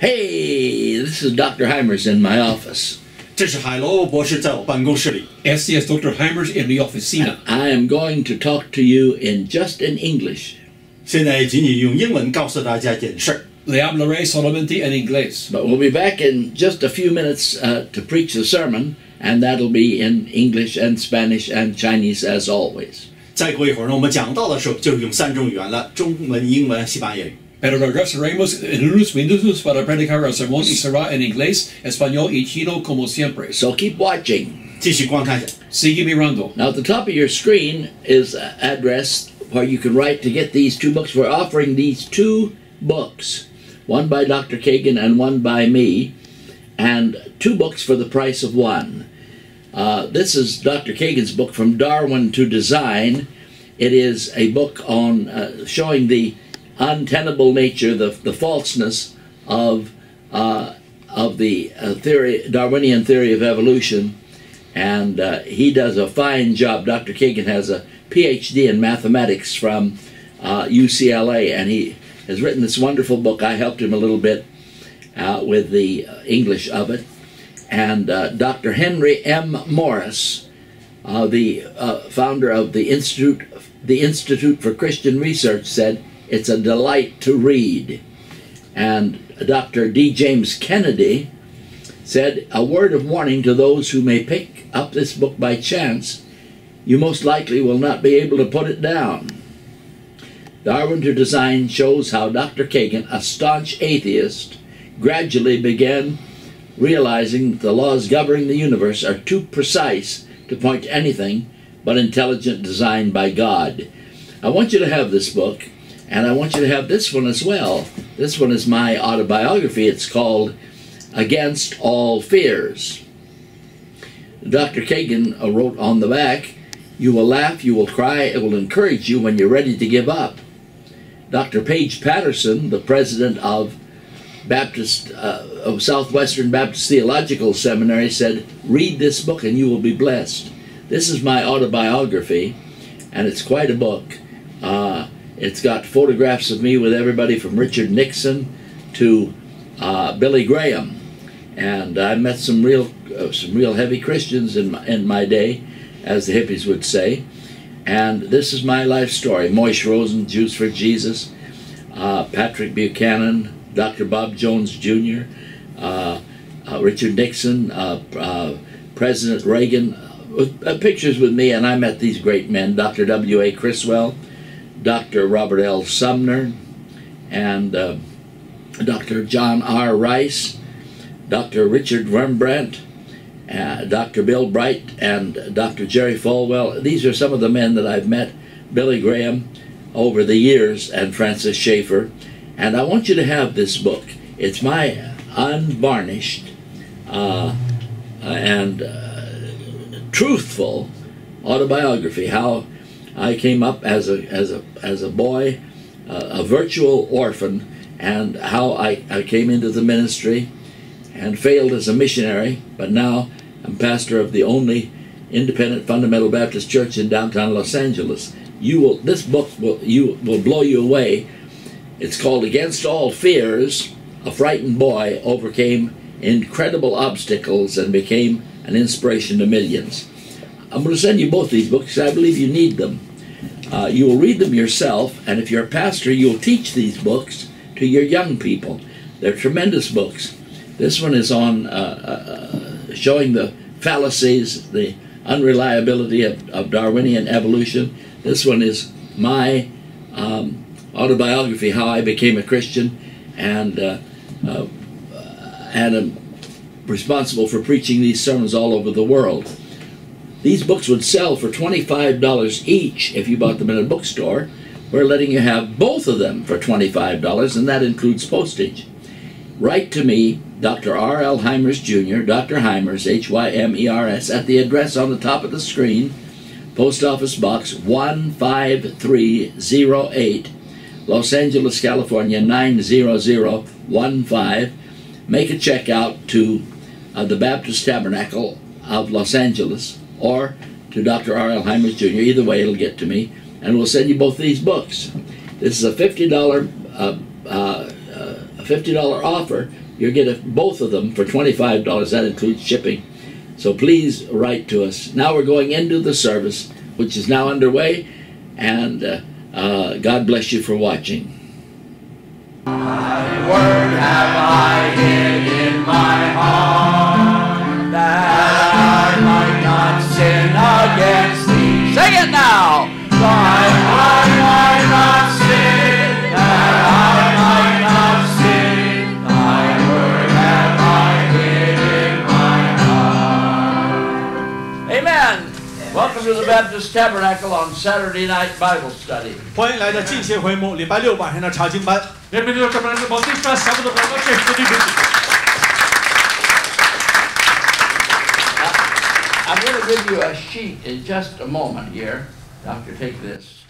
Hey, this is Dr. Hymers in my office. 这是海罗博士在我办公室里。Este es Dr. Hymers en mi oficina. I am going to talk to you in just in English. Le hablaré solamente en inglés. But we'll be back in just a few minutes uh, to preach the sermon, and that'll be in English and Spanish and Chinese as always. 再过一会儿呢，我们讲到的时候就是用三种语言了：中文、英文、西班牙语。Pero regresaremos en unos minutos para predicar el sermón y será en inglés, español y chino como siempre. So keep watching. Sigue mirando. Now at the top of your screen is an address where you can write to get these two books. We're offering these two books, one by Dr. Cagan and one by me, and two books for the price of one. Uh, this is Dr. Cagan's book, From Darwin to Design. It is a book on uh, showing the untenable nature, the, the falseness of, uh, of the uh, theory, Darwinian theory of evolution and uh, he does a fine job. Dr. Cagan has a PhD in mathematics from uh, UCLA, and he has written this wonderful book. I helped him a little bit uh, with the English of it. And uh, Dr. Henry M. Morris, the founder of the Institute, the Institute for Christian Research, said it's a delight to read. And Dr. D. James Kennedy said, A word of warning to those who may pick up this book by chance, you most likely will not be able to put it down. Darwin to Design shows how Dr. Cagan, a staunch atheist, gradually began realizing that the laws governing the universe are too precise to point to anything but intelligent design by God. I want you to have this book, and I want you to have this one as well. This one is my autobiography. It's called Against All Fears. Dr. Cagan uh, wrote on the back, You will laugh, you will cry, it will encourage you when you're ready to give up. Dr. Page Patterson, the president of Baptist uh, of Southwestern Baptist Theological Seminary, said, Read this book and you will be blessed. This is my autobiography, and it's quite a book. Uh, it's got photographs of me with everybody from Richard Nixon to uh, Billy Graham, and I met some real uh, some real heavy Christians in my, in my day, as the hippies would say. And this is my life story: Moishe Rosen, Jews for Jesus, uh, Patrick Buchanan, Dr. Bob Jones Jr., uh, uh, Richard Nixon, uh, President Reagan, pictures with me, and I met these great men: Dr. W. A. Criswell, Dr. Robert L. Sumner, and uh, Dr. John R. Rice, Dr. Richard Wurmbrand, uh, Dr. Bill Bright, and Dr. Jerry Falwell. These are some of the men that I've met, Billy Graham, over the years, and Francis Schaeffer. And I want you to have this book. It's my unvarnished uh, and uh, truthful autobiography. How I came up as a as a as a boy, uh, a virtual orphan, and how I, I came into the ministry and failed as a missionary, but now I'm pastor of the only independent fundamental Baptist church in downtown Los Angeles. You will this book will you will blow you away. It's called Against All Fears. A frightened boy overcame incredible obstacles and became an inspiration to millions. I'm going to send you both these books. I believe you need them. Uh, you will read them yourself, and if you're a pastor, you'll teach these books to your young people. They're tremendous books. This one is on uh, uh, showing the fallacies, the unreliability of, of Darwinian evolution. This one is my um, autobiography, how I became a Christian, and uh, uh, and am responsible for preaching these sermons all over the world. These books would sell for $25 each if you bought them in a bookstore. We're letting you have both of them for $25, and that includes postage. Write to me, Dr. R. L. Hymers Jr., Dr. Hymers, H Y M E R S, at the address on the top of the screen, Post Office Box 15308, Los Angeles, California 90015. Make a check out to uh, the Baptist Tabernacle of Los Angeles or to Dr. R. L. Hymers Jr. Either way, it'll get to me, and we'll send you both these books. This is a $50 uh, uh, uh, $50 offer, You'll get a, both of them for $25. That includes shipping. So please write to us. Now we're going into the service, which is now underway, and uh, uh, God bless you for watching. word have I hid in my heart that I might sin against thee. Sing it now. That I might not sin, that I might not sin. Thy word have I hid in my heart. Amen. Welcome to the Baptist Tabernacle on Saturday night Bible study. 欢迎来到进贤会幕礼拜六晚上的查经班。 Bienvenido al Tabernáculo Bautista, sábado por la noche, estudio bíblico. I'm going to give you a sheet in just a moment here. Doctor, take this.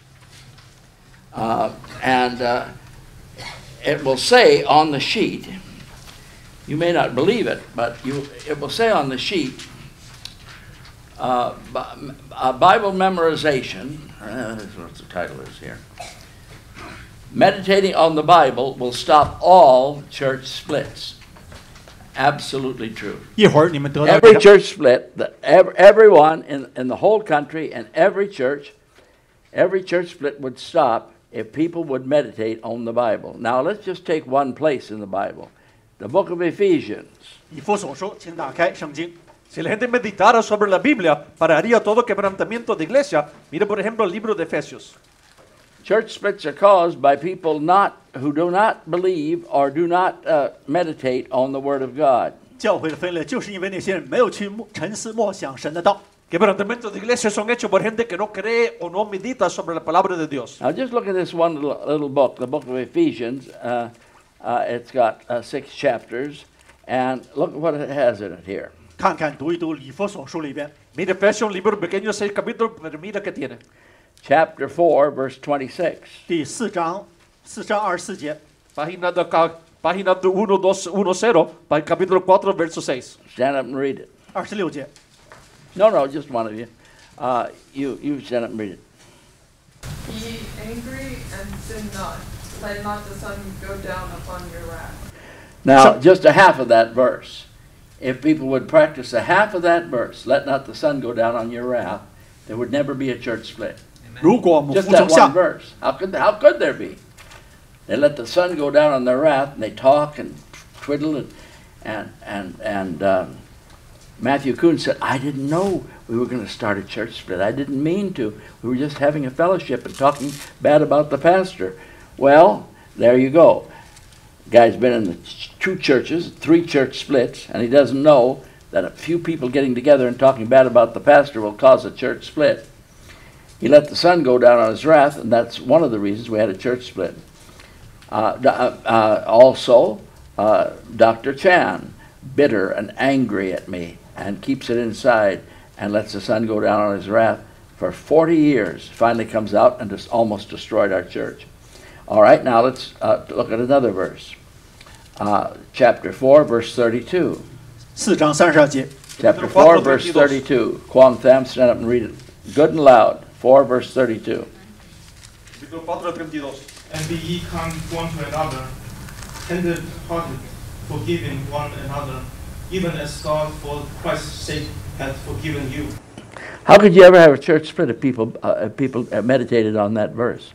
Uh, and uh, it will say on the sheet, you may not believe it, but you, it will say on the sheet, uh, Bible memorization, that's what the title is here. Meditating on the Bible will stop all church splits absolutely true. Every church split. The, every everyone in, in the whole country and every church, every church split would stop if people would meditate on the Bible. Now let's just take one place in the Bible, the book of Ephesians. Y fue 所说, Si la gente meditara sobre la Biblia, pararía todo quebrantamiento de iglesia. Mire, por ejemplo, el libro de Efesios. Church splits are caused by people not who do not believe or do not uh, meditate on the Word of God. 教会的分裂就是因为那些人没有去默沉思默想神的道。Quebrantamientos de iglesia son hechos por gente que no cree o no medita sobre la palabra de Dios. Now just look at this one little, little book, the book of Ephesians. Uh, uh, it's got uh, six chapters, and look what it has in it here. 看看读一读以弗所书里边，mira Efesios un libro pequeño seis capítulos, pero mira que tiene chapter 4, verse 26. 第四章四章二十四节，página de ca- página de 1210, para el capítulo 4 verso 6, Stand up and read it. 二十六节。 No, no, just one of you. Uh, you, you stand up and read it. Be angry and sin not. Let not the sun go down upon your wrath. Now, So- just a half of that verse. If people would practice a half of that verse, let not the sun go down on your wrath, there would never be a church split. 如果我们 Just 服从 that 下 one，verse. How could, how could there be? They let the sun go down on their wrath, and they talk and twiddle and and and and um, Matthew Kuhn said, "I didn't know we were going to start a church split. I didn't mean to. We were just having a fellowship and talking bad about the pastor." Well, there you go. Guy's been in the ch- two churches, three church splits, and he doesn't know that a few people getting together and talking bad about the pastor will cause a church split. He let the sun go down on his wrath, and that's one of the reasons we had a church split. Uh, uh, uh also, uh, Dr. Chan, bitter and angry at me, and keeps it inside, and lets the sun go down on his wrath for 40 years. Finally comes out and just almost destroyed our church. All right, now let's uh, look at another verse. Uh, chapter 4, verse 32. Chapter 4, verse 32. Kwang Tham, stand up and read it good and loud. 4, verse 32. And be ye kind one to another, tender hearted, forgiving one another, even as God for Christ's sake hath forgiven you. How could you ever have a church split of people, uh, people meditated on that verse?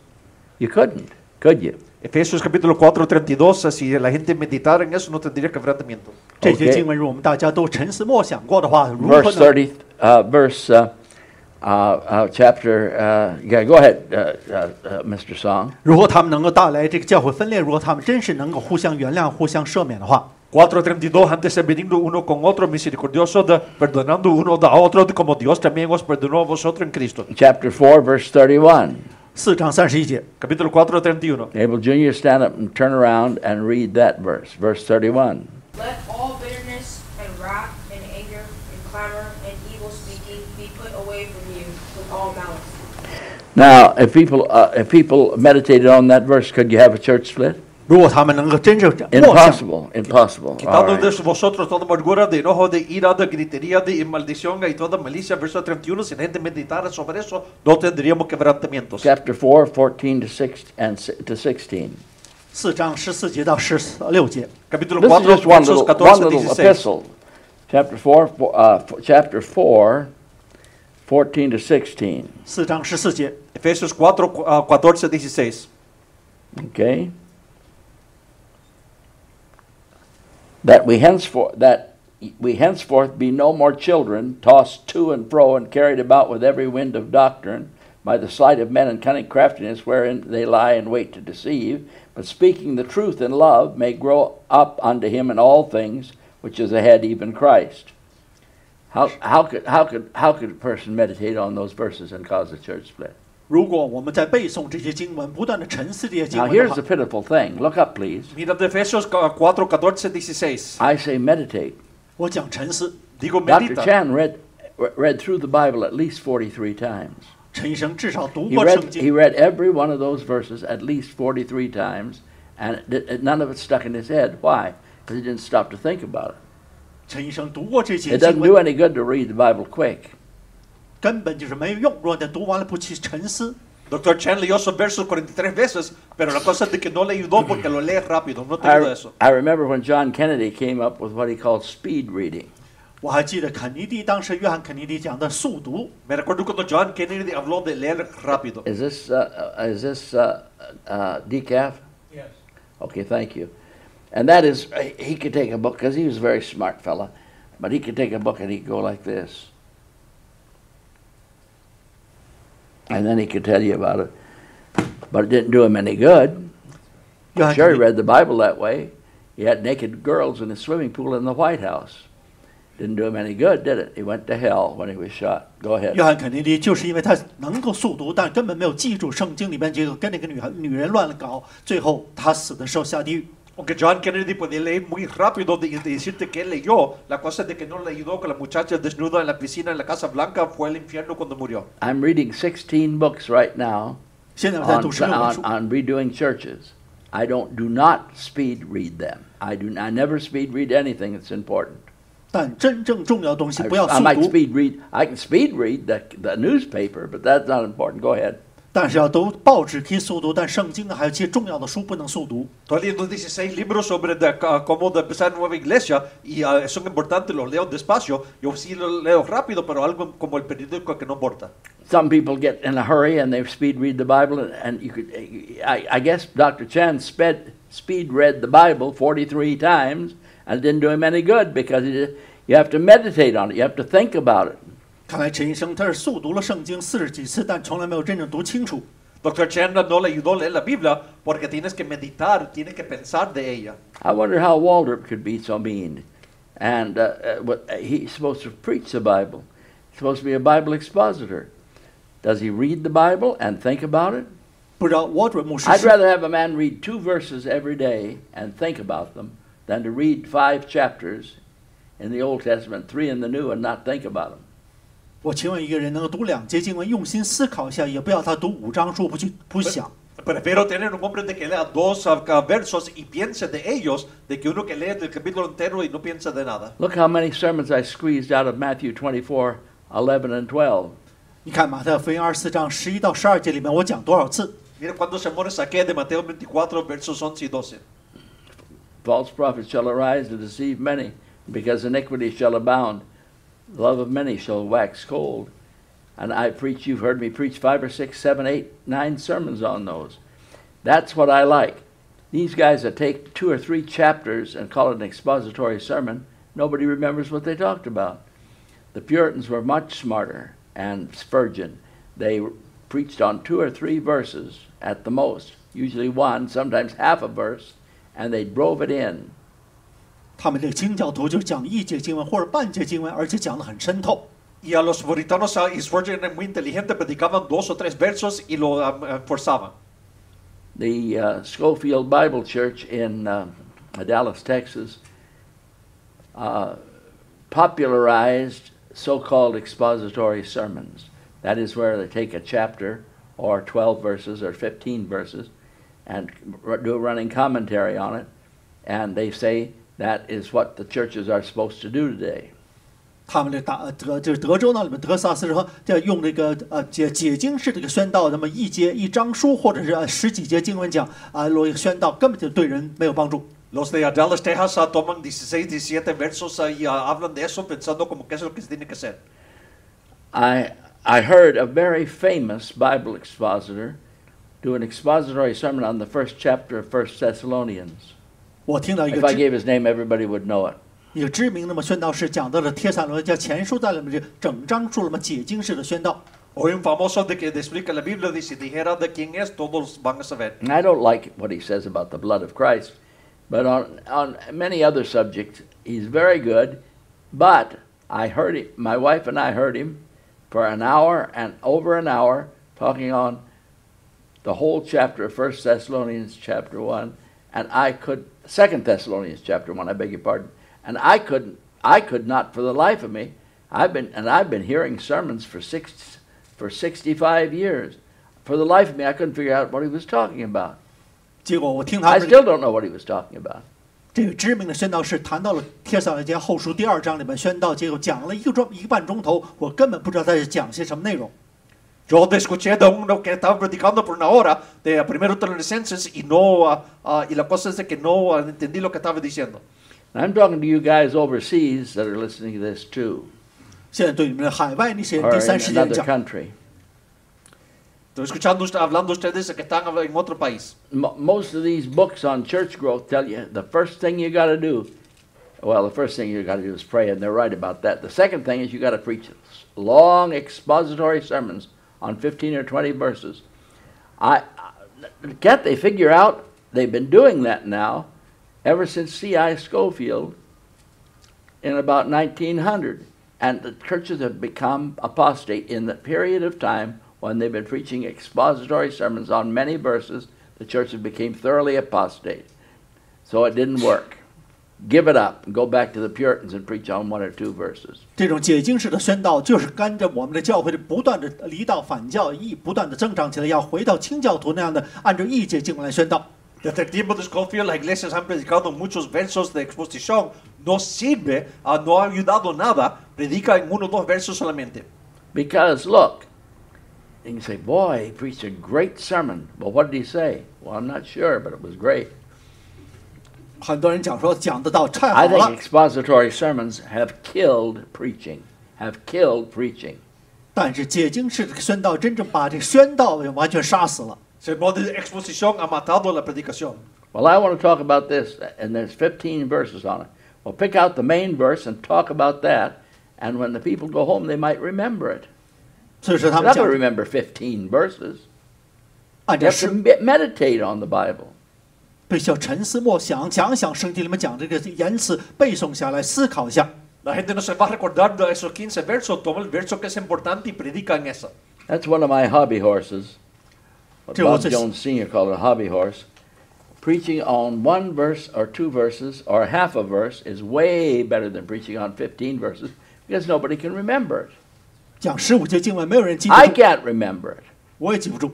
You couldn't, could you? Efesios capítulo 4, 32, si la gente meditara en eso, no tendría quebrantamiento. Okay. Verse 30, uh, verse uh, chapter, uh, yeah, go ahead, uh, uh, uh, Mr. Song. 如果他们能够带来这个教会分裂，如果他们真是能够互相原谅、互相赦免的话。432 antes veniendo uno con otro misericordioso de perdonando uno a otro como Dios también os perdonó a vosotros en Cristo. Chapter 4, verse 31. 四章三十一节，capítulo 4, 31. Abel Jr., stand up and turn around and read that verse, verse 31. Let all bitterness and wrath Now, if people, uh, if people meditated on that verse, could you have a church split? 如果他们能够真正默想， Impossible, impossible. All quitando de right. vosotros toda amargura, de enojo, de ira, de gritería, de maldición y toda malicia, verso 31, si la gente meditara sobre eso, no tendríamos quebrantamientos. Chapter 4, 14 to 6 and si- to 16. 四章十四节到十六节。 This Capítulo is 4, just one versos little, 14 one a little 16. epistle. Chapter 4, fo- uh, f- chapter 4, 14 to 16. 四章十四节， Efesios 4, ah, 14 a 16. Okay? That we henceforth that we henceforth be no more children, tossed to and fro and carried about with every wind of doctrine, by the sleight of men and cunning craftiness wherein they lie in wait to deceive, but speaking the truth in love may grow up unto him in all things, which is ahead even Christ. How, how could how could how could a person meditate on those verses and cause a church split? 如果我们在背诵这些经文，不断的沉思这些经 Now 文的 here's 话 the，pitiful thing. Look up please. Mira de Efesios 4, 14, 16. I say meditate. 我讲沉思，digo Dr. medita。 Chan read read through the Bible at least 43 times. 陈医生至少读 He 过圣 read he 经， read every one of those verses at least 43 times, and it, it- none of it stuck in his head. Why? Because he didn't stop to think about it. 陈医生读过这些 It doesn't 经 do 文， any good to read the Bible quick. 根本就是没有用。如果你读完了不去沉思， Doctor Chen leyó esos versos 43 veces, pero la cosa es de que no le ayudó porque lo lee rápido. No te ayuda I, eso. I remember when John Kennedy came up with what he called speed reading. 我还记得肯尼迪当时约翰肯尼迪讲的速读， Me recuerdo cuando John Kennedy habló de leer rápido. Is this uh, uh, is this uh, uh, decaf? Yes. Okay, thank you. And that is, uh, he could take a book because he was a very smart fella, but he could take a book and he'd go like this, and then he could tell you about it. But it didn't do him any good. 约翰 Sure, 肯 he 尼 read the Bible that way. He had naked girls in his swimming pool in the White House. Didn't do him any good, did it? He went to hell when he was shot. Go ahead. 约翰肯尼迪就是因为他能够速读，但根本没有记住圣经里面这个跟那个女孩女人乱了搞，最后他死的时候下地狱。 Aunque John Kennedy podía leer muy rápido y decirte que él leyó, la cosa es de que no le ayudó con la muchacha desnuda en la piscina en la Casa Blanca, fue al infierno cuando murió. I'm reading 16 books right now 现在我在 on, 读十六本 on, 书， on redoing churches. I don't do not speed read them. I do I never speed read anything that's important. 但真正重要的东西 I, 不要 I 速 might 读， speed read. I can speed read the, the newspaper, but that's not important. Go ahead. 但是要读报纸可以速读，但圣经还有一些重要的书不能速读。 Estoy leyendo 16 libros sobre de, ah, cómo de empezar nueva iglesia y ah, son importantes, los leo despacio. Yo sí los leo rápido, pero algo como el periódico que no importa. Some people get in a hurry and they speed read the Bible, and, and you could. I, I guess Dr. Chan sped, speed read the Bible 43 times, and it didn't do him any good because it, you have to meditate on it. You have to think about it. 看来陈医生他是速读了圣经四十几次，但从来没有真正读清楚。 Doctor Chen no le ayudó a leer la Biblia porque tienes que meditar, tienes que pensar de ella. I wonder how Waldrop could be so mean. And uh, uh, what, he's supposed to preach the Bible. He's supposed to be a Bible expositor. Does he read the Bible and think about it? 不知道沃准牧师 I'd 是 rather have a man read two verses every day and think about them than to read five chapters in the Old Testament, three in the New, and not think about them. 我请问一个人能够读两节经文，用心思考一下，也不要他读五章书不去不想。 Prefiero tener un hombre de que lea dos ah, ah, versos y piense de ellos, de que uno que lee el capítulo entero y no piensa de nada. Look how many sermons I squeezed out of Matthew 24, 11, and 12. 你看马太福音二十四章十一到十二节里面，我讲多少次？ Mira cuántos sermones saqué de Mateo 24, versos 11 y 12. False prophets shall arise to deceive many, because iniquity shall abound. Love of many shall wax cold. And I preach, you've heard me preach five or six, seven, eight, nine sermons on those. That's what I like. These guys that take two or three chapters and call it an expository sermon, nobody remembers what they talked about. The Puritans were much smarter, and Spurgeon. They preached on two or three verses at the most, usually one, sometimes half a verse, and they drove it in a los puritanos muy predicaban dos o tres versos y forzaban. The uh, Scofield Bible Church in uh, Dallas, Texas, uh, popularized so-called expository sermons. That is where they take a chapter or 12 verses or 15 verses and do a running commentary on it, and they say that is what the churches are supposed to do today. 他们这大呃德就是德州那里面德萨斯说，这用这个呃解解经式这个宣道，那么一节一章书或者是呃十几节经文讲啊，罗一个宣道根本就对人没有帮助。 Los de Dallas, Texas ah, toman 16, 17 versos ah, y ah, hablan de eso pensando como que eso es lo que se tiene que hacer. I, I heard a very famous Bible expositor do an expository sermon on the first chapter of First Thessalonians. 我听到一 If 个 I 知 gave his name, everybody would know it. 一个知名那么宣道士讲到了帖撒罗尼迦前书在里面这整章书那么解经式的宣道。 Hoy un famoso de que explica la Biblia dice, si dijera de quién es, todos van a saber. And I don't like what he says about the blood of Christ, but on, on many other subjects, he's very good. But I heard him, my wife and I heard him for an hour and over an hour talking on the whole chapter of First Thessalonians chapter 1, and I could, Second Thessalonians chapter 1, I beg your pardon, and I couldn't, I could not for the life of me, I've been, and I've been hearing sermons for six, for 65 years. For the life of me, I couldn't figure out what he was talking about. 结果我听他 I 们 still don't know what he was talking about. 这个知名的宣道士谈到了帖撒罗尼迦后书第二章里面宣道，结果讲了一个钟一个半钟头，我根本不知道他是讲些什么内容。 Yo te escuché de uno que estaba predicando por una hora de primero Tesalonicenses y no, ah, ah, y la cosa es de que no ah, entendí lo que estaba diciendo. And I'm talking to you guys overseas that are listening to this too, 现在对你们海外那些 or 第 in 三世界人 another 讲， country. Estoy escuchando, usted- hablando ustedes de que están en otro país. Mo most of these books on church growth tell you the first thing you got to do. Well, the first thing you got to do is pray, and they're right about that. The second thing is you got to preach long expository sermons on 15 or 20 verses. I can't they figure out they've been doing that now ever since C.I. Scofield in about 1900, and the churches have become apostate in the period of time when they've been preaching expository sermons on many verses. The churches became thoroughly apostate, so it didn't work Give it up and go back to the Puritans and preach on one or two verses. 这种解经式的宣道，就是跟着我们的教会的不断的离道反教义，不断的增长起来，要回到清教徒那样的按照一节经文来宣道。 Desde el tiempo de Schofield, las iglesias han predicado muchos versos de exposición. No sirve, ah, no ha ayudado nada. Predica en uno o dos versos solamente. Because look, you can say, boy, he preached a great sermon. Well, what did he say? Well, I'm not sure, but it was great. 很多人讲说讲得到太好 I think 了， expository sermons have killed preaching, have killed preaching. 但是解经式的宣道真正把这个宣道完全杀死了。 Sermón de exposición ha matado la predicación. Well, I want to talk about this, and there's 15 verses on it. Well, pick out the main verse and talk about that, and when the people go home, they might remember it. 所以说他 They're 们 not 讲 going to remember 15 verses. 按 You 照 have to 诗 me- meditate on the Bible. 必须要沉思默想，想想圣经里面讲这个言辞，背诵下来，思考一下。La gente no se va a recordar de esos 15 versos. Toma el verso que es importante y predica en eso. That's one of my hobby horses. What Bob? Jones Sr. called a hobby horse. Preaching on one verse or two verses or half a verse is way better than preaching on 15 verses because nobody can remember it. 讲十五节经文，没有人记得 I，can't remember it. 我也记不住。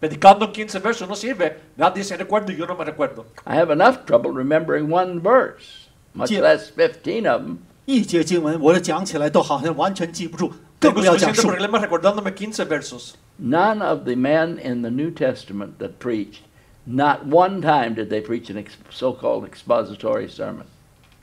Predicando en 15 versos no sirve. Nadie se recuerda y yo no me recuerdo. I have enough trouble remembering one verse, much Jim. less 15 of them. 一节经文，我这讲起来都好像完全记不住，更 Tengo 不要讲 suficiente 数。 problema recordándome 15 versos. None of the men in the New Testament that preached, not one time did they preach an ex- so-called expository sermon.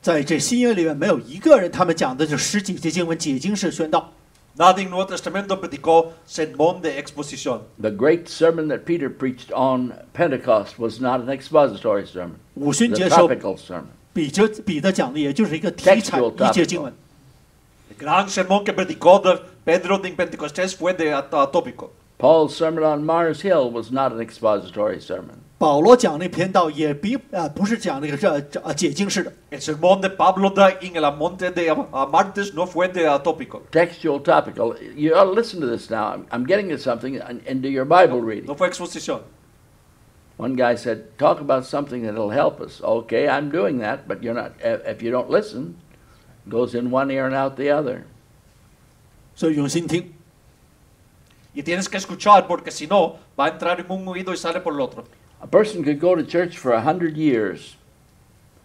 在这新约里面，没有一个人他们讲的就十几节经文解经式宣道。 Nadie en Nuevo Testamento predicó sermón de exposición. The great sermon that Peter preached on Pentecost was not an expository sermon. 五 It 旬 was 节 a 时候， topical sermon. 彼得彼得讲的也就是一个题材 Textual 一节经文。 El gran sermón que predicó de Pedro en Pentecostés fue de atópico. Paul's sermon on Mars Hill was not an expository sermon. It's Pablo en el monte de Amartes no. Textual topical. You ought to listen to this now. I'm, I'm getting to something into your Bible reading. No fue exposición. One guy said, "Talk about something that'll help us." Okay, I'm doing that, but you're not. If you don't listen, goes in one ear and out the other. So you think. Y tienes que escuchar porque si no va a entrar en un oído y sale por el otro. A person could go to church for a hundred years,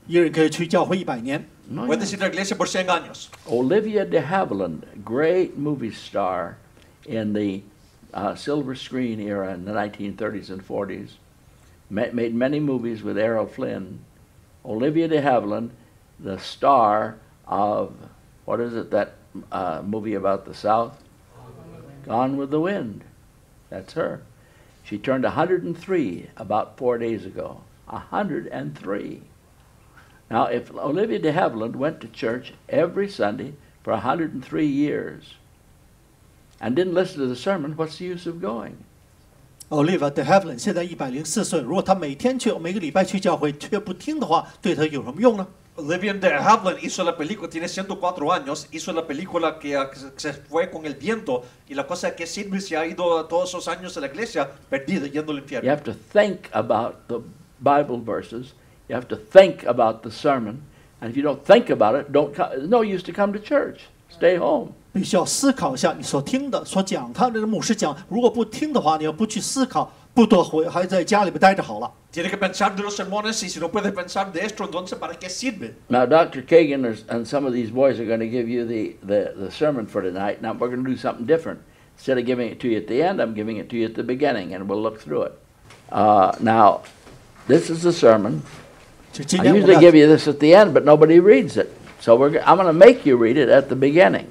一人可以去教会一百年。 No, Puedes yeah. ir a la iglesia por 100 años. Olivia de Havilland, great movie star in the uh, silver screen era in the 1930s and 40s, ma- made many movies with Errol Flynn. Olivia de Havilland, the star of what is it that uh, movie about the South? Gone with the Wind. That's her. She turned 103 about four days ago. 103. Now, if Olivia de Havilland went to church every Sunday for 103 years and didn't listen to the sermon, what's the use of going? Oliva de Havilland 现在一百零四岁，如果他每天去每个礼拜去教会却不听的话，对他有什么用呢？ Olivia de Havilland hizo la película, tiene 104 años, hizo la película que, ah, que se- que se fue con el viento y la cosa es que Sidney se ha ido todos esos años a la iglesia perdido, yendo al You infierno. have to think about the Bible verses. You have to think about the sermon. And if you don't think about it, don't co- there's no use to come to church. Stay home. 必须要思考一下你所听的、所讲。他这个牧师讲，如果不听的话，你要不去思考， que pensar de los sermones y si no puede pensar de esto, entonces ¿para qué sirve? Now, Dr. Cagan and some of these boys are going to give you the, the, the sermon for tonight. Now, we're going to do something different. Instead of giving it to you at the end, I'm giving it to you at the beginning, and we'll look through it. Uh, now, this is the sermon. I usually give you this at the end, but nobody reads it. So I'm going to make you read it at the beginning.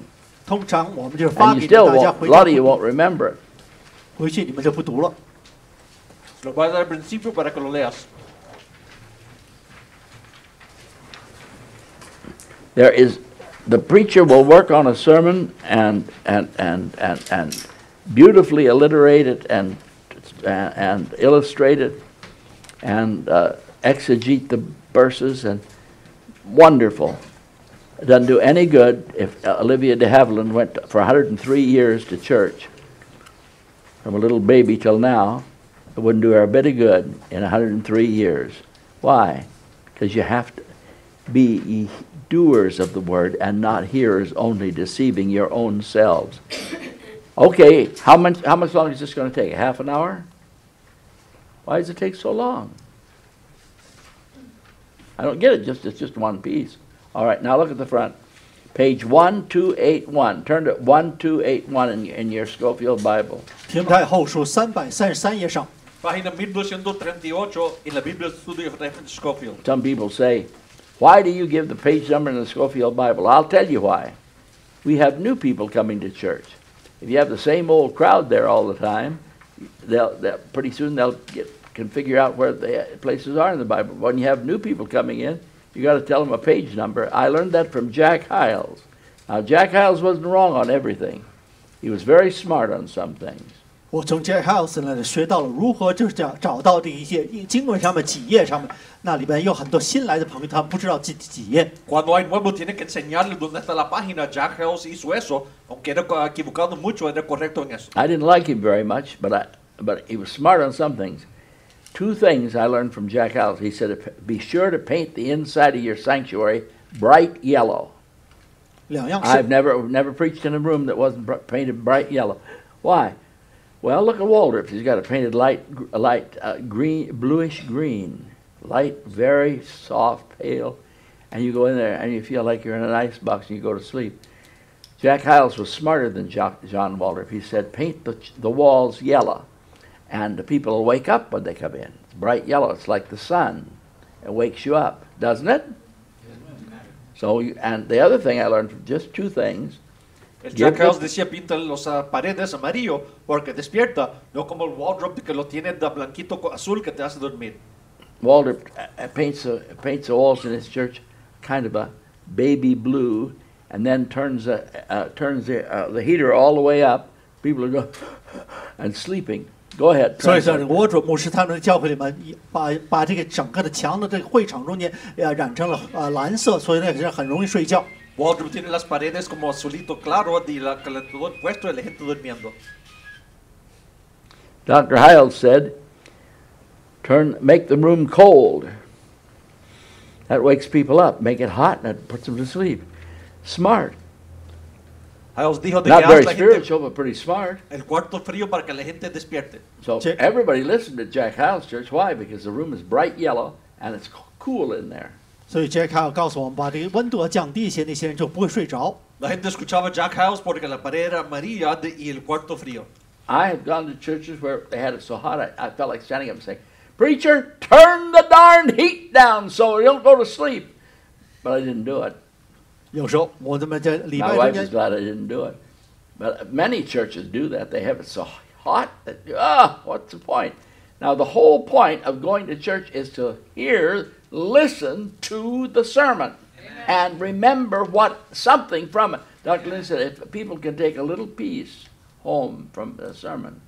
And you still won't, a lot of you won't remember it. Lo a dar al principio para que lo leas. There is the preacher will work on a sermon and and and and, and beautifully alliterate it and and illustrate it and uh, exegete the verses and wonderful. It doesn't do any good if Olivia de Havilland went for 103 years to church, from a little baby till now, it wouldn't do her a bit of good in 103 years. Why? Because you have to be doers of the word and not hearers only, deceiving your own selves. Okay, how much, how much longer is this going to take? Half an hour? Why does it take so long? I don't get it. Just It's just one piece. All right, now look at the front. Page 1281. Turn to 1281 in, in your Scofield Bible. Página 1238 en la Biblia Scofield. Some people say, Why do you give the page number in the Scofield Bible? I'll tell you why. We have new people coming to church. If you have the same old crowd there all the time, they'll, they'll pretty soon they'll get can figure out where the places are in the Bible. When you have new people coming in, you got to tell them a page number. I learned that from Jack Hyles. Now Jack Hyles wasn't wrong on everything. He was very smart on some things. 我从 House hay nuevo tiene que enseñarle dónde está la página. House hizo eso, aunque era equivocado mucho, era correcto en eso. I didn't like him very much, but I, but he was smart on some things. Two things I learned from Jack Hyles. He said, "Be sure to paint the inside of your sanctuary bright yellow." I've never never preached in a room that wasn't painted bright yellow. Why? Well, look at Waldrop. He's got a painted light, gr- light uh, green, bluish green, light, very soft, pale, and you go in there and you feel like you're in an ice box and you go to sleep. Jack Hyles was smarter than John Waldrop. He said, paint the, the walls yellow, and the people will wake up when they come in. It's bright yellow. It's like the sun. It wakes you up, doesn't it? So, you, and the other thing I learned from just two things. El Yo Jack House creo- decía pinta las ah, paredes amarillo porque despierta, no como el wardrobe que lo tiene de blanquito co- azul que te hace dormir. Waldrop uh, paints the paints the walls in his church kind of a baby blue, and then turns the uh, turns the uh, the heater all the way up. People are going and sleeping. Go ahead. 所以说，这 translate. 个沃主牧师他们的教会里面，把把这个整个的墙的这个会场中间，呃，染成了呃蓝色，所以那个是很容易睡觉。 Waldrop tiene las paredes como azulito claro y la calentador puesto y la gente durmiendo. Dr. Hyles said, "Turn, make the room cold. That wakes people up. Make it hot, and that puts them to sleep. Smart. House dijo de Not que very haz la gente but pretty smart." el cuarto frío para que la gente despierte. So Sí. everybody listened to Jack Hyles Church. Why? Because the room is bright yellow and it's cool in there. 所以 Jack Kyle 告诉我们，把这个温度要降低一些，那些人就不会睡着。 La gente escuchaba Jack House porque la pared era amarilla de- y el cuarto frío. I have gone to churches where they had it so hot, I, I felt like standing up and saying, Preacher, turn the darn heat down so you don't go to sleep. But I didn't do it. 有时候我们在礼 My 拜 wife 中 is 间， glad I didn't do it. But many churches do that. They have it so hot that, ah, what's the point? Now, the whole point of going to church is to hear, listen to the sermon Amen. and remember what something from it. Dr. Lin said if people can take a little piece home from the sermon,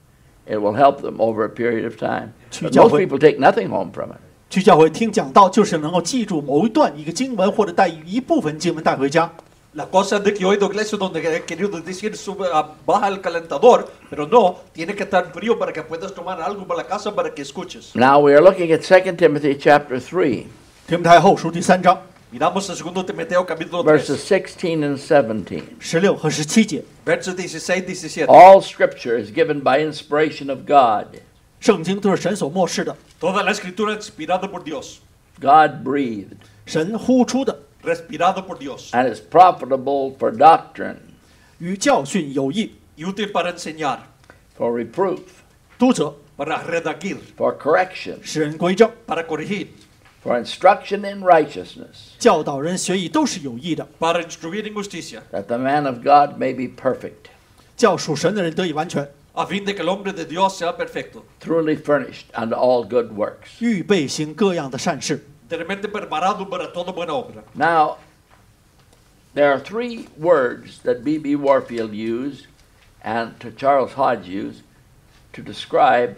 it will help them over a period of time. But most people take nothing home from it. 去教会听讲道，就是能够记住某一段一个经文，或者带一部分经文带回家。La cosa de que yo he ido a iglesias donde he querido decir sube, ah, baja el calentador, pero no, tiene que estar frío para que puedas tomar algo para la casa para que escuches. Now we are looking at 2 Timothy chapter 3, 提摩太后书第三章 Miramos en 2 Timoteo capítulo 3, verses 16 and 17. 十六和十七节， versos 16 17. All scripture is given by inspiration of God. 圣经都是神所漠视的， Toda la escritura inspirada por Dios, God breathed, 神呼出的， respirada por Dios, and is profitable for doctrine, 与教训有益， y útil para enseñar, for reproof, 督责， para redarguir, for correction, 使人归正， para corregir, for instruction in righteousness, 教导人学艺都是有益的， para instruir en justicia, that the man of God may be perfect, 叫属神的人得以完全， a fin de que el hombre de Dios sea perfecto, truly furnished unto all good works. 预备行各样的善事。 de repente preparado para toda buena obra. Now, there are three words that B.B. Warfield used and to Charles Hodge used to describe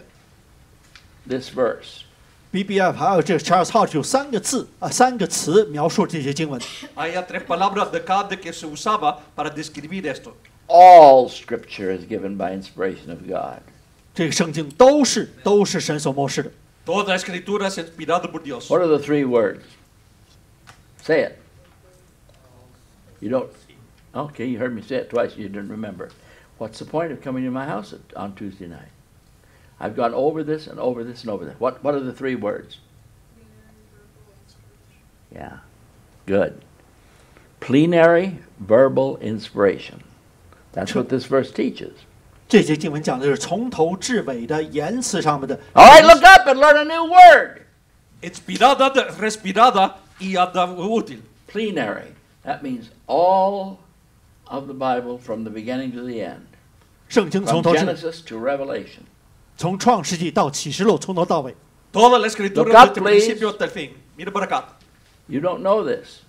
this verse. B B F 还有这个 Charles Hodge 有三个字啊，三个词描述这些经文。 Hay tres palabras de cada que se usaba para describir esto. All scripture is given by inspiration of God. 这个圣经都是都是神所漠视的。 Toda escritura es inspirada por Dios. What are the three words? Say it. You don't. Okay, you heard me say it twice. You didn't remember. What's the point of coming to my house at, on Tuesday night? I've gone over this and over this and over that. What What are the three words? Yeah, good. Plenary verbal inspiration. That's what this verse teaches. 这节经文讲的是从头至尾的言辞上面的。 All right, look up and learn a new word. Inspirada, de- respirada y ada- útil. Plenary. That means all of the Bible from the beginning to the end. 圣经从 From 头至 Genesis to Revelation. 从创世纪到启示录，从头到尾。 Toda la escritura Look up, desde el please. principio hasta el fin. Mira para acá. You don't know this.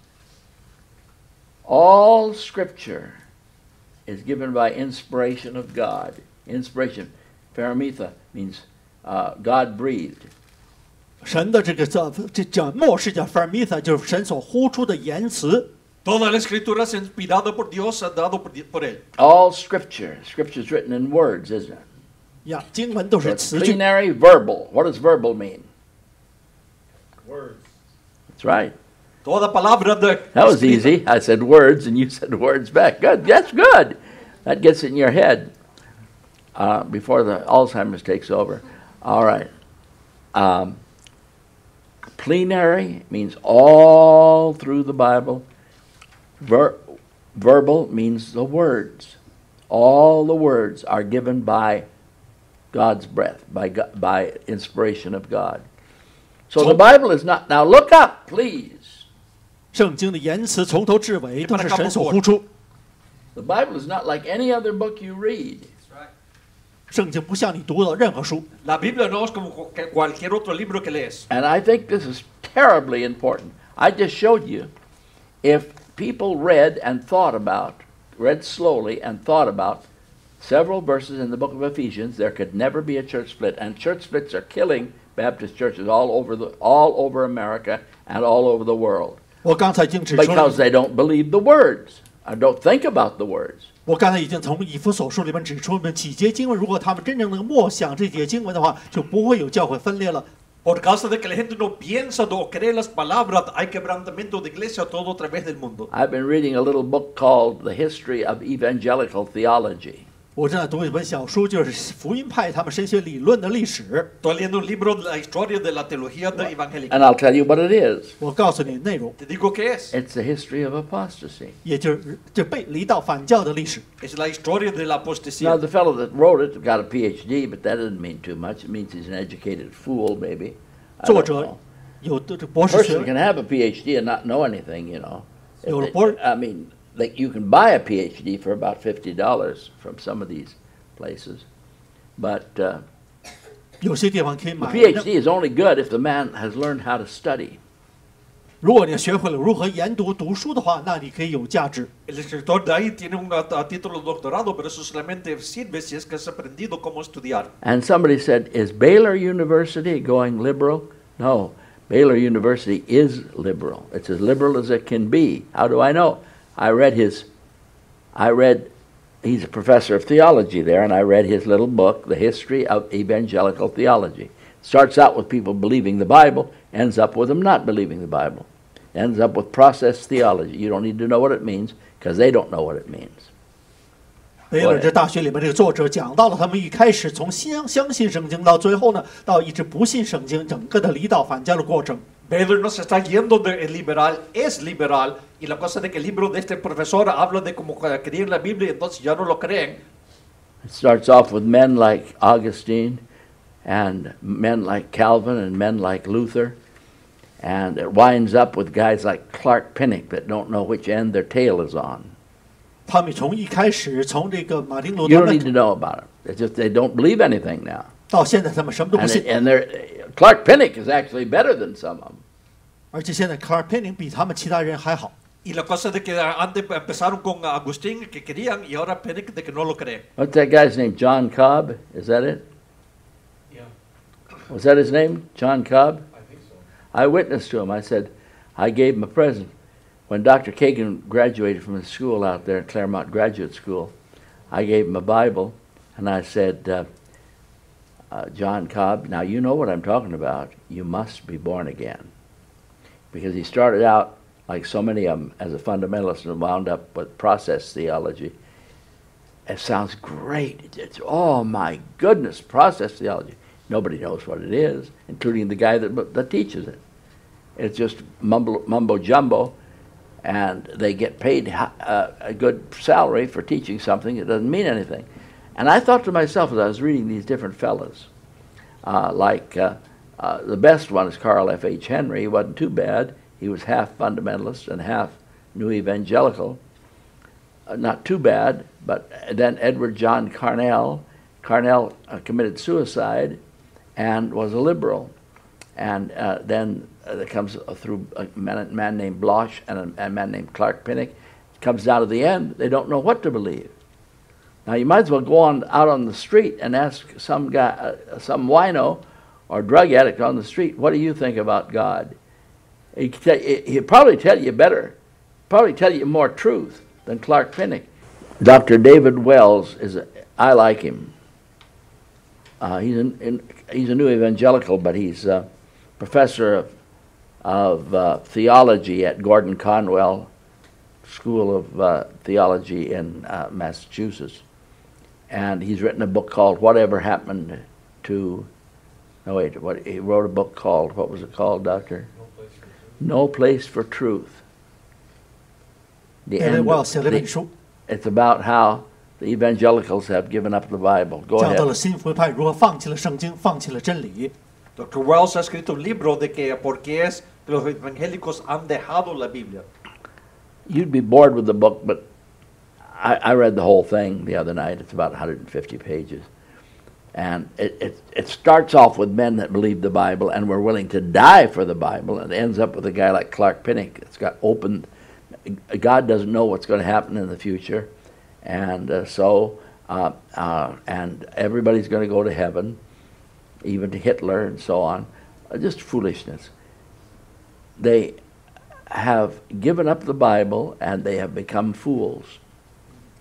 All scripture is given by inspiration of God. Inspiration. Paramitha means uh, God breathed. 神的这个叫这叫末世叫 f e r m i t h a 就是神所呼出的言辞。 Toda la escritura es inspirada por Dios, dado por, por Él. All scripture. Scripture is written in words, isn't it? 呀，经文都 So 是 it's 词句。 plenary verbal. What does verbal mean? Words. That's right. Toda palabra de. That was easy. I said words and you said words back. Good. That's good. That gets it in your head uh, before the Alzheimer's takes over. All right. Um, plenary means all through the Bible. Ver- verbal means the words. All the words are given by God's breath, by, Go- by inspiration of God. So the Bible is not. Now look up, please. 圣经的言辞从头至尾都是神所呼出。 The Bible is not like any other book you read. 圣经不像你读的任何书， La Biblia no es como cu- que cualquier otro libro que lees. And I think this is terribly important. I just showed you if people read and thought about, read slowly and thought about several verses in the book of Ephesians, there could never be a church split. And church splits are killing Baptist churches all over the all over America and all over the world 我刚才已经指出了 because，they don't believe the words and don't think about the words. 我刚才已经从以弗所书里面指出了几节经文，如果他们真正能默想这节经文的话，就不会有教会分裂了。 Por causa de que la gente no piensa o cree las palabras, hay quebrantamiento de iglesia todo a través del mundo. I've been reading a little book called The History of Evangelical Theology. 我正在读一本小书，就是福音派他们神学理论的历史。 Estoy leyendo un libro de la historia de la teología de evangélica. And I'll tell you what it is 我告诉你内容， Te digo qué es. it's the history of apostasy. 也就是这被离道反教的历史。 Es la historia de la Now, apostasía. the fellow that wrote it got a PhD, but that doesn't mean too much. It means he's an educated fool, maybe. I 作 don't 者 know. 有的这博 A 士学 person 位 can，have a PhD and not know anything, you know. If Your they- report- I mean, like you can buy a PhD for about fifty dollars from some of these places, but uh, 有些地方可以 the 买。 PhD is only good if the man has learned how to study. 如果你学会了如何研读读书的话，那你可以有价值。 El escritor de ahí tiene un ah, título de doctorado, pero eso solamente sirve si es que has aprendido cómo estudiar. And somebody said, "Is Baylor University going liberal?" No, Baylor University is liberal. It's as liberal as it can be. How do I know? I read his. I read. He's a professor of theology there, and I read his little book, The History of Evangelical Theology. Starts out with people believing the Bible, ends up with them not believing the Bible, ends up with process theology. You don't need to know what it means because they don't know what it means. 贝勒这大学里面这个作者讲到了他们一开始从相相信圣经到最后呢，到一直不信圣经，整个的离道反教的过程。 Baylor no se está yendo de el liberal, es liberal, y la cosa de que el libro de este profesor habla de cómo que creían la Biblia y entonces ya no lo creen. It starts off with men like Augustine and men like Calvin and men like Luther. And it winds up with guys like Clark Pinnock that don't know which end their tail is on. 他们从一开始从这个马丁路 You 德 don't need to 们 know about it. It's just they don't believe anything now. 到现在他们什么都不 And, 信 it, and they're, Clark Pinnock is actually better than some of them. 而且现在 Clark Pinnock 比他们其他人还好。Y la cosa de que antes empezaron con Agustín que querían y ahora Pinnock de que no lo. What's that guy's name? John Cobb? Is that it? Yeah. Was that his name? John Cobb? I think so. I witnessed to him. I said, I gave him a present. When Dr. Cagan graduated from his school out there, Claremont Graduate School, I gave him a Bible and I said, uh, uh, John Cobb, now you know what I'm talking about. You must be born again. Because he started out, like so many of them, as a fundamentalist and wound up with process theology. It sounds great. It's, oh my goodness, process theology. Nobody knows what it is, including the guy that, that teaches it. It's just mumbo, mumbo jumbo, and they get paid uh, a good salary for teaching something that doesn't mean anything. And I thought to myself as I was reading these different fellows, uh, like uh, uh, the best one is Carl F. H. Henry. He wasn't too bad. He was half fundamentalist and half new evangelical. Uh, not too bad, but then Edward John Carnell. Carnell uh, committed suicide and was a liberal. And uh, then there comes through a man, man named Bloch and a, a man named Clark Pinnock. It comes down to the end, they don't know what to believe. Now you might as well go on out on the street and ask some guy, uh, some wino or drug addict on the street, what do you think about God? He he'd probably tell you better, probably tell you more truth than Clark Pinnock. Dr. David Wells is, a, I like him. Uh, he's, an, in, he's a new evangelical, but he's a professor of, of uh, theology at Gordon Conwell School of uh, Theology in uh, Massachusetts and he's written a book called Whatever Happened to. No wait, what he wrote a book called what was it called, Doctor? No Place for Truth. No Place for truth. The, it's about how the evangelicals have given up the Bible. Go ahead. Dr. Wells has escrito un libro de que por qué es que los evangélicos han dejado la Biblia. You'd be bored with the book, but I, I read the whole thing the other night. It's about 150 pages. And it, it, it starts off with men that believe the Bible and were willing to die for the Bible, and ends up with a guy like Clark Pinnock. It's got open. God doesn't know what's going to happen in the future, and uh, so uh, uh, and everybody's going to go to heaven, even to Hitler and so on. Uh, just foolishness. They have given up the Bible and they have become fools.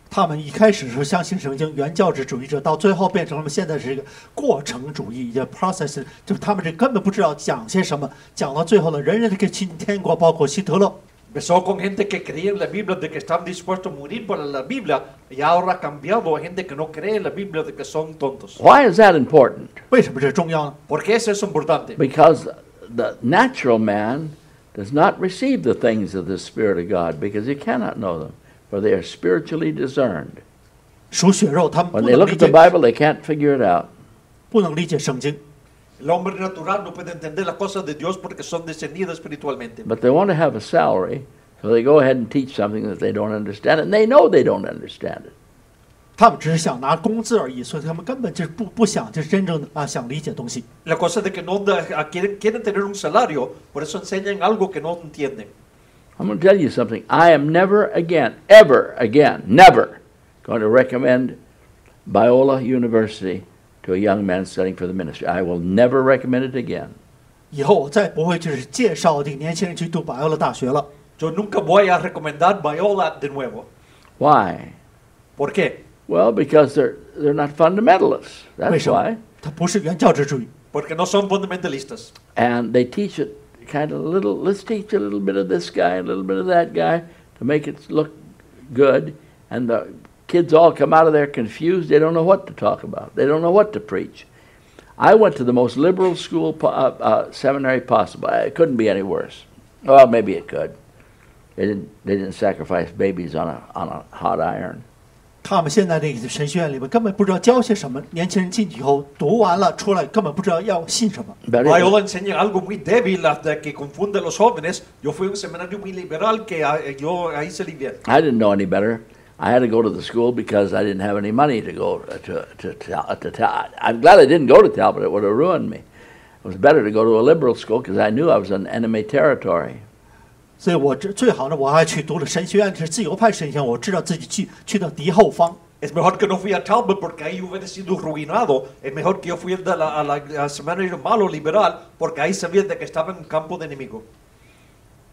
他们一开始是相信圣经，原教旨主义者，到最后变成了现在是一个过程主义，也 process，就是他们这根本不知道讲些什么，讲到最后了，人人都可以进天国，包括希特勒。 Empezó con gente que creía en la Biblia, de que estaban dispuestos a morir por la Biblia, y ahora ha cambiado a gente que no cree en la Biblia, de que son tontos. Why is that important? 为什么这重要呢？ ¿Por qué eso es importante? Because the natural man does not receive the things of the Spirit of God because he cannot know them, for they are spiritually discerned. 属血肉，他们 When 不 they 能 look 理 at the 解， Bible, they can't figure it out. 不能理解圣经。 El hombre natural no puede entender las cosas de Dios porque son descendidos espiritualmente. But they want to have a salary, so they go ahead and teach something that they don't understand, and they know they don't understand it. 他们只是想拿工资而已，所以他们根本就不不想，就是真正的啊想理解东西。 La cosa de que no da- ah, quieren, quieren tener un salario, por eso enseñan algo que no entienden. I'm going to tell you something. I am never again, ever again, never going to recommend Biola University to a young man studying for the ministry. I will never recommend it again. 以后我再也不会就是介绍这个年轻人去读百欧了大学了。 Yo nunca voy a recomendar Biola de nuevo. Why? ¿Por qué? Well, because they're they're not fundamentalists. 为 That's 什么 why.？他不是原教旨主义， Porque no son fundamentalistas. And they teach it kind of little. Let's teach a little bit of this guy, a little bit of that guy, to make it look good. And the kids all come out of there confused. They don't know what to talk about. They don't know what to preach. I went to the most liberal school uh, uh, seminary possible. It couldn't be any worse. Well, maybe it could. They didn't. They didn't sacrifice babies on a on a hot iron 他们现在这个神学院里面根本不知道教些什么，年轻人进去以后读完了出来根本不知道要信什么。 But it- Biola enseña algo muy débil hasta que confunde a los jóvenes. Yo fui a un seminario muy liberal que ah, yo ahí salí bien. I didn't know any better. I had to go to the school because I didn't have any money to go to to to, to, to I'm glad I didn't go to Talbot. It would have ruined me. It was better to go to a liberal school because I knew I was in enemy territory. 所以我这最好呢，我还去读了神学院，是自由派神学院，我知道自己去去到敌后方。Es mejor que no fui a Talbot porque ahí hubiera sido. Es mejor que yo fui a la, a la, a seminario malo liberal porque ahí sabía de que estaba en campo de enemigo.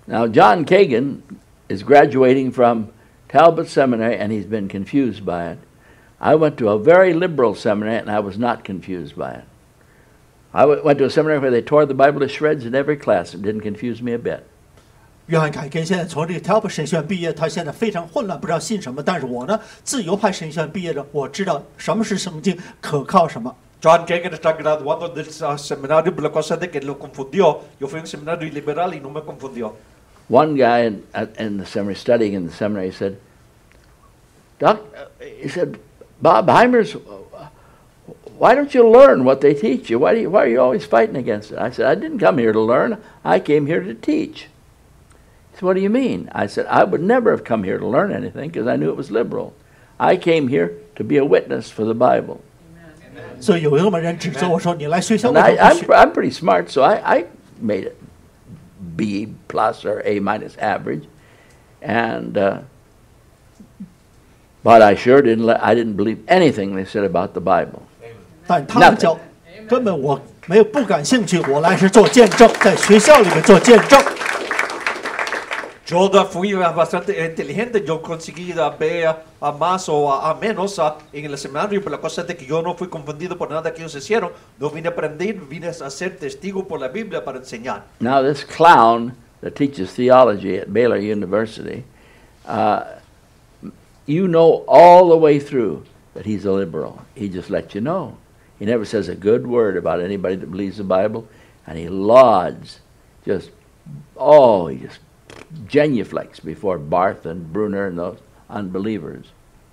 Now John Cagan is graduating from Talbot Seminary and he's been confused by it. I went to a very liberal seminary and I was not confused by it. I went to a seminary where they tore the Bible to shreds in every class. It didn't confuse me a bit. 约翰·凯根现在从这个 TELP 神学院毕业，他现在非常混乱，不知道信什么。但是我呢，自由派神学院毕业的，我知道什么是圣经，可靠什么。John Kay na naggraduado del sa seminaryo Bulacasadec que lo confundió. Yo fui a un seminario liberal y no me confundió. One guy in, in the seminary studying in the seminary said, "Doc, he said, Bob Hymers, why don't you learn what they teach you? Why, do you? why are you always fighting against it?" I said, "I didn't come here to learn. I came here to teach." He said, what do you mean? I said, I would never have come here to learn anything because I knew it was liberal. I came here to be a witness for the Bible. 所以有那么人指责我说：“你来学校 And 为 I, 什么 I'm, 不学 I'm pretty smart, so I, I made it B plus or A minus average, and uh, but I sure didn't. Let, I didn't believe anything they said about the Bible.？” 但他们教根本我没有不感兴趣，我来是做见证，在学校里面做见证。 Yo fui bastante inteligente, yo conseguí a B a, a más o a, a menos ah, en el seminario, pero la cosa es de que yo no fui confundido por nada que ellos hicieron, no vine a aprender, vine a ser testigo por la Biblia para enseñar. Now this clown that teaches theology at Baylor University, uh, you know all the way through that he's a liberal. He just lets you know. He never says a good word about anybody that believes the Bible, and he lauds just oh, he just genuflects before Barth and Bruner and those unbelievers.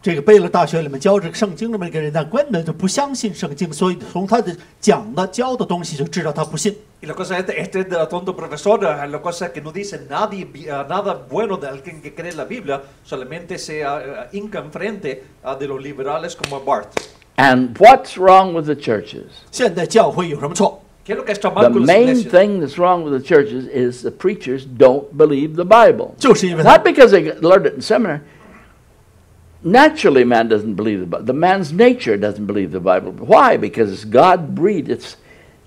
这个贝勒大学里面教这个圣经的那个人，他根本就不相信圣经，所以从他的讲的教的东西就知道他不信。 Y la cosa es, este, este de tonto profesor, ah, la cosa es que no dice nadie, vi- ah, nada bueno de alguien que cree en la Biblia, solamente se ah, ah, hinca enfrente ah, de los liberales como Barth. And what's wrong with the churches? 现在教会有什么错？ ¿Qué es lo que está mal The con las main iglesias? thing that's wrong with the churches is the preachers don't believe the Bible. 就是因为他 Not because they learned it in seminary. Naturally, man doesn't believe the Bible. The man's nature doesn't believe the Bible. Why? Because it's God breathed. It's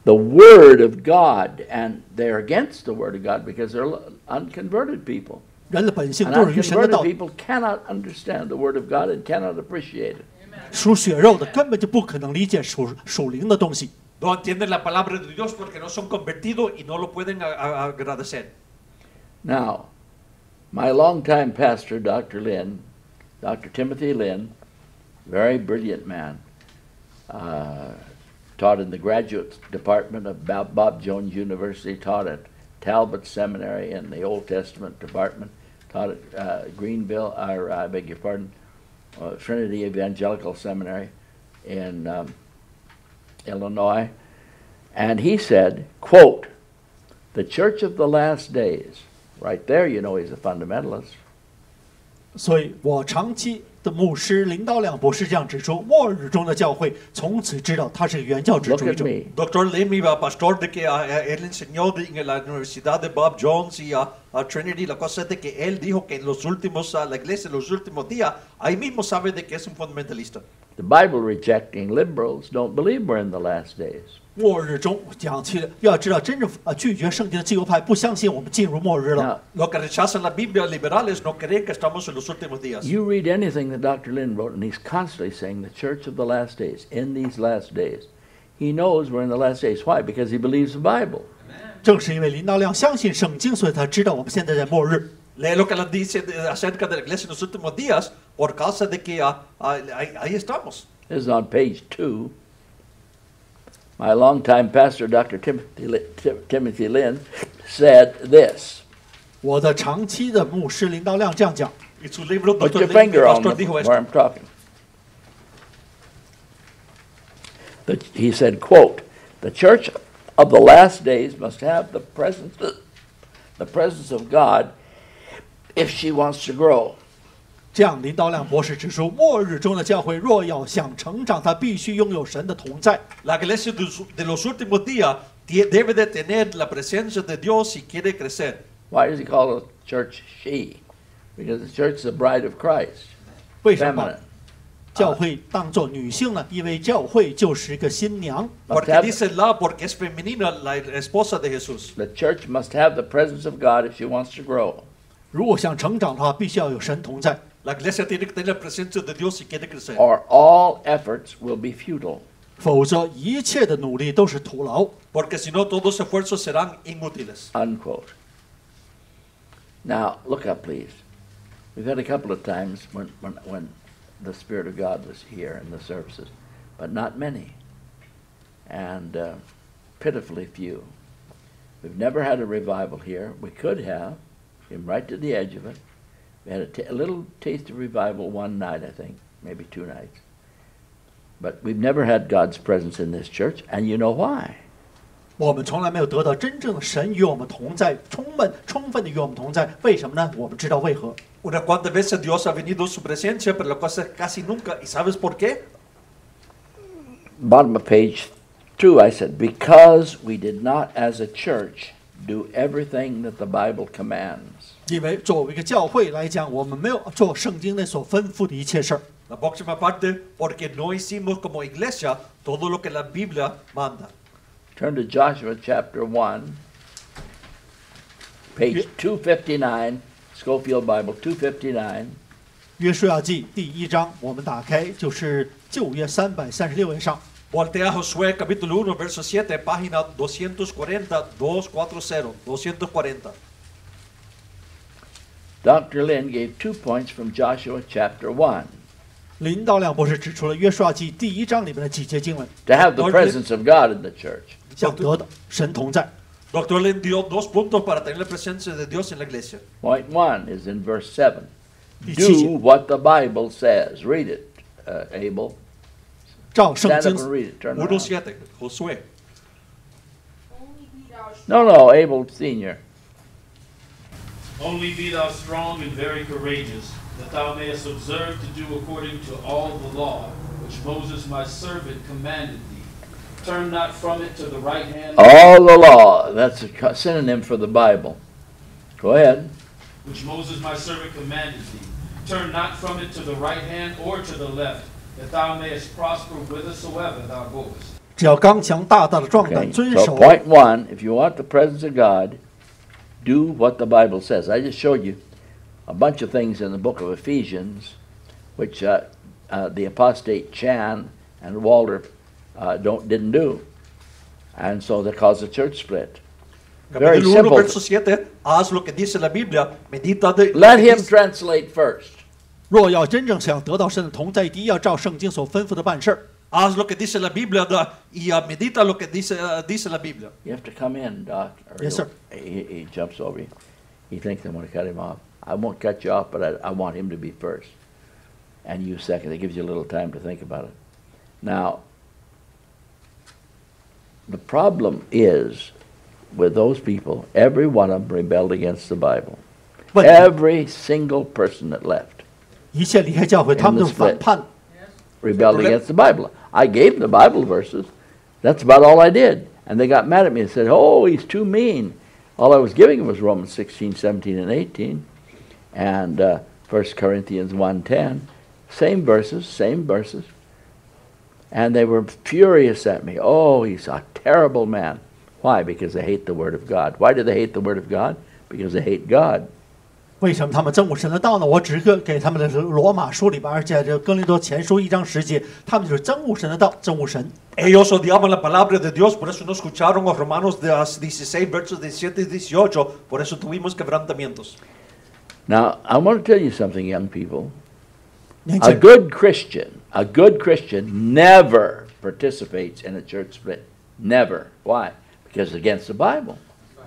the Word of God, and they're against the Word of God because they're unconverted people. 人的本性 And 都是与神的 unconverted 道理， people cannot understand the Word of God and cannot appreciate it. 属血肉的根本就不可能理解属属灵的东西。 No entienden la palabra de Dios porque no son convertidos y no lo pueden agradecer. Now, My longtime pastor, Dr. Lin, Dr. Timothy Lin, very brilliant man, uh, taught in the graduate department of Bob, Bob Jones University, taught at Talbot Seminary in the Old Testament department, taught at uh, Greenville, or I beg your pardon, uh, Trinity Evangelical Seminary in um, Illinois. And he said, quote, the church of the last days, right there you know he's a fundamentalist. 所以我长期的牧师林道亮博士这样指出，末日中的教会从此知道他是个原教旨 Look 主义 at 者。 me. Doctor Lemmy va pastor de que ah, eh, él enseñó de- en la Universidad de Bob Jones y a, a Trinity la cosa de que él dijo que en los últimos, ah, la iglesia en los últimos días, ahí mismo sabe de que es un fundamentalista. The Bible rejecting liberals don't believe we're in the last days. 末日中讲起，要知道真正啊拒绝圣经的自由派不相信我们进入末日了。Lo. You read anything that Dr. Lin wrote, and he's constantly saying the church of the last days, in these last days. He knows we're in the last days. Why? Because he believes the Bible. 正是因为林道亮相信圣经，所以他知道我们现在在末日。Lee lo que les dice de- acerca de la iglesia en los últimos días por causa de que ah, ah, ahí, ahí estamos. This is on page two. My longtime pastor, Dr. Timothy, Li- Tim- Timothy Lynn, said this. 我的长期的牧师林道亮这样讲， Y su libro, Put Doctor your Lemmy, finger on pastor the, dijo where esto. I'm talking. The, he said, quote, the church of the last days must have the presence, the presence of God if she wants to grow. 这样林道亮博士指出，末日中的教会若要想成长，他必须拥有神的同在。 La iglesia de los- de los últimos días tie- debe de tener la presencia de Dios si quiere crecer. Why does he call the church she? Because the church is the bride of Christ, 为什么 feminine. 教会当作女性呢？因为教会就是一个新娘。 Must Porque have- dice la, porque es femenina, la esposa de Jesús. the church must have the presence of God if she wants to grow. 如果想成长的话，必须要有神同在， La iglesia tiene que tener la presencia de Dios si quiere crecer. or all efforts will be futile. 否则一切的努力都是徒劳。 Porque si no, todos los esfuerzos serán inútiles. Unquote. Now, look up, please. We've had a couple of times when, when, when the Spirit of God was here in the services, but not many, and uh, pitifully few. We've never had a revival here. We could have, came right to the edge of it. We had a ta- a little taste of revival one night, I think, maybe two nights. But we've never had God's presence in this church, and you know why. 我们从来没有得到真正的神与我们同在，充分充分的与我们同在。为什么呢？我们知道为何。 Una cuantas veces Dios ha venido en su presencia, pero la cosa es casi nunca. ¿Y sabes por qué? bottom of page two, I said, because we did not, as a church, do everything that the Bible commands. 因为作为一个教会来讲，我们没有做圣经内所吩咐的一切事儿。La próxima parte, porque no hicimos como iglesia todo lo que la Biblia manda. Turn to Joshua chapter 1, page 259, Scofield Bible 259. 约书亚记第一章，我们打开就是旧约三百三十六页上。Voltea Josué capítulo 1, verso 7, página 240, 240, 240. Dr. Lynn gave two points from Joshua chapter 1. 林道亮博士指出了约书亚记第一章里面的几节经文， To have the Lord, presence of God in the church. 想得的神同在。 Doctor Lin dio dos puntos para tener la presencia de Dios en la iglesia. Point 1 is in verse 7. Die Do Zizje. what the Bible says. Read it, uh, Abel. 照圣 Stand 经 up and read it. Turn 1, around. 7, Josué. Only be thou No, no, Abel Sr. Only be thou strong and very courageous, that thou mayest observe to do according to all the law which Moses my servant commanded thee. Turn not from it to the right hand, All the law. That's a co- synonym for the Bible. Go ahead. which Moses my servant commanded thee. Turn not from it to the right hand or to the left, that thou mayest prosper whithersoever thou goest. 只要刚强大大的壮 Okay. 胆，遵 So 守 point one, if you want the presence of God, do what the Bible says. I just showed you a bunch of things in the book of Ephesians, which uh, uh, the apostate Chan and Walter uh, don't didn't do, and so that caused the church split. Very Capítulo 1, simple. verso 7, haz lo que dice la Biblia, medita de... Let him translate first. 若要真正想得到神的同在，第一要照圣经所吩咐的办事儿。 Haz lo que dice la Biblia da- y ah, medita lo que dice, ah, dice la Biblia. You have to come in, Doc. or Yes, he'll- sir. He, he jumps over you. He thinks I'm going to cut him off. I won't cut you off, but I, I want him to be first. And you second. It gives you a little time to think about it. Now, the problem is with those people, every one of them rebelled against the Bible. 问题 Every single person that left 一切离开教会，他们都是反叛。 rebelled against the Bible. I gave them the Bible verses. That's about all I did. And they got mad at me and said, Oh, he's too mean. All I was giving them was Romans 16, 17, and 18, and uh, 1 Corinthians 1.10. Same verses, same verses. And they were furious at me. Oh, he's a terrible man. Why? Because they hate the Word of God. Why do they hate the Word of God? Because they hate God. 为什么他们憎恶神的道呢？我只是给他们的罗马书里边，而且这哥林多前书一章十节，他们就是憎恶神的道，憎恶神。 Ellos odiaban la palabra de Dios, por eso no escucharon a Romanos de las 16, versos 17 y 18, por eso tuvimos quebrantamientos. Now, I want to tell you something, young people. 年 A 轻 good Christian, a good Christian never participates in a church split. Never. Why? Because it's against the Bible.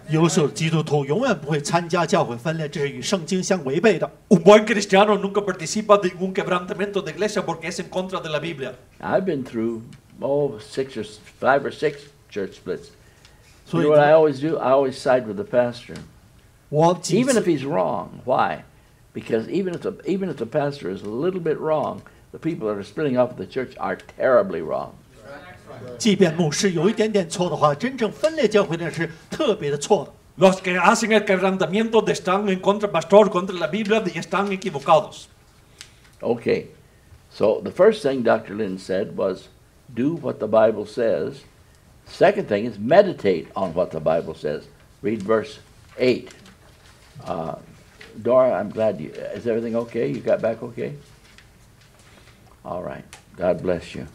优秀的基督徒永远不会参加教会分裂，这是与圣经相违背的。 Un buen cristiano nunca participa de un quebrantamiento de iglesia porque es en contra de la Biblia. I've been through, oh, six or s- five or six church splits. You 所以 know what I always do? I always side with the pastor. 我几 Even 次 if he's wrong. Why? Because even if the, even if the pastor is a little bit wrong, the people that are splitting off of the church are terribly wrong. 即便牧师有一点点错的话，真正分裂教会那是特别的错的。Los que hacen el quebrantamiento están en contra pastor, contra la Biblia y están equivocados. Okay, so the first thing Dr. Lin said was do what the Bible says. Second thing is meditate on what the Bible says. Read verse 8. Uh, Dora, I'm glad you. Is everything okay? You got back okay? All right. God bless you.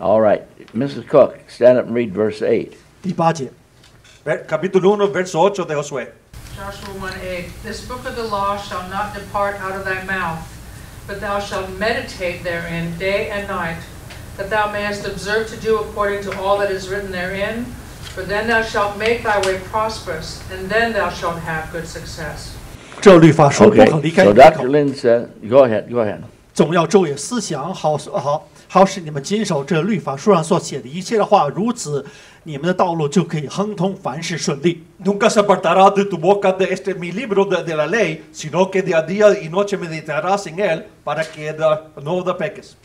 All right. Mrs. Cook, stand up and read verse 8. 第八节， Ver- Capítulo 1, verso 8 de Josué. Joshua 1 8, This book of the law shall not depart out of thy mouth, but thou shalt meditate therein day and night, that thou mayest observe to do according to all that is written therein. For then thou shalt make thy way prosperous, and then thou shalt have good success. 这律法书不 Okay. 可离开 So 你的 Dr. 口， Lynn said, go ahead, go ahead. 总要昼夜思想，好好 好使你们谨守这律法书上所写的一切的话，如此你们的道路就可以亨通，凡事顺利。Nunca se apartará de tu boca de este mi libro de, de la ley, sino que de día y noche meditarás en él para que no peques.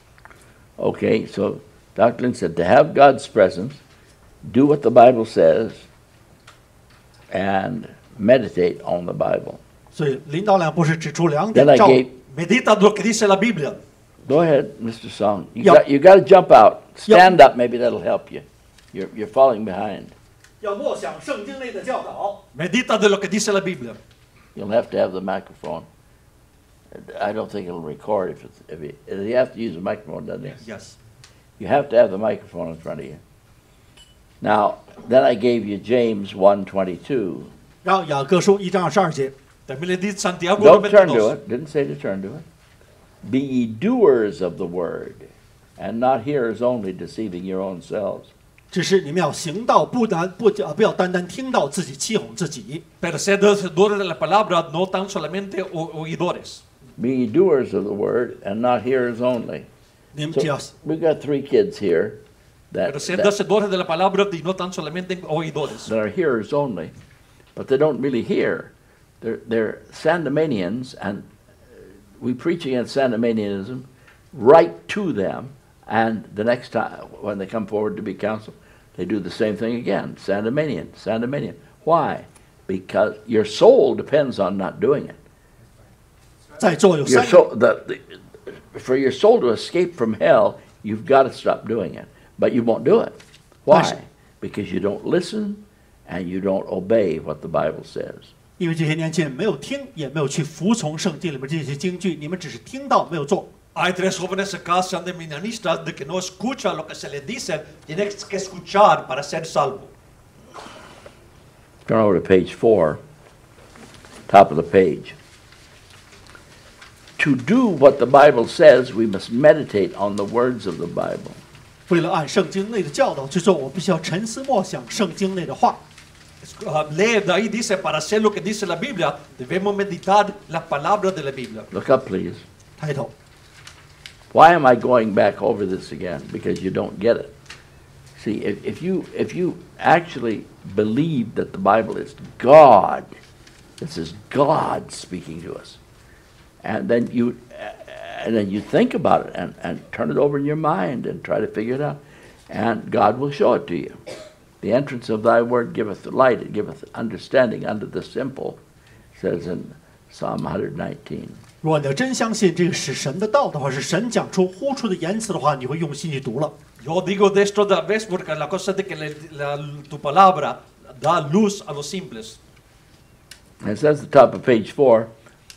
Okay, so Dr. Lin said to have God's presence, do what the Bible says, and meditate on the Bible. 所以林导两博士指出两点：照 medita lo que dice la Biblia。Go ahead, Mr. Song. You yep. got you got to jump out. Stand yep. up, maybe that'll help you. You're you're falling behind. Medita de lo que dice la Biblia. You'll have to have the microphone. I don't think it'll record if it's, if, you have to use the microphone, doesn't it? Yes. You have to have the microphone in front of you. Now, then I gave you James 1:22. Don't turn to it. Didn't say to turn to it. Be ye doers of the word, and not hearers only, deceiving your own selves. 只是你们要行道，不单不呃不要单单听到自己欺哄自己。 Pero sed hacedores de la palabra, no tan solamente o- oidores. Be ye doers of the word, and not hearers only. 你们 So 只要 we've got three kids here that, Pero sed that, hacedores de la palabra y no tan solamente oidores. that are hearers only, but they don't really hear. They're, they're Sandemanians, and we preach against Sandemanianism right to them, and the next time when they come forward to be counseled, they do the same thing again. Sandemanian, Sandemanian. Why? Because your soul depends on not doing it. Your soul, the, the, for your soul to escape from hell, you've got to stop doing it. But you won't do it. Why? Because you don't listen and you don't obey what the Bible says 因为这些年轻人没有听，也没有去服从圣经里面这些经句，你们只是听到没有做。 Hay tres jóvenes acá sandeminianistas de que no escuchan lo que se les dice, tienes que escuchar para ser salvo. Turn over to page four. top of the page. To do what the Bible says, we must meditate on the words of the Bible. 为了按圣经内的教导去做，我必须要沉思默想圣经内的话。 Lee de ahí dice, para hacer lo que dice la Biblia, debemos meditar las palabras de la Biblia. Look up, please. 抬头，Why am I going back over this again? Because you don't get it. See, if, if you if you actually believe that the Bible is God, this is God speaking to us, and then you and then you think about it and, and turn it over in your mind and try to figure it out, and God will show it to you. The entrance of thy word giveth light, it giveth understanding unto the simple, says in Psalm 119. 如果你要真相信这个是神的道的话，是神讲出呼出的言辞的话，你会用心去读了。 Yo digo de esto de vez porque la cosa es de que le- la- tu palabra da luz a los simples. And it says at the top of page four,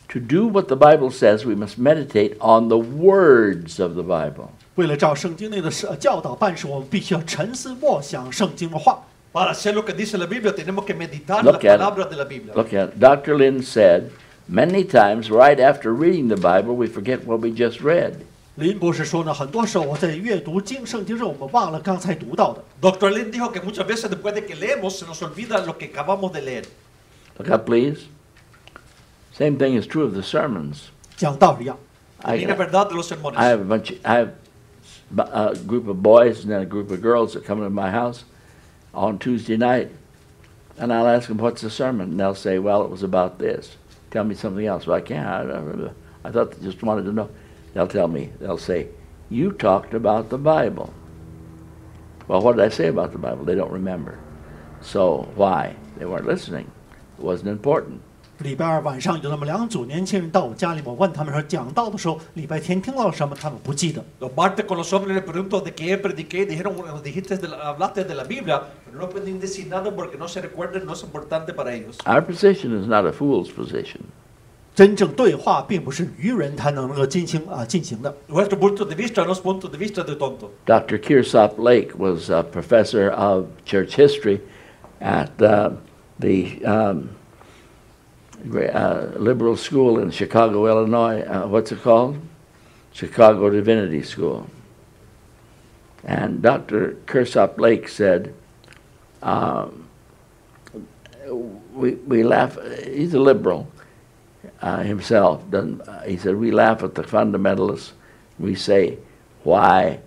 to do what the Bible says, we must meditate on the words of the Bible. 为了照圣经内的呃教导办事，我们必须要沉思默想圣经的话。 Para hacer lo que dice la Biblia, tenemos que meditar Look las at palabras it. de la Biblia. Look at it. Dr. Lynn said, many times right after reading the Bible, we forget what we just read. 林博士说呢，很多时候我在阅读经圣经时，我们忘了刚才读到的。 Doctor Lin dijo que muchas veces después de que leemos se nos olvida lo que acabamos de leer. Look up, please. Same thing is true of the sermons. 讲道一样， I, También es verdad de los sermones. I have a bunch. I have a uh, group of boys and then a group of girls that come to my house on Tuesday night, and I'll ask them, "What's the sermon?" And they'll say, "Well, it was about this." Tell me something else. Well, I can't. I, I, I thought they just wanted to know. They'll tell me. They'll say, "You talked about the Bible." Well, what did I say about the Bible? They don't remember. So why? They weren't listening. It wasn't important. 礼拜二晚上有那么两组年轻人到我家里，我问他们说讲道的时候，礼拜天听到了什么，他们不记得。Los martes con los hombres les pregunto de qué prediqué, dijeron, dijiste, de la, hablaste de la Biblia, pero no pueden decir nada porque no se recuerdan, no es importante para ellos. Our position is not a fool's position. 真正对话并不是愚人才能够进行啊进行的。Nuestro punto de vista no es punto de vista de tonto. Dr. Kirsopp Lake was a professor of church history at uh, the um, uh, liberal school in Chicago, Illinois. Uh, what's it called? Chicago Divinity School. And Dr. Kirsopp Lake said, um, we, we laugh, he's a liberal uh, himself. Uh, he said, we laugh at the fundamentalists. We say, why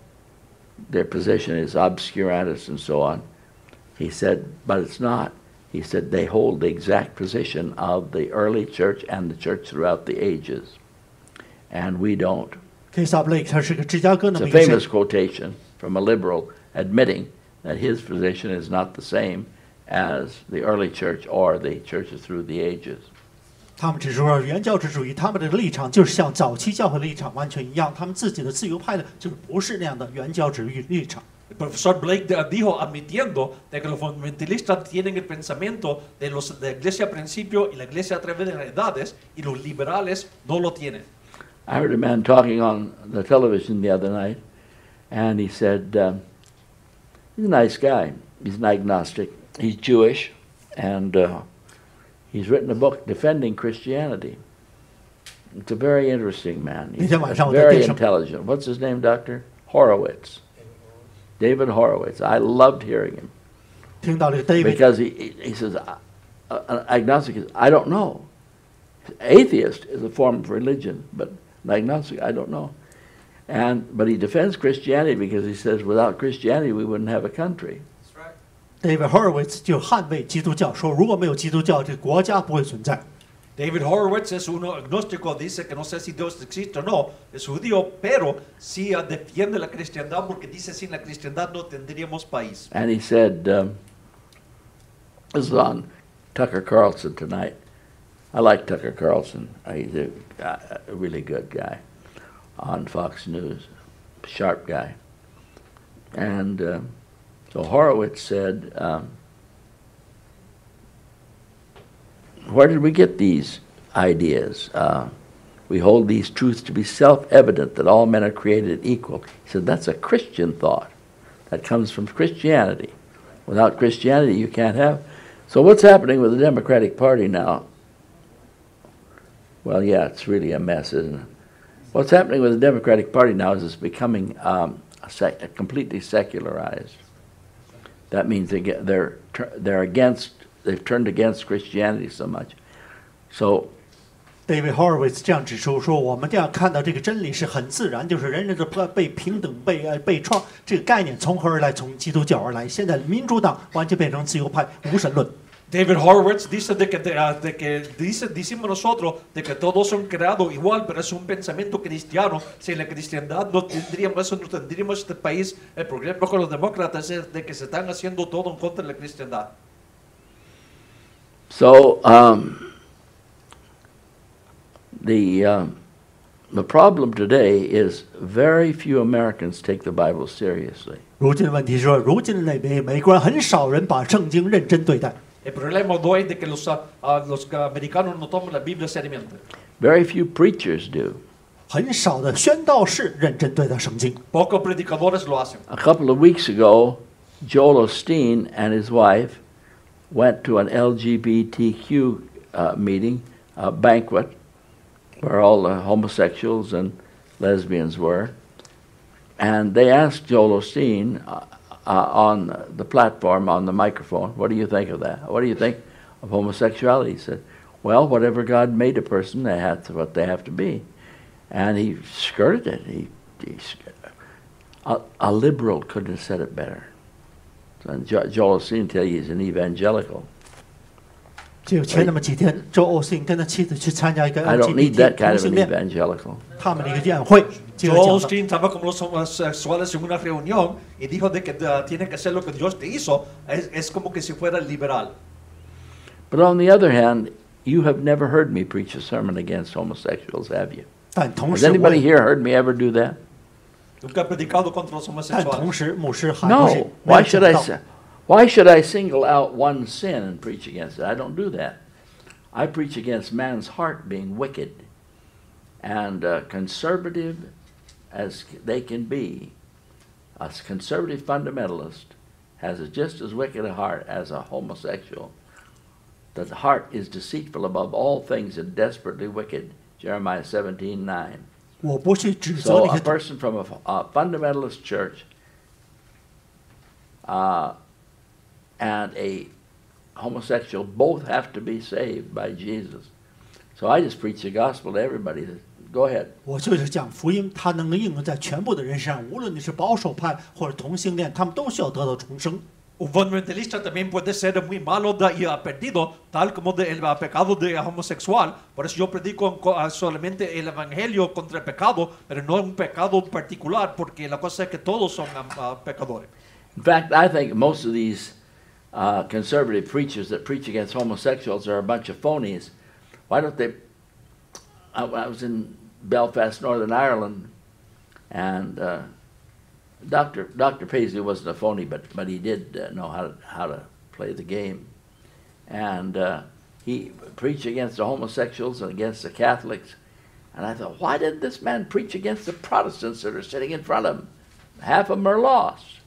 their position is obscurantist and so on. He said, but it's not. He said they hold the exact position of the early church and the church throughout the ages. And we don't. k s a b Lake 他是个芝加哥 It's 的 a 名士 famous，quotation from a liberal admitting that his position is not the same as the early church or the churches through the ages. 他们指出说原教旨主义他们的立场就是像早期教会的立场完全一样，他们自己的自由派的就是不是那样的原教旨主义立场。 El profesor Blake dijo, admitiendo de que los fundamentalistas tienen el pensamiento de, los, de la iglesia a principio y la iglesia a través de las edades, y los liberales no lo tienen. I heard a man talking on the television the other night, and he said, um, he's a nice guy. He's an agnostic. He's Jewish, and uh, he's written a book defending Christianity. It's a very interesting man. He's very intelligent. What's his name, Doctor? Horowitz. David Horowitz. I loved hearing him 听到这个 David because he, he he says, uh, uh, an agnostic is, I don't know. Atheist is a form of religion, but an agnostic, I don't know. And, but he defends Christianity because he says without Christianity we wouldn't have a country. David Horowitz 就捍卫基督教，说如果没有基督教，这个国家不会存在。 David Horowitz es uno agnóstico, dice que no sé si Dios existe o no, es judío, pero sí defiende la cristiandad porque dice sin la cristiandad no tendríamos país. And he said, um, this is on Tucker Carlson tonight. I like Tucker Carlson. Uh, He's a, a really good guy on Fox News, sharp guy. And uh, so Horowitz said, um, where did we get these ideas? Uh, we hold these truths to be self-evident that all men are created equal. He said that's a Christian thought. That comes from Christianity. Without Christianity, you can't have. So what's happening with the Democratic Party now? Well, yeah, it's really a mess, isn't it? What's happening with the Democratic Party now is it's becoming um, a sec- completely secularized. That means they get they're they're against they've turned against Christianity so much. So David Horowitz 这样指出说，我们这样看到这个真理是很自然，就是人人都被平等、被呃被创这个概念从何而来？从基督教而来。现在民主党完全变成自由派无神论。 David Horowitz dice de que, de, ah, de que dice, decimos nosotros de que todos son creados igual, pero es un pensamiento cristiano. Sin la cristiandad no tendríamos eso, no tendríamos este país. El problema con los demócratas es de que se están haciendo todo en contra de la cristiandad. so um, the um, the problem today is very few Americans take the Bible seriously. 如今的问题是说，如今的那美美国人很少人把圣经认真对待， El problema no es de que los, ah, ah, los americanos no toman la Biblia seriamente. Very few preachers do. 很少的宣道士认真对待圣经。 Pocos predicadores lo hacen. A couple of weeks ago, Joel Osteen and his wife went to an LGBTQ uh, meeting, a banquet, where all the homosexuals and lesbians were. And they asked Joel Osteen uh, uh, on the platform, on the microphone, what do you think of that? What do you think of homosexuality? He said, well, whatever God made a person, they have what they have to be. And he skirted it. He, he a, a liberal couldn't have said it better. And jo- Joel Osteen tell you he's an evangelical. 就前那么几天，周欧信跟他妻子去参加一个 I don't need that LGBT kind of 同性 an 恋 evangelical. 他们的一个宴会，就 Joel 讲到 Osteen estaba con los homosexuales en una reunión y dijo de que ah, tiene que hacer lo que Dios te hizo. Es, es como que si fuera liberal. But on the other hand, you have never heard me preach a sermon against homosexuals, have you? 但同 Has 时我 anybody 也 here heard me ever do that? 但同 homosexuales. 时牧师还不是 No. 没有 Why should 讲 I到 say, why should I single out one sin and preach against it? I don't do that. I preach against man's heart being wicked and uh, conservative as they can be. A conservative fundamentalist has a just as wicked a heart as a homosexual. That the heart is deceitful above all things and desperately wicked. Jeremiah 17 9. 我不去指责 So 那 a 些 person from a, a fundamentalist church uh, and a homosexual both have to be saved by Jesus. So I just preach the gospel to everybody. Go ahead. 我就是讲福音，它能够应用在全部的人身上，无论你是保守派或者同性恋，他们都需要得到重生。Un fundamentalista también puede ser muy malo da- y ah, perdido, tal como de- el pecado de homosexual. Por eso yo predico ah, solamente el evangelio contra el pecado, pero no un pecado particular, porque la cosa es que todos son ah, pecadores. In fact, I think most of these uh, conservative preachers that preach against homosexuals are a bunch of phonies. Why don't they? I, I was in Belfast, Northern Ireland, and uh, Dr. Dr. Paisley wasn't a phony, but but he did uh, know how to how to play the game, and uh, he preached against the homosexuals and against the Catholics. And I thought, why didn't this man preach against the Protestants that are sitting in front of him? Half of them are lost.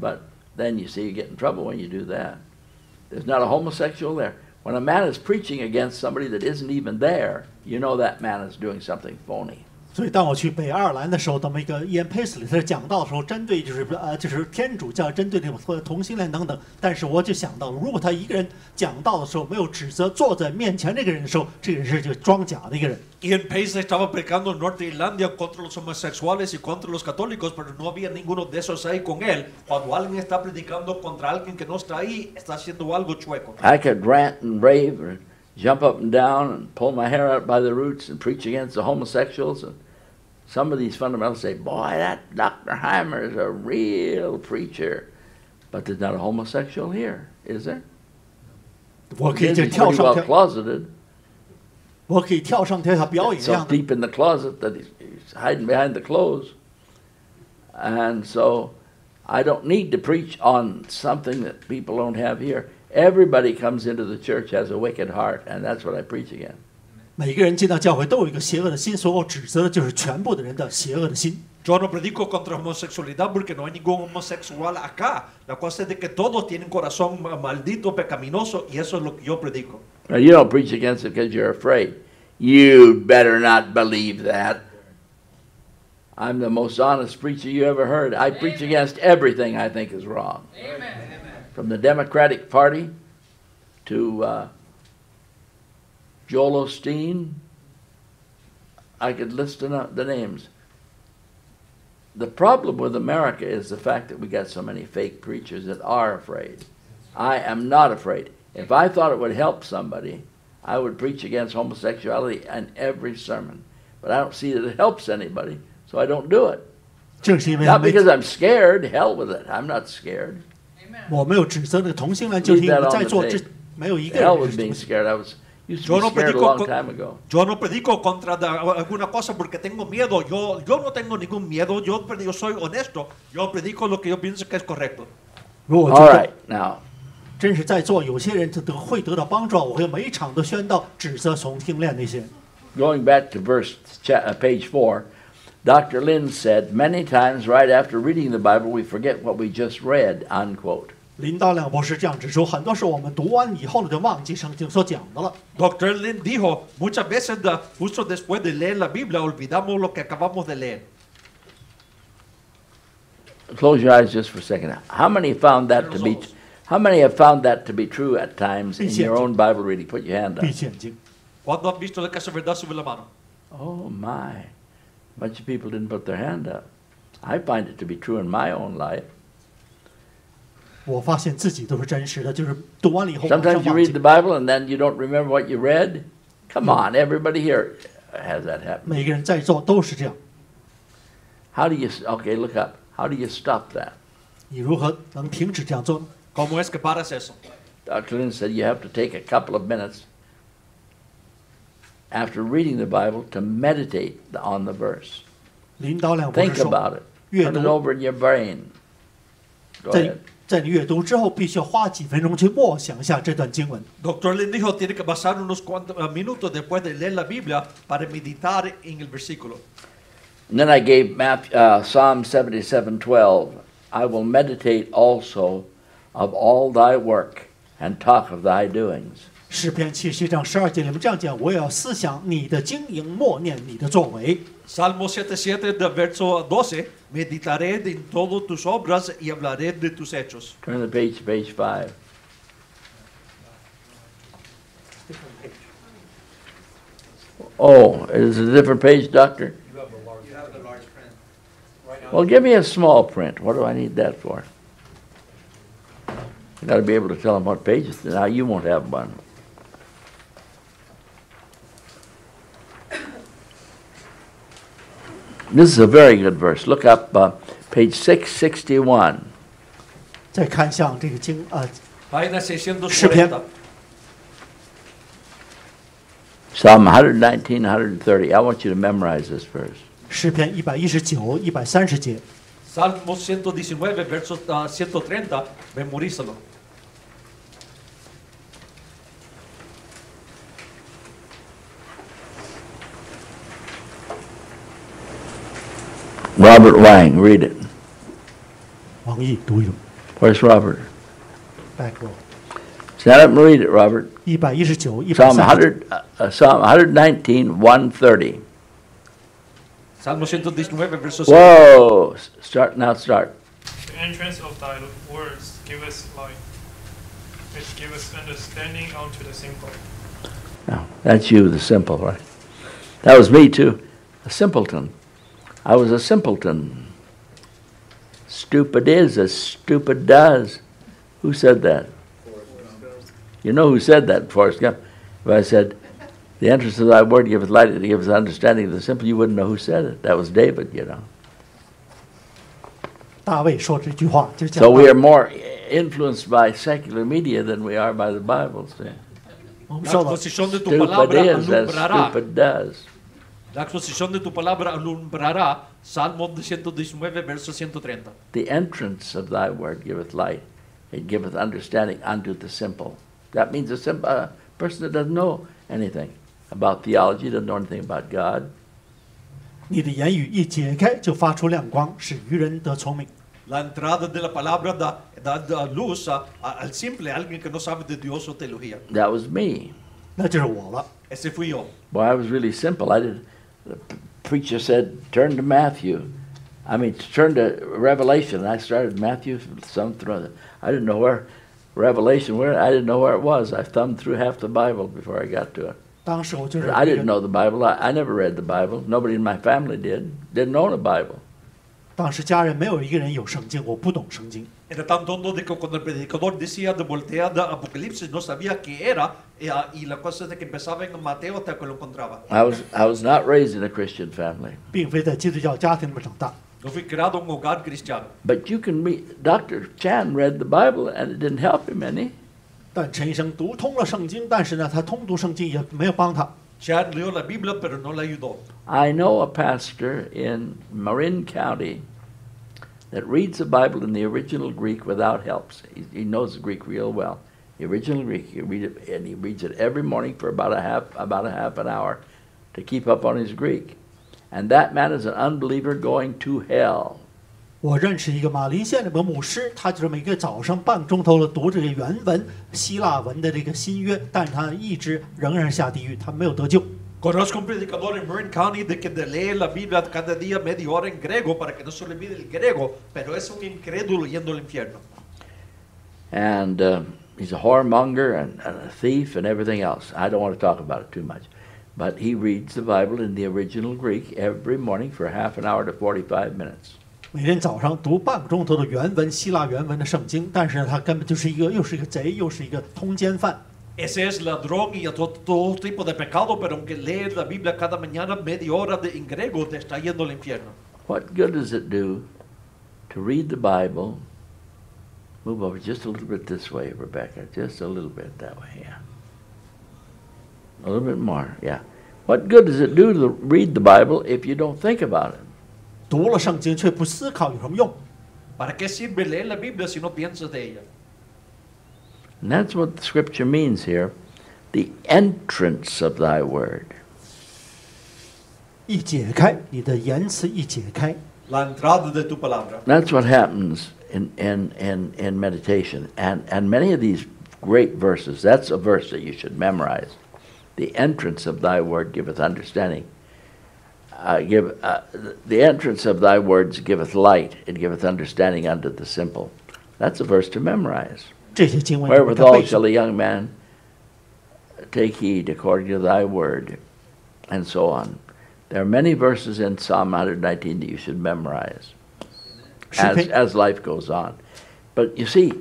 But then you see you get in trouble when you do that. There's not a homosexual there. When a man is preaching against somebody that isn't even there, you know that man is doing something phony. 所以当我去北爱尔兰的时候，那么一个伊恩佩斯里他讲到的时候，针对就是呃就是天主教针对这种同同性恋等等，但是我就想到，如果他一个人讲到的时候没有指责坐在面前这个人的时候，这个人是就装假的一个人。 Y en Paisley estaba predicando en Norte Irlanda contra los homosexuales y contra los católicos, pero no había ninguno de esos ahí con él. Cuando alguien está predicando contra alguien que no está ahí, está haciendo algo chueco. I could rant and rave or jump up and down and pull my hair out by the roots and preach against the homosexuals. And some of these fundamentalists say, boy, that Dr. Heimer is a real preacher. But there's not a homosexual here, is there? 我可以 He 就 is 跳 pretty 上 well 跳， closeted. 我可以跳上跳下表演一 so 样的。 deep in the closet that he's, he's hiding behind the clothes. And so I don't need to preach on something that people don't have here. Everybody comes into the church has a wicked heart, and that's what I preach again. 每个人进到教会都有一个邪恶的心，所以我指责的就是全部的人的邪恶的心。 Yo no predico contra homosexualidad porque no hay ningún homosexual acá. La cosa es de que todos tienen corazón ma- maldito, pecaminoso, y eso es lo que yo predico. Now, you don't preach against it because you're afraid. You'd better not believe that. I'm the most honest preacher you ever heard. I preach against everything I think is wrong. From the Democratic Party to uh, Joel Osteen. I could list the, the names. The problem with America is the fact that we got so many fake preachers that are afraid. I am not afraid. If I thought it would help somebody, I would preach against homosexuality in every sermon. But I don't see that it helps anybody, so I don't do it. 正是因为他 Not 没 because I'm scared. Hell with it. I'm not scared. 我没有指责这个同性恋，就是 Leave 因为 that 在 on the 座这 tape. 没有一个 Hell 人 with 是 being 同性 scared. I was used to Yo no, predico yo no predico contra alguna cosa porque tengo miedo. Yo, yo no tengo ningún miedo. Yo, yo soy honesto. Yo predico lo que yo pienso que es correcto. 如果 now. 真是在座有些人就得会得到帮助，我会每场都宣道指责、从听、练那些。Going back to verse cha- uh, page four, Dr. Lin said, Many times right after reading the Bible, we forget what we just read, unquote. 林道亮博士这样指出，很多时候我们读完以后呢，就忘记圣经所讲的了。 Doctor Lin dijo, muchas veces da- justo después de leer la Biblia olvidamos lo que acabamos de leer. Close your eyes just for a second. How many found that to be? How many have found that to be true at times in your own Bible reading? Put your hand up. 闭起眼睛。 ¿Cuándo han visto la casa verdad sobre la mano? Oh my! A bunch of people didn't put their hand up. I find it to be true in my own life. 我发现自己都是真实的，就是读完了以后马上 Sometimes you 忘 read 记 the。Bible and then you don't remember what you read. Come on, everybody here has that happen. 每个人在座都是这样。 How do you? Okay, look up. How do you stop that? 你如何能停止这样做呢？ ¿Cómo es que paras eso? Dr. Lynn said you have to take a couple of minutes after reading the Bible to meditate on the verse. 林导亮博士 Think 说 about it.，阅 Turn it 读 over in your brain. Go 在 ahead. 在你阅读之后，必须要花几分钟去默想一下这段经文。Doctor Lin dijo, tiene que pasar unos cuantos eh, minutos después de leer la Biblia para meditar en el versículo. And then I gave Matthew, uh, Psalm 77:12. I will meditate also of all thy work and talk of thy doings. 诗篇七十一章十二节里面这样讲：我也要思想你的经营，默念你的作为。Salmo 77, de verso 12, meditaré en todas tus obras y hablaré de tus hechos. Turn the page to page five. Oh, is a different page, Doctor? You have a large, have the large print. Right now, Well, give me a small print. What do I need that for? I got to be able to tell them what pages. Now you won't have one. This is a very good verse. Look up uh, page 661. 再看向这个经呃 Página 诗篇 640. Psalm 119, 130. I want you to memorize this verse. 诗篇一百一十九、一百三十节。 Salmo 119, verso ah, 130, memorízalo. Robert Wang, read it. 王毅读一读 Where's Robert? ，back row。 Stand up and read it, Robert. 一百一十九、一百 Psalm 三十。 100, uh, uh, Psalm 119, 130. Salmo 119, verso 130. Whoa! S- Start now. Start. The entrance of thy words give us light, which give us understanding unto the simple. Now that's you, the simple, right? That was me too, a simpleton. I was a simpleton. Stupid is as stupid does. Who said that? You know who said that, Forrest Gump? If I said, "The entrance of thy word giveth light, it giveth understanding of the simple," you wouldn't know who said it. That was David, you know. 大卫说这句话，就是讲 So we are more influenced by secular media than we are by the Bible. See? 我们 La 受到 exposición de tu Stupid palabra is as alumbrará. stupid does. La exposición de tu palabra alumbrará. Salmo 119, verso 130. The entrance of thy word giveth light, it giveth understanding unto the simple. That means a sim- a person that doesn't know anything about theology, doesn't know anything about God. 你的言语一解开，就发出亮光，使愚人得聪明。 La entrada de la palabra da, da- da luz a- a- al simple, a alguien que no sabe de Dios o teología. That was me. 那就是我了。 Ese fui yo. Boy, I was really simple. I did. The p- preacher said, "Turn to Matthew." I mean, turn to Revelation. I started Matthew, some through. I didn't know where Revelation where. I didn't know where it was. I thumbed through half the Bible before I got to it. 当时我就是 I 那 didn't 个 know the Bible. I, I never read the Bible. Nobody in my family did. Didn't own a Bible. 当时家人没有一个人有圣经，我不懂圣经。 Era tan tonto de que cuando el predicador decía de voltear de Apocalipsis no sabía qué era y, ah, y la cosa es de que empezaba en Mateo hasta que lo encontraba. I was I was not raised in a Christian family. 并非在基督教家庭里面长大。 No fui criado en un hogar cristiano. But you can read. Dr. Chan read the Bible, and it didn't help him any. 但陈医生读通了圣经，但是呢，他通读圣经也没有帮他。 Chad leyó la Biblia pero no le ayudó. I know a pastor in Marin County that reads the Bible in the original Greek without helps. He, he knows the Greek real well. The original Greek, he read it, and he reads it every morning for about a half about a half an hour to keep up on his Greek. And that man is an unbeliever going to hell. 我认识一个马林县的个牧师，他就是每个早上半个钟头的读这个原文希腊文的这个新约，但是他一直仍然下地狱，他没有得救。 Conozco un predicador en Marin County de que de lee la Biblia cada día media hora en griego para que no se le olvide el griego, pero es un incrédulo yendo al infierno. And uh, he's a whoremonger and, and a thief and everything else. I don't want to talk about it too much. But he reads the Bible in the original Greek every morning for half an hour to 45 minutes. 每天早上读半个钟头的原文希腊原文的圣经，但是呢他根本就是一个又是一个贼，又是一个通奸犯。 Ese es ladrón y a todo, todo tipo de pecado, pero aunque lee la Biblia cada mañana media hora de, en griego, te está yendo al infierno. What good does it do to read the Bible? Move over just a little bit this way, Rebecca. Just a little bit that way, yeah. A little bit more, yeah. What good does it do to read the Bible if you don't think about it? 读了圣经却不思考有什么用？ ¿Para qué sirve leer la Biblia si no piensas de ella? And that's what the scripture means here the entrance of thy word. 一解开你的言辞，一解开， La entrada de tu palabra. That's what happens in, in, in, in meditation. And, and many of these great verses, that's a verse that you should memorize. The entrance of thy word giveth understanding. Uh, give, uh, the entrance of thy words giveth light, it giveth understanding unto the simple. That's a verse to memorize. 这些经文你把它 Wherewithal 背 shall 上 a。young man take heed according to thy word, and so on. There are many verses in Psalm 119 that you should memorize 诗 as, 篇 as life goes on. But you see,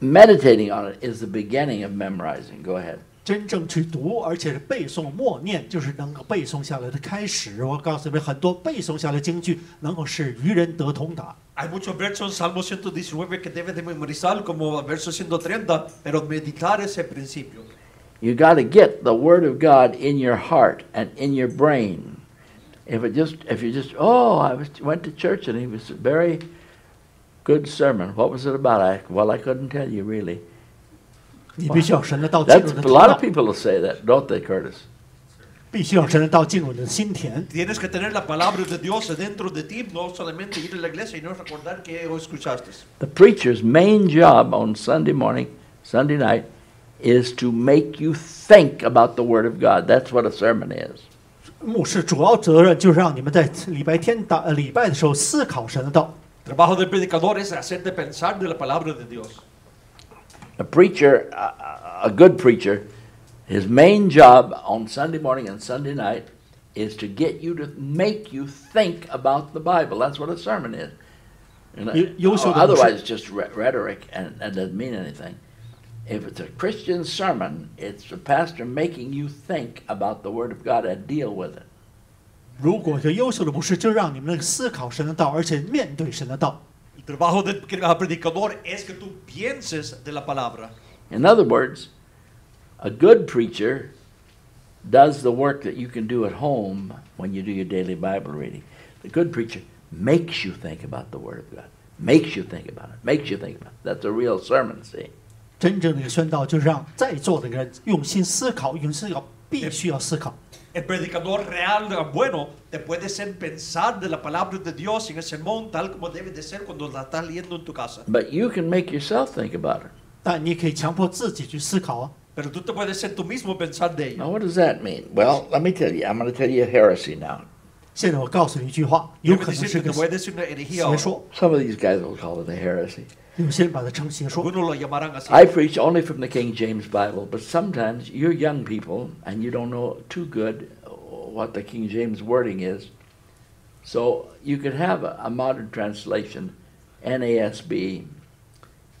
meditating on it is the beginning of memorizing. Go ahead. 真正去读，而且是背诵默念，就是能够背诵下来的开始。我告诉你们，很多背诵下来的经句能够使愚人得通达。 Hay muchos versos en Salmo 119 que debes de memorizar, como el verso 130, pero meditar es el principio. You got to get the Word of God in your heart and in your brain. If it just, if you just, oh, I was, went to church and it was a very good sermon. What was it about? I, well, I couldn't tell you really. 你必须要神的道进 That's 入你的 a 头 lot of 脑， people will say that, don't they, Curtis? 必须要神的道进入你的心田。 Tienes que tener la palabra de Dios dentro de ti, no solamente ir a la iglesia y no recordar que lo escuchaste. The preacher's main job on Sunday morning, Sunday night, is to make you think about the Word of God. That's what a sermon is. 牧师主要责任就是让你们在礼拜天打呃礼拜的时候思考神的道。 Trabajo del predicador es hacerte pensar de la palabra de Dios. A preacher, a, a good preacher, his main job on Sunday morning and Sunday night is to get you to make you think about the Bible. That's what a sermon is. You know, 优优秀的牧师 otherwise, it's just rhe- rhetoric and, and doesn't mean anything. If it's a Christian sermon, it's the pastor making you think about the Word of God and deal with it. 如果这优秀的牧师就让你们能思考神的道，而且面对神的道。 El trabajo del predicador es que tú pienses de la palabra. In other words, a good preacher does the work that you can do at home when you do your daily Bible reading. The good preacher makes you think about the Word of God, makes you think about it, makes you think about it. That's a real sermon, see? 真正的一个宣道就是让在座的人用心思考，用心要必须要思考。 El predicador real, bueno, te puede hacer pensar de la palabra de Dios en el sermón tal como debe de ser cuando la estás leyendo en tu casa. But you can make yourself think about it. 但你可以强迫自己去思考啊。 Pero tú te puedes ser tú mismo pensar de Now, ello. what does that mean? Well, let me tell you. I'm going to tell you a heresy now. 现在我告诉你一句话，有 Yo 可 me 能是 decir 个 que te voy a decir una herejía 邪 ahora. 说， Some of these guys will call it a heresy. I preach only from the King James Bible, but sometimes you're young people and you don't know too good what the King James wording is. So you could have a, a modern translation, NASB,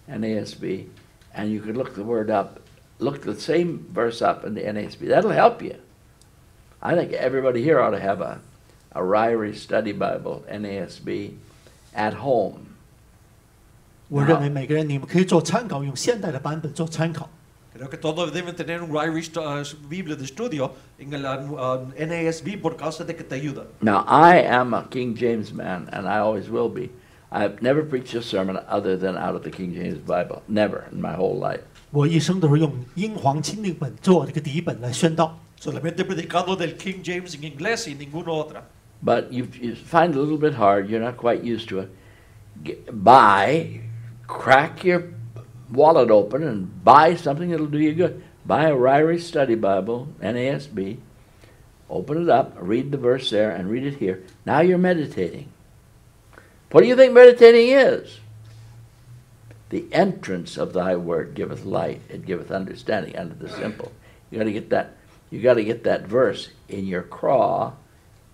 NASB, and you could look the word up, look the same verse up in the NASB. That'll help you. I think everybody here ought to have a, a Ryrie Study Bible, NASB, at home 我认为每个人你们可以做参考，用现代的版本做参考。 Creo que todos deben tener un Irish uh, Biblia de estudio en el uh, NASB por causa de que te ayuda. Now, I am a King James man, and I always will be. I've never preached a sermon other than out of the King James Bible. Never in my whole life. 我一生都是用英皇钦定本做这个第一本来宣道。 Solamente he predicado del King James en inglés y ninguna otra. But you, you find it a little bit hard. You're not quite used to it. Get, buy, crack your wallet open and buy something that'll do you good. Buy a Ryrie Study Bible, NASB. Open it up, read the verse there, and read it here. Now you're meditating. What do you think meditating is? The entrance of thy word giveth light, it giveth understanding unto the simple. You gotta get that you gotta get that verse in your craw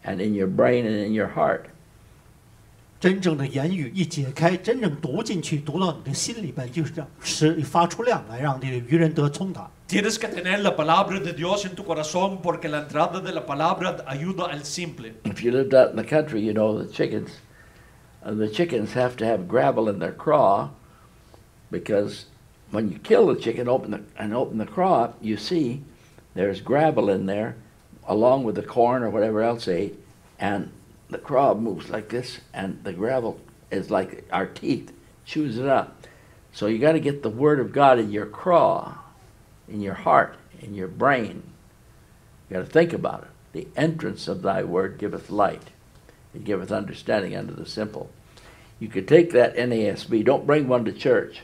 and in your brain and in your heart 真正的言语一解开，真正读进去，读到你的心里边，就是这样，使发出亮来，让这个愚人得聪达。 Tienes que tener la palabra de Dios en tu corazón porque la entrada de la palabra ayuda al simple. If you lived out in the country, you know the chickens. Uh, the chickens have to have gravel in their craw because when you kill the chicken, open the and open the craw up, you see there's gravel in there, along with the corn or whatever else they ate, and the craw moves like this, and the gravel is like our teeth, chews it up. So you got to get the word of God in your craw, in your heart, in your brain. You got to think about it. The entrance of thy word giveth light. It giveth understanding unto the simple. You could take that NASB. Don't bring one to church.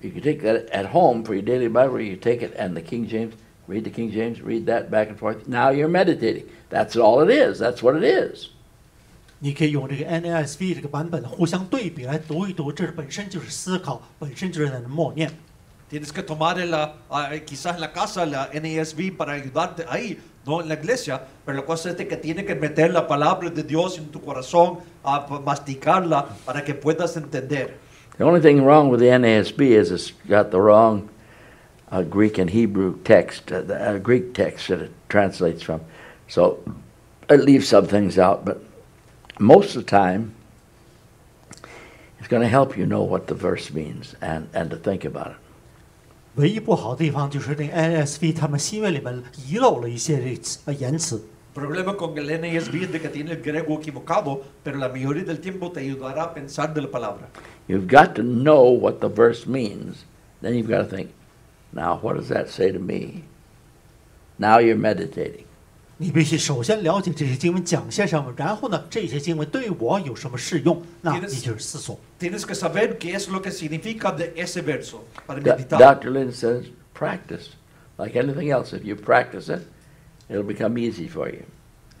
You could take that at home for your daily Bible. You take it and the King James. Read the King James. Read that back and forth. Now you're meditating. That's all it is. That's what it is. 你可以用这个 NASB 这个版本互相对比来读一读，这本身就是思考，本身就是在那默念。 Tienes que tomar el, ah, ah, quizás en la casa la NASB para ayudarte ahí, no en la iglesia, pero la cosa es de que tienes que meter la palabra de Dios en tu corazón, a masticarla para que puedas entender. The only thing wrong with the NASB is it's got the wrong uh, Greek and Hebrew text, uh, the uh, Greek text that it translates from. So it leaves some things out, but most of the time, it's going to help you know what the verse means and, and to think about it. 唯一不好的地方就是这个 NASB 他们新约里面遗漏了一些这词呃言辞。 problema con el NASB es de que tiene el griego equivocado, pero la mayoría del tiempo te ayudará a pensar de la palabra. You've got to know what the verse means. Then you've got to think, now what does that say to me? Now you're meditating. 你必须首先了解这些经文讲些什么，然后呢，这些经文对我有什么适用？那你就是思索。 Tienes que saber qué es lo que significa de ese verso para Do- meditar. Dr. Lynn says, practice. Like anything else, if you practice it, it'll become easy for you.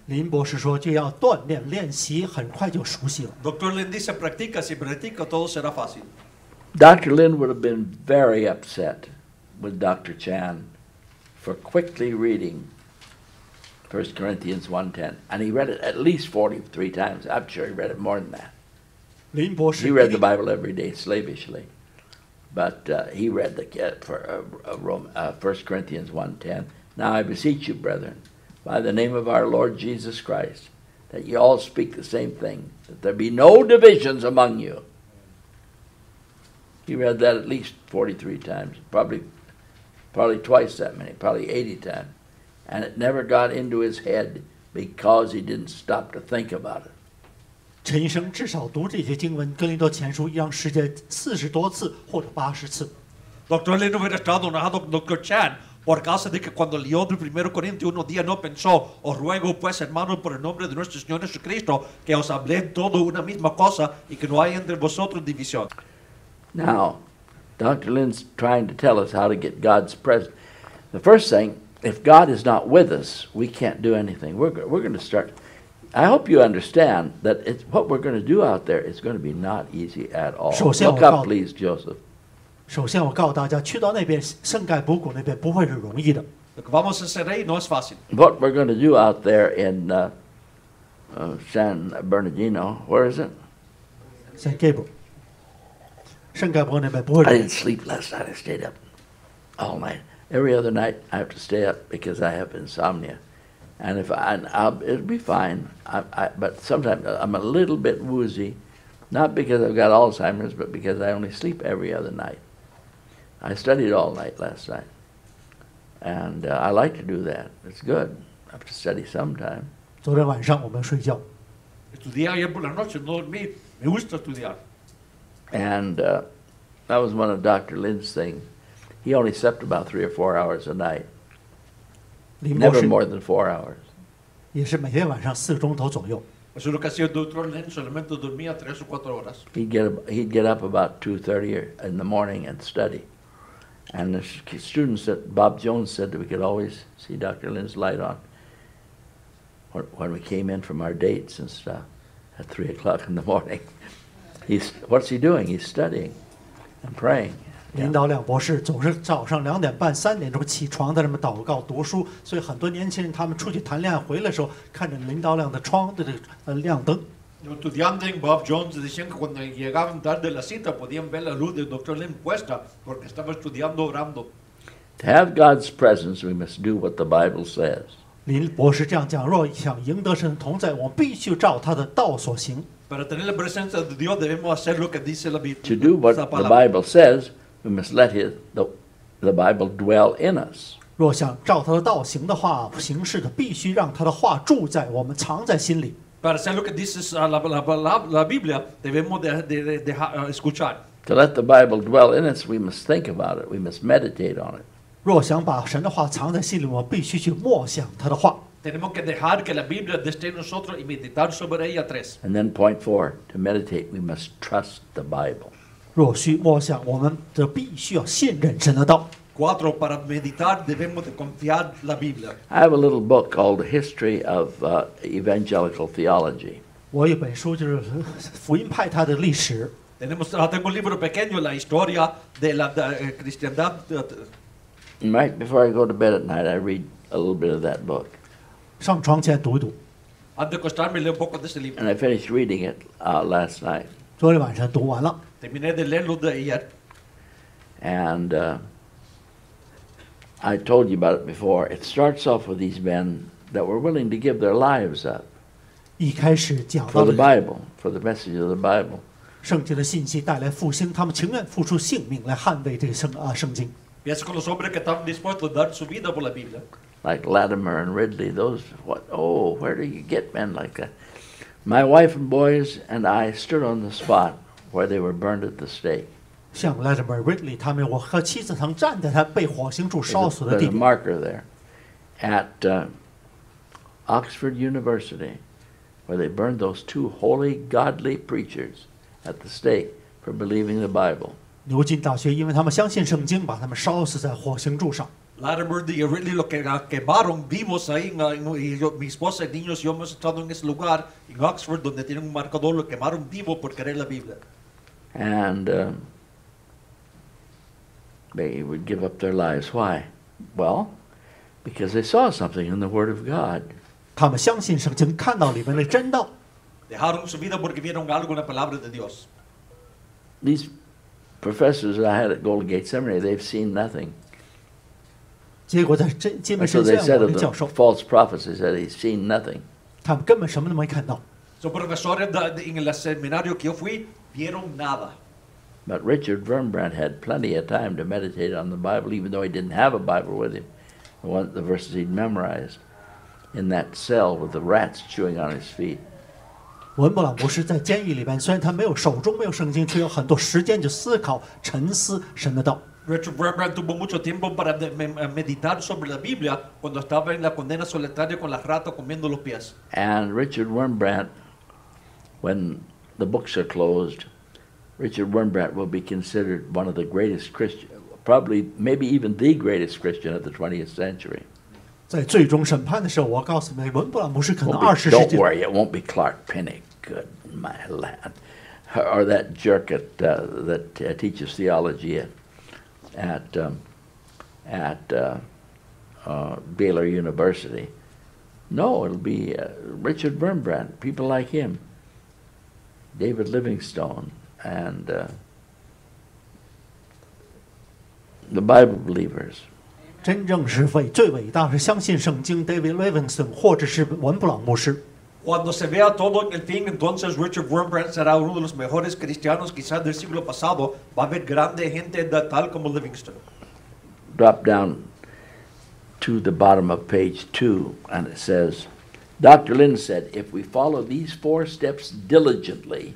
林博士说，就要锻炼练习，很快就熟悉了。 Doctor Len dice, practica, si practica todo será fácil. Dr. Lin would have been very upset with Dr. Chan for quickly reading 1 Corinthians 1.10. And he read it at least 43 times. I'm sure he read it more than that. He read the Bible every day slavishly. But uh, he read the uh, for, uh, uh Rome, uh, 1 Corinthians 1.10. Now I beseech you, brethren, by the name of our Lord Jesus Christ, that you all speak the same thing, that there be no divisions among you. He read that at least 43 times, probably probably twice that many, probably 80 times. And it never got into his head because he didn't stop to think about it. 陈医生至少读这些经文《哥林多前书》一章时间四十多次或者八十次。 Doctor Len no hubiera estado enojado con Doctor Chan por causa de que cuando leyó del 1 Corintios unos días no pensó, os ruego pues hermanos por el nombre de nuestro Señor Jesucristo que os hablé todo una misma cosa y que no hay entre vosotros división. Now, Dr. Lin's trying to tell us how to get God's presence. The first thing, if God is not with us, we can't do anything. We're, we're going to start. I hope you understand that it's, what we're going to do out there is going to be not easy at all. Look up, please, Joseph. 首先，我告诉大家，去到那边圣盖博谷那边不会是容易的。Lo a hacer ahí no es fácil. What we're going to do out there in uh, uh, San Bernardino, where is it? San Gabriel. 圣盖博那边不会 I 容易 didn't。sleep last night. I stayed up all night. Every other night, I have to stay up because I have insomnia. And if I, and I'll, it'll be fine. I, I, but sometimes I'm a little bit woozy, not because I've got Alzheimer's, but because I only sleep every other night. I studied all night last night, and uh, I like to do that. It's good. I have to study sometime. 昨天晚上我们睡觉， Estudié ayer por la noche, no dormí. Me gusta estudiar. And uh, that was one of Dr. Lin's things. He only slept about three or four hours a night. Never more than four hours. 也是每天晚上四个钟头左右，Eso es lo que hacía doctor Lin, solamente dormía tres o cuatro horas. He'd get, he'd get up about 2.30 in the morning and study. And the students that Bob Jones said that we could always see Dr. Lin's light on when, when we came in from our dates and stuff at 3 o'clock in the morning. He's what's he doing? He's studying and praying. 林导亮博士总是早上两点半、三点钟起床，在那么祷告、读书，所以很多年轻人他们出去谈恋爱回来的时候，看着林导亮的窗的这个呃亮灯。 Los estudiantes Bob Jones decían que cuando llegaban tarde a la cita podían ver la luz del doctor Len puesta porque estaba estudiando orando. To have God's presence, we must do what the Bible says. 林博士这样讲：若想赢得神同在，我们必须照他的道所行。Para tener la presencia de Dios debemos hacer lo que dice la Biblia. To do what the. Bible says, we must let his, the, the Bible dwell in us. 若想照他的道行的话，行事的必须让他的话住在我们，藏在心里。Para hacer lo que dice la, la, la, la- Biblia debemos de, de- de- uh, escuchar. To let the Bible dwell in us, we must think about it. We must meditate on it. 若想把神的话藏在心里，我们必须去默想他的话。 Tenemos que dejar que la Biblia esté en nosotros y meditar sobre ella tres. And then point four, to meditate, we must trust the Bible. 若需默想，我们则必须要信任神的道。 Cuatro, para meditar debemos de confiar la Biblia. I have a little book called The History of uh, Evangelical Theology. 我有本书就是福音派他的历史， Tenemos, ah, tengo un libro pequeño, la historia de la de, eh, cristiandad. eh, And right before I go to bed at night, I read a little bit of that book. 上床前读一读。 Antes de acostarme leo un poco de ese libro. And I finished reading it uh, last night. 昨天晚上读完了， Terminé de leerlo de ayer. And uh, I told you about it before. It starts off with these men that were willing to give their lives up 一开始讲 for 到 the 了 Bible, for the message of the Bible. 圣经的信息带来复兴，他们情愿付出性命来捍卫这个圣啊圣经。 Pienso con los hombres que están dispuestos a dar su vida por la Biblia. like Latimer and Ridley, those what oh, where do you get men like that? My wife and boys and I stood on the spot where they were burned at the stake. 像 Latimer Ridley 他们，我和妻子曾站在他被火刑柱 There's 烧 a, 死的 there's 地 a 点。 marker there at uh, Oxford University where they burned those two holy, godly preachers at the stake for believing the Bible. 牛津大学，因为他们相信圣经，把他们烧死在火刑柱上。 Latimer y Ridley lo que ah, quemaron vivos ahí, en, ah, en- y yo- mi esposa y niños y yo hemos estado en ese lugar, en Oxford, donde tienen un marcador, lo quemaron vivo por querer la Biblia. And um, they would give up their lives. Why? Well, because they saw something in the Word of God. 他们相信圣经，看到里面的真道。 Dejaron su vida porque vieron algo en la palabra de Dios. These professors I had at Golden Gate Seminary, they've seen nothing. And so they said of the false prophets, they said he's seen nothing. profesores de- de- en el seminario que yo fui vieron nada. But Richard Wurmbrand had plenty of time to meditate on the Bible, even though he didn't have a Bible with him. The, one, the verses he'd memorized in that cell with the rats chewing on his feet. 文布朗博士在监狱里边，虽然他没有手中没有圣经，却有很多时间去思考、沉思神的道。Brad tuvo mucho tiempo para eh, meditar sobre la Biblia cuando estaba en la condena solitaria con las ratas comiendo los pies. And Richard Wurmbrand, when the books are closed, Richard Wurmbrand will be considered one of the greatest Christian, probably maybe even the greatest Christian of the 20th century. 在最终审判的时候，我告诉你们，布拉姆是可能二十世 Don't worry, it won't be Clark Pinnock. Good my lad, or that jerk uh, that uh, teaches theology at at um, uh, uh, Baylor University. No, it'll be uh, Richard Wurmbrand, people like him, David Livingstone, and uh, the Bible believers. 真正是伟最伟大是相信圣经，David David 或者是文布朗牧师。Cuando se vea todo en el fin, entonces Richard Wurmbrand será uno de los mejores cristianos quizás del siglo pasado. Va a haber grande gente tal como Livingstone. Drop down to the bottom of page two, and it says, Dr. Lin said, if we follow these four steps diligently,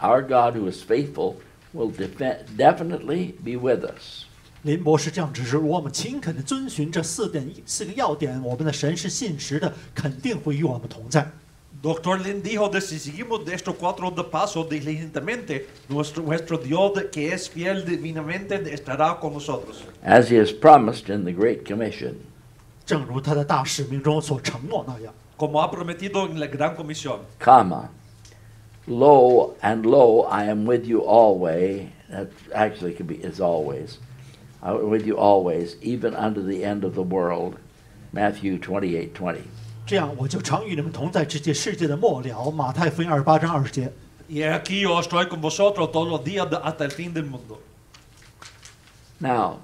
our God who is faithful will definitely be with us. 林博士这样指示：我们勤恳地遵循这四点四个要点，我们的神是信实的，肯定会与我们同在。 Doctor Lin dijo de si seguimos de estos cuatro de paso diligentemente, nuestro, nuestro Dios de- que es fiel divinamente estará con nosotros. As he has promised in the Great Commission. 正如他的大使命中所承诺那样。 Como ha prometido en la gran comisión. comma, lo and lo, I am with you always. That actually could be is always. I'm with you always, even unto the end of the world. Matthew twenty-eight twenty. 这样，我就常与你们同在，直接世界的末了。马太福音二十八章二十节。 Y he aquí yo estoy con vosotros todos los días de- hasta el fin del mundo. Now,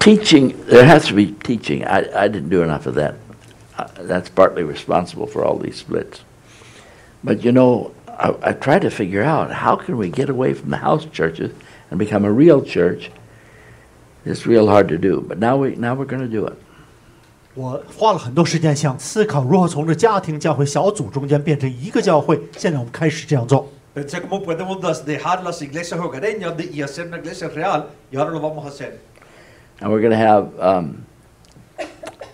teaching, there has to be teaching. I, I didn't do enough of that. Uh, that's partly responsible for all these splits. But you know, I, I try to figure out how can we get away from the house churches and become a real church. It's real hard to do, but now we now we're going to do it. 我花了很多时间想思考如何从这家庭教会小组中间变成一个教会。现在我们开始这样做。 Pensé cómo podemos das- dejar las iglesias hogareñas de- y hacer una iglesia real, y ahora lo vamos a hacer. And we're going to have um,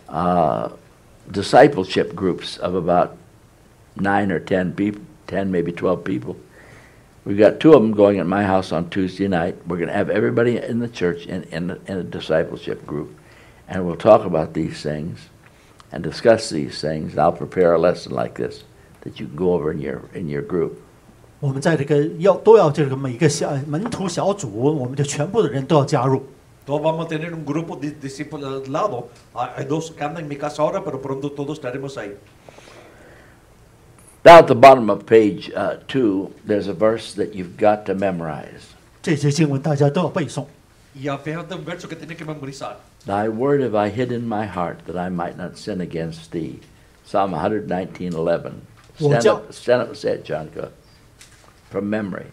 uh, discipleship groups of about nine or ten people, ten, maybe 12 people. We've got two of them going at my house on Tuesday night. We're going to have everybody in the church in, in, in a discipleship group. And we'll talk about these things and discuss these things. And I'll prepare a lesson like this that you can go over in your, in your group. 我们在这个要都要这个每个小门徒小组，我们的全部的人都要加入。 Todos vamos a tener un grupo de discípulos al lado. Hay hay dos que andan en mi casa ahora, pero pronto todos estaremos ahí. Down at the bottom of page uh, two, there's a verse that you've got to memorize. 这些经文大家都要背诵。 Y ya fíjate un verso que tiene que memorizar. Thy word have I hid in my heart that I might not sin against thee. Psalm 119, 11. Well, Stand John- up, stand up and say it, John, go. From memory.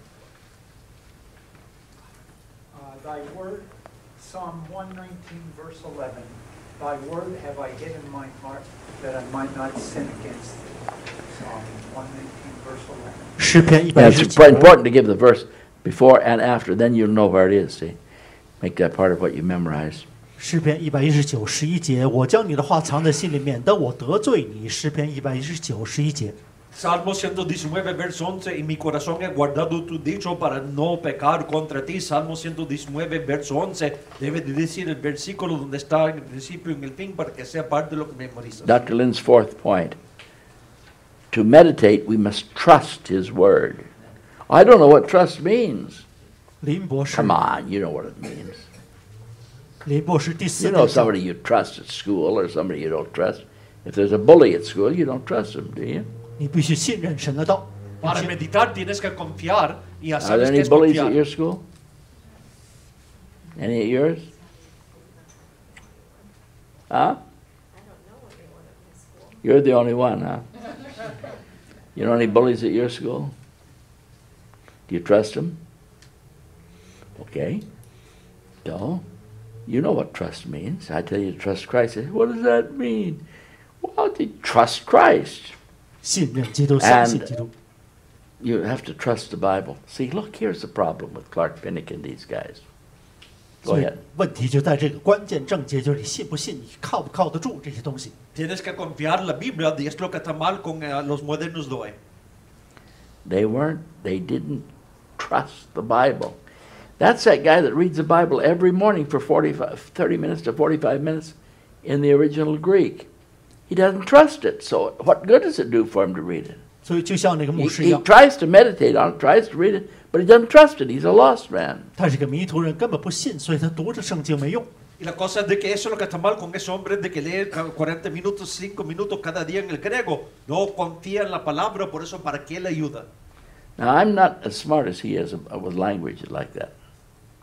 Uh, Thy word, Psalm 119, verse 11. Thy word have I hid in my heart that I might not sin against thee. Psalm 119, verse 11. 诗篇一百 Yeah, 一十 it's 九 important to give the verse before and after, then you'll know where it is, see? Make that part of what you memorize. 诗篇一百一十九十一节，我将你的话藏在心里面，等我得罪你。诗篇一百一十九十一节， Salmo 119, verso 11, y mi corazón he guardado tu dicho para no pecar contra ti. Salmo 119, verso 11, debe de decir el versículo donde está en el principio y en el fin para que sea parte de lo que memoriza. Dr. Lin's fourth point. To meditate, we must trust his word. I don't know what trust means. Come on, you know what it means. You know somebody you trust at school or somebody you don't trust. If there's a bully at school, you don't trust him, do you? 你必须信任神的道。 Para meditar tienes que confiar y ya Are there sabes que any es bullies at confiar. your school? Any at yours? Huh? You're the only one, huh? You know any bullies at your school? Do you trust them? Okay. So, you know what trust means. I tell you to trust Christ. What does that mean? Well, to trust Christ. And uh, you have to trust the Bible. See, look, here's the problem with Clark Pinnock and these guys. Go ahead. Tienes que confiar la Biblia y es lo que está mal con los modernos de hoy. They weren't, they didn't trust the Bible. That's that guy that reads the Bible every morning for 45, 30 minutes to 45 minutes in the original Greek. He doesn't trust it, so what good does it do for him to read it? 所以就像那个 He, 牧师一 he 样， tries to meditate on it, tries to read it, but he doesn't trust it. He's a lost man. 他是个迷途人，根本不信，所以他读着圣经没用。 Y la cosa es de que eso es lo que está mal con ese hombre de que lee ca- 40 minutos, 5 minutos cada día en el griego. No confía en la palabra, por eso ¿para qué le ayuda? Now, I'm not as smart as he is with language like that.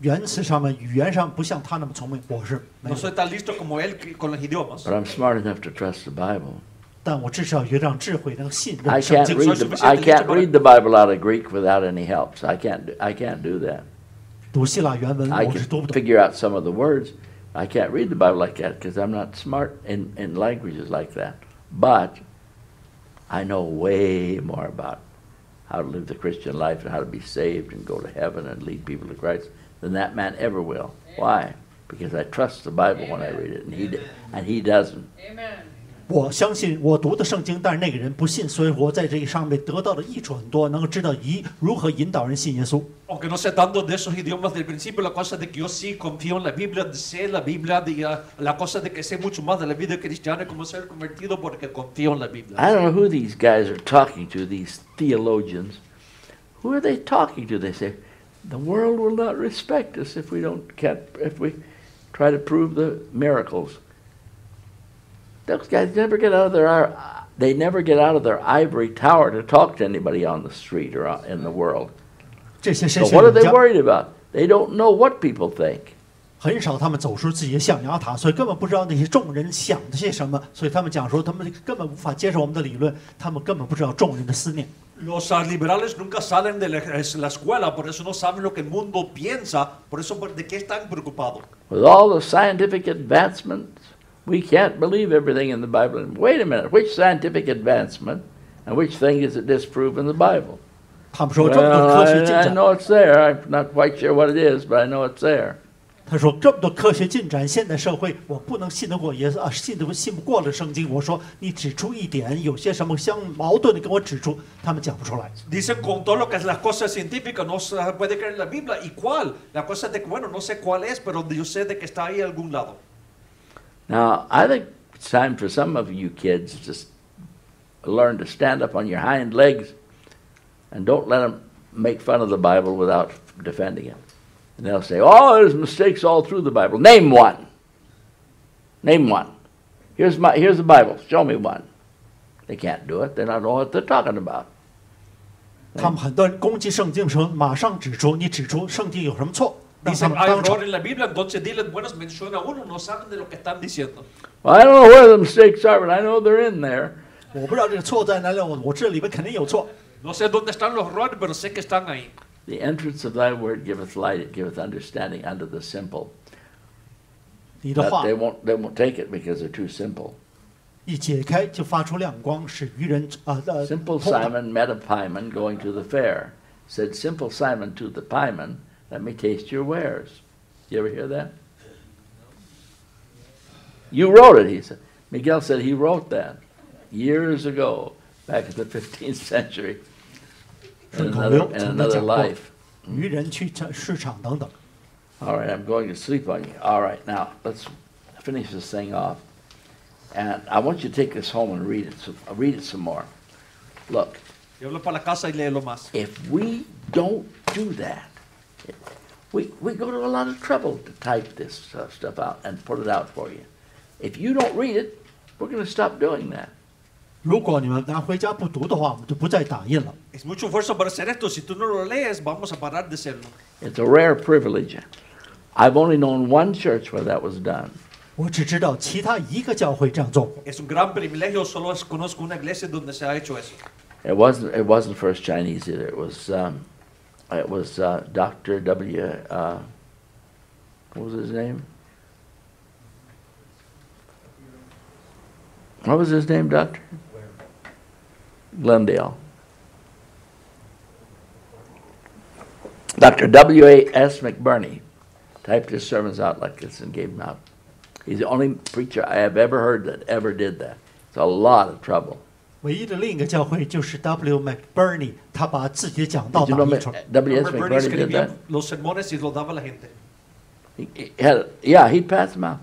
原词上面、语言上不像他那么聪明，我是没 No 有， soy tan listo como él que- con los idiomas. But I'm smart enough to trust the Bible. 但我至少有这样智慧，能信 I 任圣 can't 经。 read the, I can't read the Bible out of Greek without any help. So I can't do, I can't do that. 读希腊原文 I 我是 can 读不懂， figure out some of the words. I can't read the Bible like that because I'm not smart in, in languages like that. But I know way more about how to live the Christian life and how to be saved and go to heaven and lead people to Christ than that man ever will. Why? Because I trust the Bible when I read it, and he d- and he doesn't. Amen. 我相信我读的圣经，但是那个人不信，所以我在这个上面得到的益处很多，能够知道一如何引导人信耶稣。 Aunque no sé tanto de esos idiomas del principio, la cosa de que yo sí confío en la Biblia, sé la Biblia, y, ah, la cosa de que sé mucho más de la vida cristiana y cómo ser convertido porque confío en la Biblia. I don't know who these guys are talking to, these theologians. Who are they talking to? They say, The world will not respect us if we don't if we try to prove the miracles. Those guys never get out of their uh, they never get out of their ivory tower to talk to anybody on the street or uh, in the world. So what are they worried about? They don't know what people think. 很少他们走出自己的象牙塔，所以根本不知道那些众人想的些什么，所以他们讲说他们根本无法接受我们的理论，他们根本不知道众人的思念。 Los ah, liberales nunca salen de la, es la escuela, por eso no saben lo que el mundo piensa, por eso por- de qué están preocupados. With all the scientific advancements, we can't believe everything in the Bible. And wait a minute, which scientific advancement and which thing is it disprove in the Bible? 他们说这么多 Well, 科学进 I, I 展， know it's there. I'm not quite sure what it is, but I know it's there. 他说这么多科学进展，现代社会我不能信得过耶稣啊，信得过信不过了圣经。我说你指出一点，有些什么相矛盾的给我指出，他们讲不出来。 Dicen con todo lo que es las cosas científicas, no se puede creer en la Biblia. ¿Y cuál? La cosa es de que, bueno, no sé cuál es, pero yo sé de que está ahí a algún lado. Now, I think it's time for some of you kids to s- learn to stand up on your hind legs and don't let them make fun of the Bible without defending it. And they'll say, oh, there's mistakes all through the Bible. Name one. Name one. Here's, my, here's the Bible. Show me one. They can't do it. They don't know what they're talking about. 他们很多人攻击圣经的时候，马上指出你指出圣经有什么错，让他 Dicen, 们 hay 当场 error en la Biblia, entonces diles, bueno, menciona uno, no saben de lo que están diciendo. Well, I don't know where the mistakes are, but I know they're in there. 我不知道这个错在哪里，我我这里边肯定有错。 No sé dónde están los errores, pero sé que están ahí. The entrance of thy word giveth light, it giveth understanding unto the simple. 你的 But 话 they won't, they won't take it because they're too simple. 一解开就发出亮光，使愚人啊呃 Simple 通达 Simon met a pieman going to the fair. Said Simple Simon to the pieman, Let me taste your wares. You ever hear that? You wrote it, he said. Miguel said he wrote that years ago, back in the 15th century, in 顺口 another, 溜 in 曾经 another 讲过 life.，愚人去场市场等等。 All right, I'm going to sleep on you. All right, now let's finish this thing off. And I want you to take this home and read it, some, read it some more. Look, Y hablo para la casa y léelo más. if we don't do that, we, we go to a lot of trouble to type this uh, stuff out and put it out for you. If you don't read it, we're going to stop doing that. 如果你们拿回家不读的话，我们就不再打印了。 Es mucho esfuerzo para hacer esto. Si tú no lo lees, vamos a parar de hacerlo. It's a rare privilege. I've only known one church where that was done. 我只知道其他一个教会这样做过。 Es un gran privilegio. Solo es- conozco una iglesia donde se ha hecho eso. It wasn't. It wasn't First Chinese either. It was. Um, it was uh, Doctor W. Uh, what was his name? What was his name, Doctor? Glendale. Dr. W. A. S. McBurney. typed his sermons out like this and gave them out. He's the only preacher I have ever heard that ever did that. It's a lot of trouble. 唯一的另一个教会就是 W. McBurney，他把自己的讲道 Did you 打 know 印出来。 W.S. Robert Bernie McBurney did escribía that? los sermones y los daba a la gente. He, he had, yeah, he'd pass them out.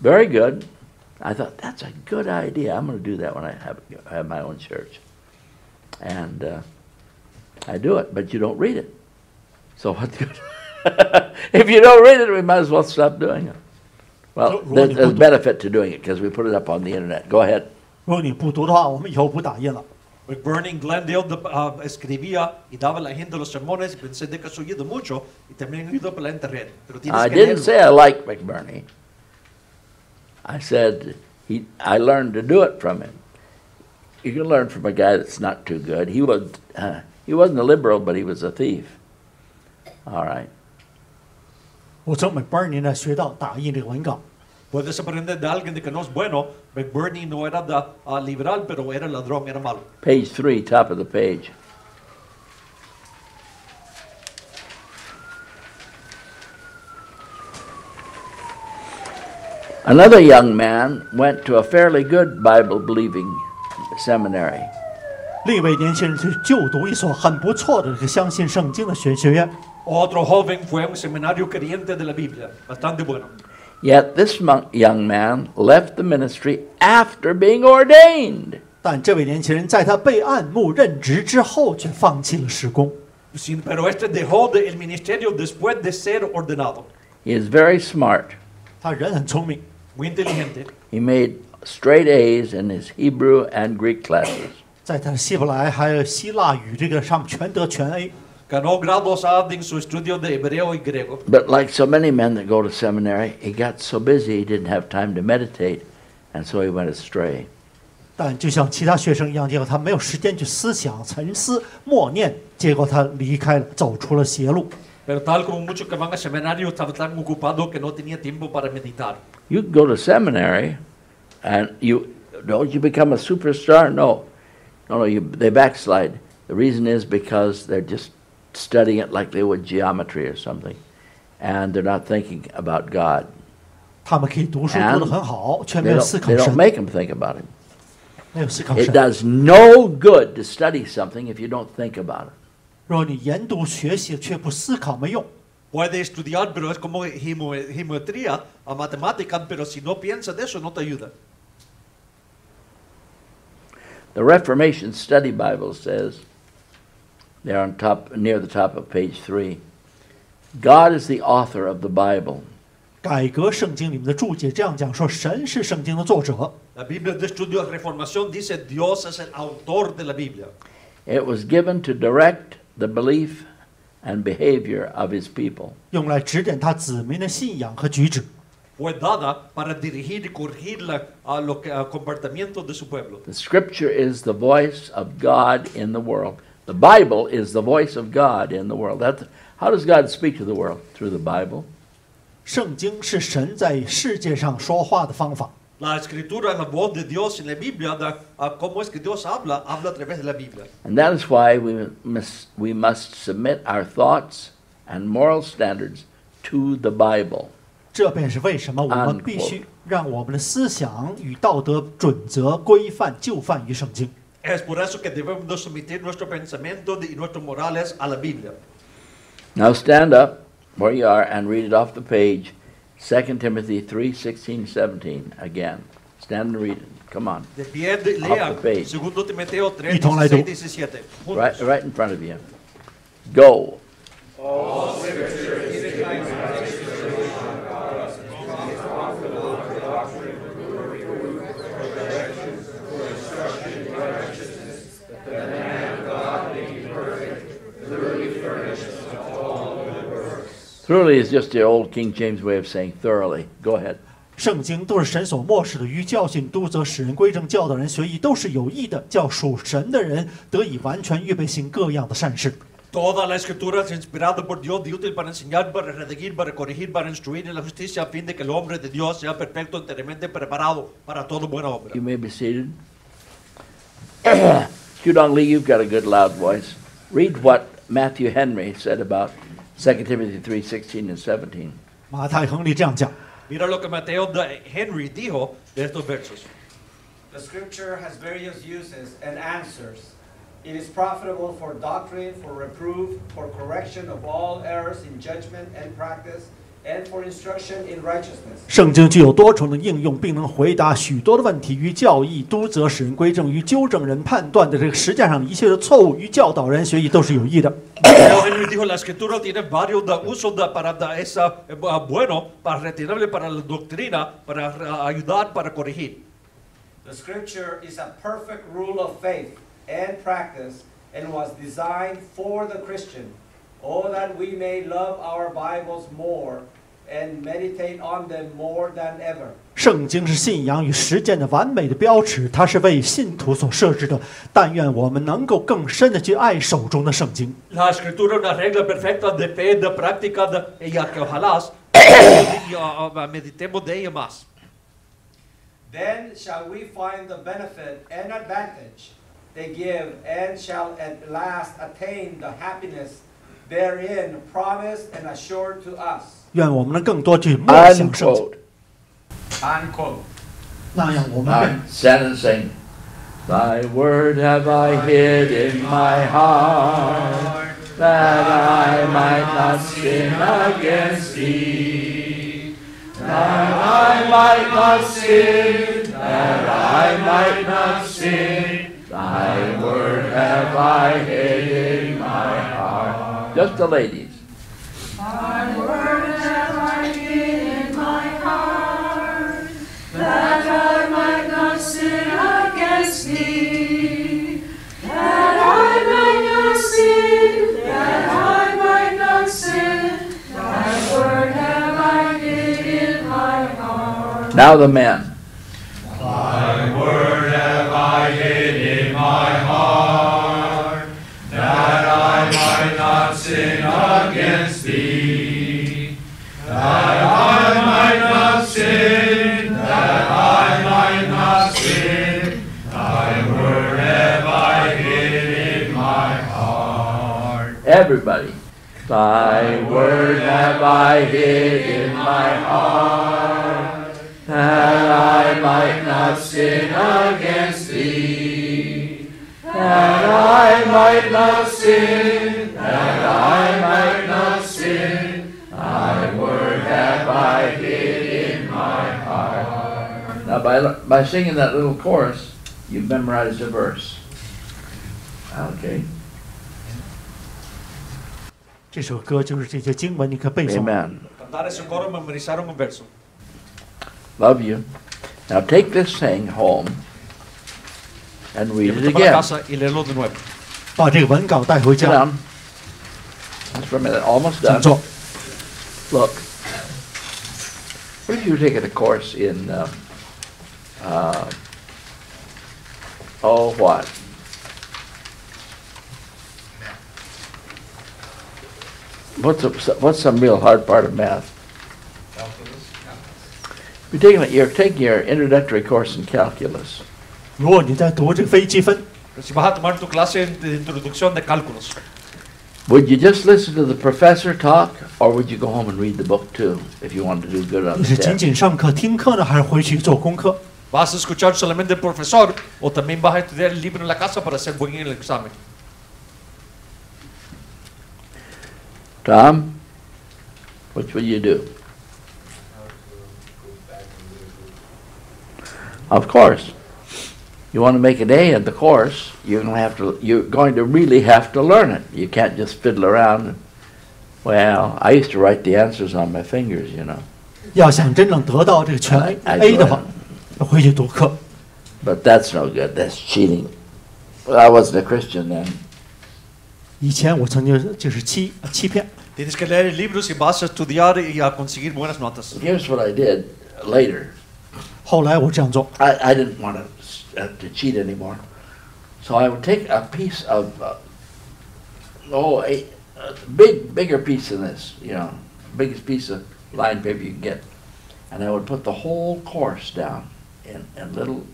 Very good. I thought that's a good idea. I'm going to do that when I have have my own church. And uh, I do it, but you don't read it. So what? good? if you don't read it, we might as well stop doing it. Well, So, there's, Ronnie, there's what- benefit to doing it because we put it up on the internet. Go ahead. 如果你不读的话，我们以后不打印了。 McBurney en Glendale de- ah, escribía y daba a la gente los sermones y pensé de que has oído mucho y también ayudó para la internet. Pero tienes I que didn't leerlo. say I like McBurney. I said he, I learned to do it from him. You can learn from a guy that's not too good. He was, uh, he wasn't a liberal, but he was a thief. All right. 我从 McBurney 那学到打印这个文稿。 Puedes aprender de alguien de que no es bueno. McBurney no era da- ah, liberal, pero era ladrón, era malo. Page three, top of the page. Another young man went to a fairly good Bible believing seminary. 另一位年轻人去就读一所很不错的这个相信圣经的学学院。 Otro joven fue a un seminario creyente de la Biblia, bastante bueno. Yet this mon- young man left the ministry after being ordained. 但这位年轻人在他被按牧任职之后，却放弃了施工。 Sin- pero este dejó de- el ministerio después de ser ordenado. He is very smart. 他人很聪明， Muy inteligente. He made straight A's in his Hebrew and Greek classes. 在他的希伯来还有希腊语这个上面全得全 A。 Ganó grados A en su estudio de hebreo y griego. But like so many men that go to seminary, he got so busy he didn't have time to meditate, and so he went astray. 但就像其他学生一样，结果他没有时间去思想、沉思、默念，结果他离开了，走出了邪路。 Pero tal como muchos que van al seminario estaba tan ocupado que no tenía tiempo para meditar. You can go to seminary, and you don't you become a superstar? No, no, no. You they backslide. The reason is because they're just studying it like they would geometry or something, and they're not thinking about God. 他们可以读书 And 读得很好，却没 They 有 don't, 思考 they don't 神， make them think about Him. 没有思考 It 神。 does no good to study something if you don't think about it. 若你研读学习却不思考，没用。 Puede estudiar, pero es como gemo- geometría a matemática, pero si no piensas de eso no te ayuda. The Reformation Study Bible says, there on top, near the top of page three, God is the author of the Bible. 改革圣经里面的注解这样讲说：神是圣经的作者， La Biblia de Estudio de Reformación dice Dios es el autor de la Biblia. It was given to direct the belief and behavior of his people. 用来指点他子民的信仰和举止。 Fue dada para dirigir y corregir la, a lo que, a comportamiento de su pueblo. The scripture is the voice of God in the world. The Bible is the voice of God in the world. That's, how does God speak to the world? Through the Bible. 圣经是神在世界上说话的方法。 La escritura es la voz de Dios en la Biblia. da- a cómo es que Dios habla, habla a través de la Biblia. And that is why we must, we must submit our thoughts and moral standards to the Bible. 这便是为什么我们必须让我们的思想与道德准则规范就范于圣经。 Es por eso que debemos de someter nuestro pensamiento y nuestros morales a la Biblia. Now stand up where you are and read it off the page. 2 Timothy 3 16, 17. Again. Stand and read it. Come on. De pie, de, Off lea the page. segundo Timoteo 3, 同来读。 16, 17. Juntos. Right, right in front of you. Go. Thoroughly is just the old King James way of saying thoroughly. Go ahead. 圣经都是神所漠视的，于教训、督责、使人归正、教导人学艺，都是有益的，叫属神的人得以完全预备行各样的善事。 Toda la escritura es inspirada por Dios y útil para enseñar, para redigir, para corregir, para instruir en la justicia, a fin de que el hombre de Dios sea perfecto, enteramente preparado para toda buena obra. You may be seated. Hudong Lee, you've got a good loud voice. Read what Matthew Henry said about 2 Timothy 3 16 and 17. 马太亨利这样讲。 Mira lo que Mateo de Henry dijo de estos versos. The scripture has various uses and answers. It is profitable for doctrine, for reproof, for correction of all errors in judgment and practice, and for instruction in righteousness. 圣经具有多重的应用，并能回答许多的问题，与教义、督责、使人归正、与纠正人判断的这个实践上一切的错误，与教导人学艺都是有益的。 Mateo Henry dijo, la escritura tiene varios da- usos da- para da esa, eh, bu- bueno, para retirarle para la doctrina, para ah, ayudar, para corregir. The scripture is a perfect rule of faith and practice and was designed for the Christian. Oh, that we may love our Bibles more and meditate on them more than ever. 圣经是信仰与实践的完美的标尺，它是为信徒所设置的。但愿我们能够更深的去爱手中的圣经。 La escritura es una regla perfecta de fe, de práctica, de, y a que ojalá y, ah, ah, meditemos de ella más. Then shall we find the benefit and advantage they give, and shall at last attain the happiness therein promised and assured to us. 愿我们能更多去默想圣经 Unquote.， Unquote. 那样我们 All 会 right, stand and sing. Thy word have I hid in my heart, that I might not sin against thee. That I might not sin, that I might not sin. Thy word have I hid in my heart. Just the ladies. Thy word have I hid in my heart, that I might not sin against thee. That I might not sin, that I might not sin. Thy word have I hid in my heart. Now the men. Thy word have I sin against thee. That I might not sin, that I might not sin. Thy word have I hid in my heart. Everybody. Thy word have I hid in my heart, that I might not sin against thee. That I might not sin, that I might not sin. Thy word have I hid in my heart. Now, by, by singing that little chorus, you've memorized a verse. Okay. 这首歌就是这些经文，你可背诵。 Amen. Cantar ese coro memorizaron un verso. Love you. Now take this thing home and read it Llévatelo para again. casa y léelo de nuevo. 把这个文稿带回 Sit 家。 down. Just for a minute. Almost 请 done. 坐。 Look. What if you taken a course in, uh, uh, oh, what? What's, a, what's some real hard part of math? You're taking, you're taking your introductory course in calculus. 如果你在读这个微积分， Si vas a tomar tu clase de introducción de cálculos, Would you just listen to the professor talk, or would you go home and read the book too, if you wanted to do good on 你 the 是仅 test? 仅上课听课呢，还是回去做功课？ ¿vas a escuchar solamente al profesor o también vas a estudiar el libro en la casa para ser buen en el examen? Tom, which will you do? Of course, you want to make an A in the course, you're going to have to. You're going to really have to learn it. You can't just fiddle around. And, well, I used to write the answers on my fingers, you know. 要想真正得到这个全 I A 的 do 话，要回去读课。 But that's no good. That's cheating. Well, I wasn't a Christian then. 以前我曾经就是欺欺骗， Tienes que leer el libro si vas a estudiar y a conseguir buenas notas. Here's what I did later. 后来我这样做， I, I didn't want to, uh, to cheat anymore. So I would take a piece of, uh, oh, a, a big, bigger piece than this, you know, biggest piece of lined paper you can get. And I would put the whole course down in, in little,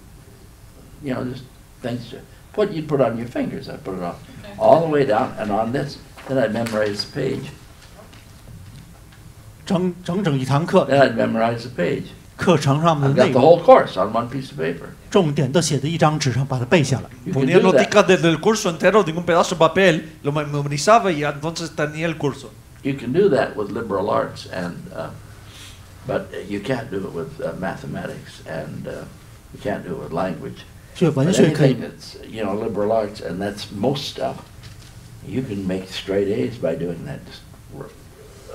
you know, just things to, what you'd put on your fingers. I put it on all the way down and on this. Then I'd memorize the page. 整整整一堂课， Then I'd memorize the page. 课程上面 I've 的 got 内 the 容 whole course on one piece of paper. 重点都写在一张纸上，把它背下来。 You can Ponía do that. noticas desde el curso entero en un pedazo de papel, lo memorizaba y entonces tenía el curso. You can do that with liberal arts, and uh, but you can't do it with uh, mathematics, and uh, you can't do it with language. 学文 But 学可以 anything，that's you know liberal arts, and that's most stuff. You can make straight A's by doing that. Just work.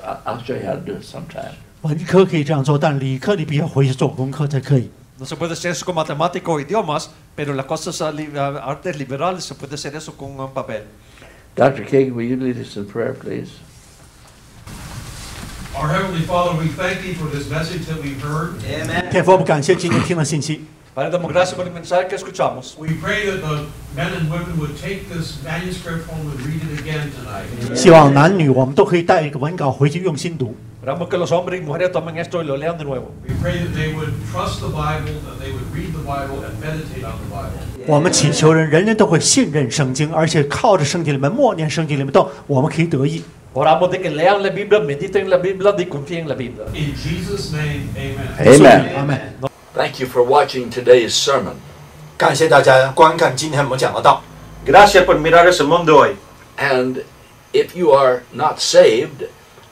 I- I'll show you how to do it sometime. 文科可以这样做，但理科你必须要回去做功课才可以。No se puede hacer eso con matemáticos o idiomas, pero las cosas a li- a- artes liberales se puede hacer eso con un papel. Dr. Kagan, will you lead us in prayer, please? Our Heavenly Father, we thank Thee for this message that we've heard. Amen. 天父，我们感谢今天听的信息。Padre, damos gracias por el mensaje que escuchamos. We pray that the men and women would take this manuscript home and read it again tonight. 希望男女我们都可以带一个文稿回去用心读。Esperamos que los hombres y mujeres tomen esto y lo lean de nuevo. We pray that they would trust the Bible, that they would read the Bible and meditate on the Bible. 我们祈求人，人人都会信任圣经，而且靠着圣经里面默念圣经里面都，我们可以得益。 Oramos de que lean la Biblia, mediten en la Biblia y confíen en la Biblia. In Jesus' name, amen. Amen. Amen. Thank you for watching today's sermon. 感谢大家观看今天我们讲的道。 Gracias por mirar el sermón de hoy. And if you are not saved,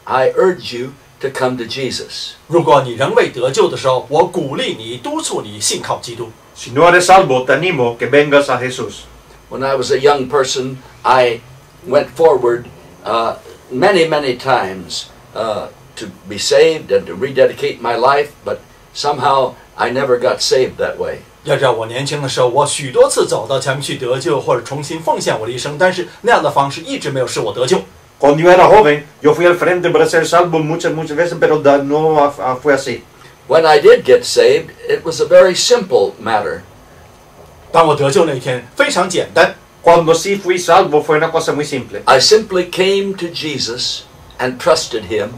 I urge you to come to Jesus. 如果你仍未得救的时候，我鼓励你、督促你信靠基督。 Si no eres salvo, te animo que vengas a Jesús. When I was a young person, I went forward uh, many, many times uh, to be saved and to rededicate my life, but somehow I never got saved that way. 要知道，我年轻的时候，我许多次走到前面去得救，或者重新奉献我的一生，但是那样的方式一直没有使我得救。 Cuando yo era joven, yo fui al frente para ser salvo muchas, muchas veces, pero da- no ah, ah, fue así. When I did get saved, it was a very simple matter. 当我得救那一天，非常简单。 Cuando sí fui salvo fue una cosa muy simple. I simply came to Jesus and trusted him,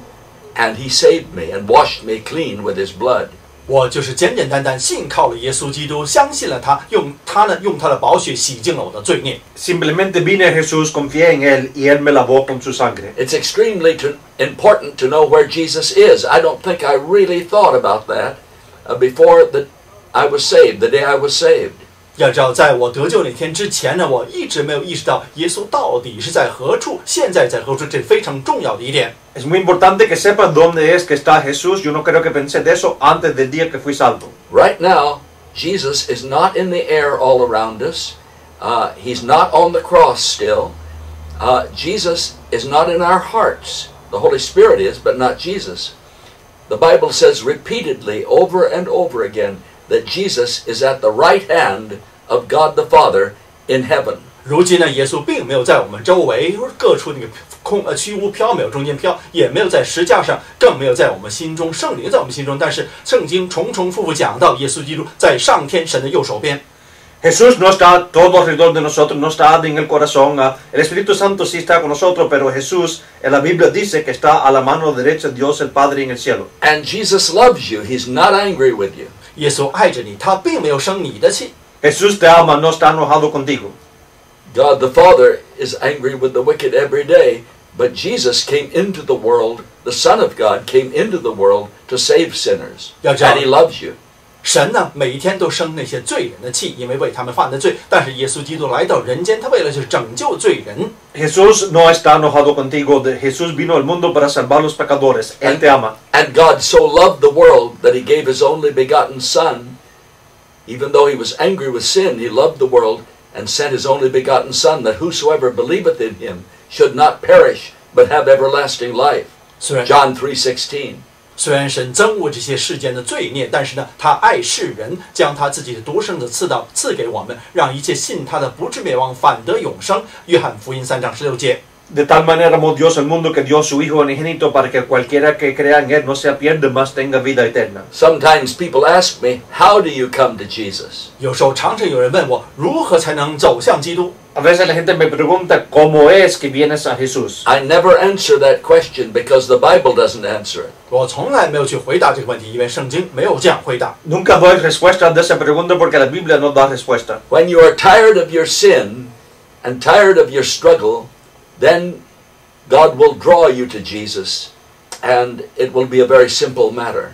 and he saved me and washed me clean with his blood. 我就是简简单单信靠了耶稣基督，相信了他，用他呢用他的宝血洗净了我的罪孽。 Simplemente vine a Jesús, confié en Él y Él me lavó con su sangre. It's extremely to, important to know where Jesus is. I don't think I really thought about that uh, before that I was saved, the day I was saved. 要知道，在我得救那天之前呢，我一直没有意识到耶稣到底是在何处，现在在何处，这是非常重要的一点。 Es muy importante que sepas dónde es que está Jesús. Yo no creo que pensé de eso antes del día que fui salvo. Right now, Jesus is not in the air all around us. Uh, he's not on the cross still. Uh, Jesus is not in our hearts. The Holy Spirit is, but not Jesus. The Bible says repeatedly, over and over again, that Jesus is at the right hand of God the Father in heaven. 如今呢，耶稣并没有在我们周围各处那个空呃虚无缥缈中间飘，也没有在石架上，更没有在我们心中，圣灵在我们心中。但是圣经重重复复讲到，耶稣基督在上天神的右手边。 Jesús no está todo alrededor de nosotros, no está en el corazón. ah, El Espíritu Santo sí está con nosotros, pero Jesús en la Biblia dice que está a la mano derecha de Dios el Padre en el cielo. And Jesus loves you. He's not angry with you. 耶稣爱着你，他并没有生你的气。 Jesús te ama, no está enojado contigo. God the Father is angry with the wicked every day, but Jesus came into the world, the Son of God came into the world to save sinners. Yeah, John. And He loves you. 神呢，每一天都生那些罪人的气，因为为他们犯的罪。但是耶稣基督来到人间，他为了就是拯救罪人。 Jesús no está enojado contigo. de- Jesús vino al mundo para salvar a los pecadores. Él te ama. And God so loved the world that He gave His only begotten Son. Even though He was angry with sin, He loved the world and sent His only begotten Son, that whosoever believeth in Him should not perish, but have everlasting life. 虽然 John 3.16. 虽然神憎恶这些世间的罪孽，但是呢，他爱世人，将他自己的独生子赐到赐给我们，让一切信他的不至灭亡，反得永生。约翰福音三章十六节。De tal manera amó Dios al mundo que dio su Hijo unigénito para que cualquiera que crea en Él no se pierda, mas tenga vida eterna. Sometimes people ask me, How do you come to Jesus? 有时候常常有人问我，如何才能走向基督？A veces la gente me pregunta cómo es que vienes a Jesús. I never answer that question because the Bible doesn't answer it. 我从来没有去回答这个问题，因为圣经没有这样回答。 Nunca doy respuesta de esa pregunta porque la Biblia no da respuesta. When you are tired of your sin and tired of your struggle, then God will draw you to Jesus and it will be a very simple matter.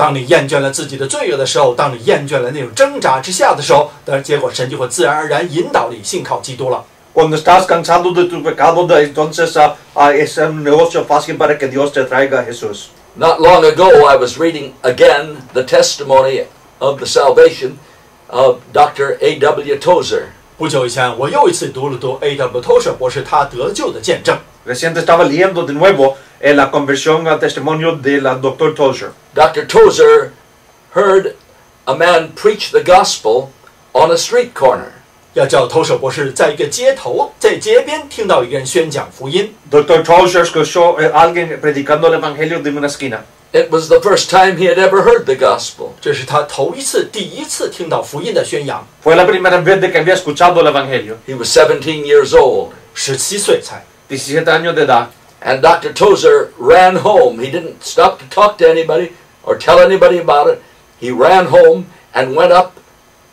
当你厌倦了自己的罪恶的时候，当你厌倦了那种挣扎之下的时候，但结果神就会自然而然引导你信靠基督了。Cuando estás cansado de tu pecado, de- entonces ah, ah, es un negocio fácil para que Dios te traiga a Jesús. Not long ago, I was reading again the testimony of the salvation of Dr. A.W. Tozer. 不久以前，我又一次读了读 A.W. Tozer 博士他得救的见证。Reciente estaba leyendo de nuevo eh, la conversión al testimonio del Dr. Tozer. Dr. Tozer heard a man preach the gospel on a street corner. 要叫投手博士在一个街头，在街边听到一个人宣讲福音。 Dr. Tozer escuchó a alguien predicando el evangelio de una esquina. It was the first time he had ever heard the gospel. 这是他头一次、第一次听到福音的宣扬。 Fue la primera vez de que había escuchado el evangelio. He was 17 years old. 十七岁才。 17 años de edad. And Dr. Tozer ran home. He didn't stop to talk to anybody or tell anybody about it. He ran home and went up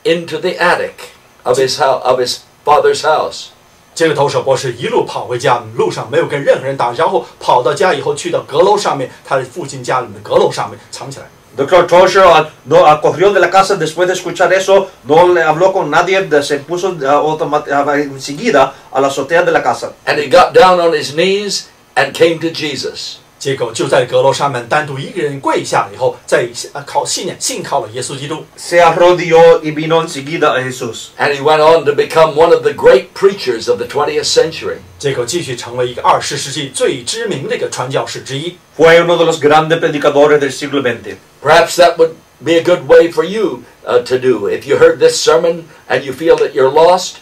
into the attic of his, hou- of his father's house. 这个投手博士一路跑回家，路上没有跟任何人打招呼，跑到家以后去到阁楼上面，他的父亲家里面的阁楼上面藏起来。 Dr. Tozer ah, no, ah, corrió de la casa después de escuchar eso, no le habló con nadie, se puso ah, enseguida a la azotea de la casa. And he got down on his knees and came to Jesus. 结果就在阁楼上面单独一个人跪下了以后，在呃靠信念信靠了耶稣基督。 Se arrodilló y vino enseguida a Jesús. And he went on to become one of the great preachers of the 20th century. 结果继续成为一个二十世纪最知名的一个传教士之一。 Fue uno de los grandes predicadores del siglo XX. Perhaps that would be a good way for you uh, to do. If you heard this sermon and you feel that you're lost,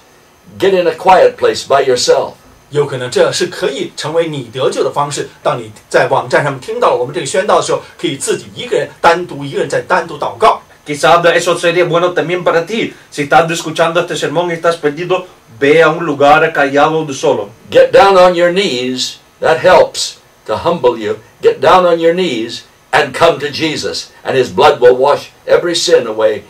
get in a quiet place by yourself. 有可能这是可以成为你得救的方式。当你在网站上面听到了我们这个宣道的时候，可以自己一个人单独一个人在单独祷告。 Quizás de eso sería bueno también para ti. Si estás escuchando este sermón y estás perdido, ve a un lugar callado de solo. Get down on your knees. That helps to humble you. Get down on your knees and come to Jesus, and his blood will wash every sin away,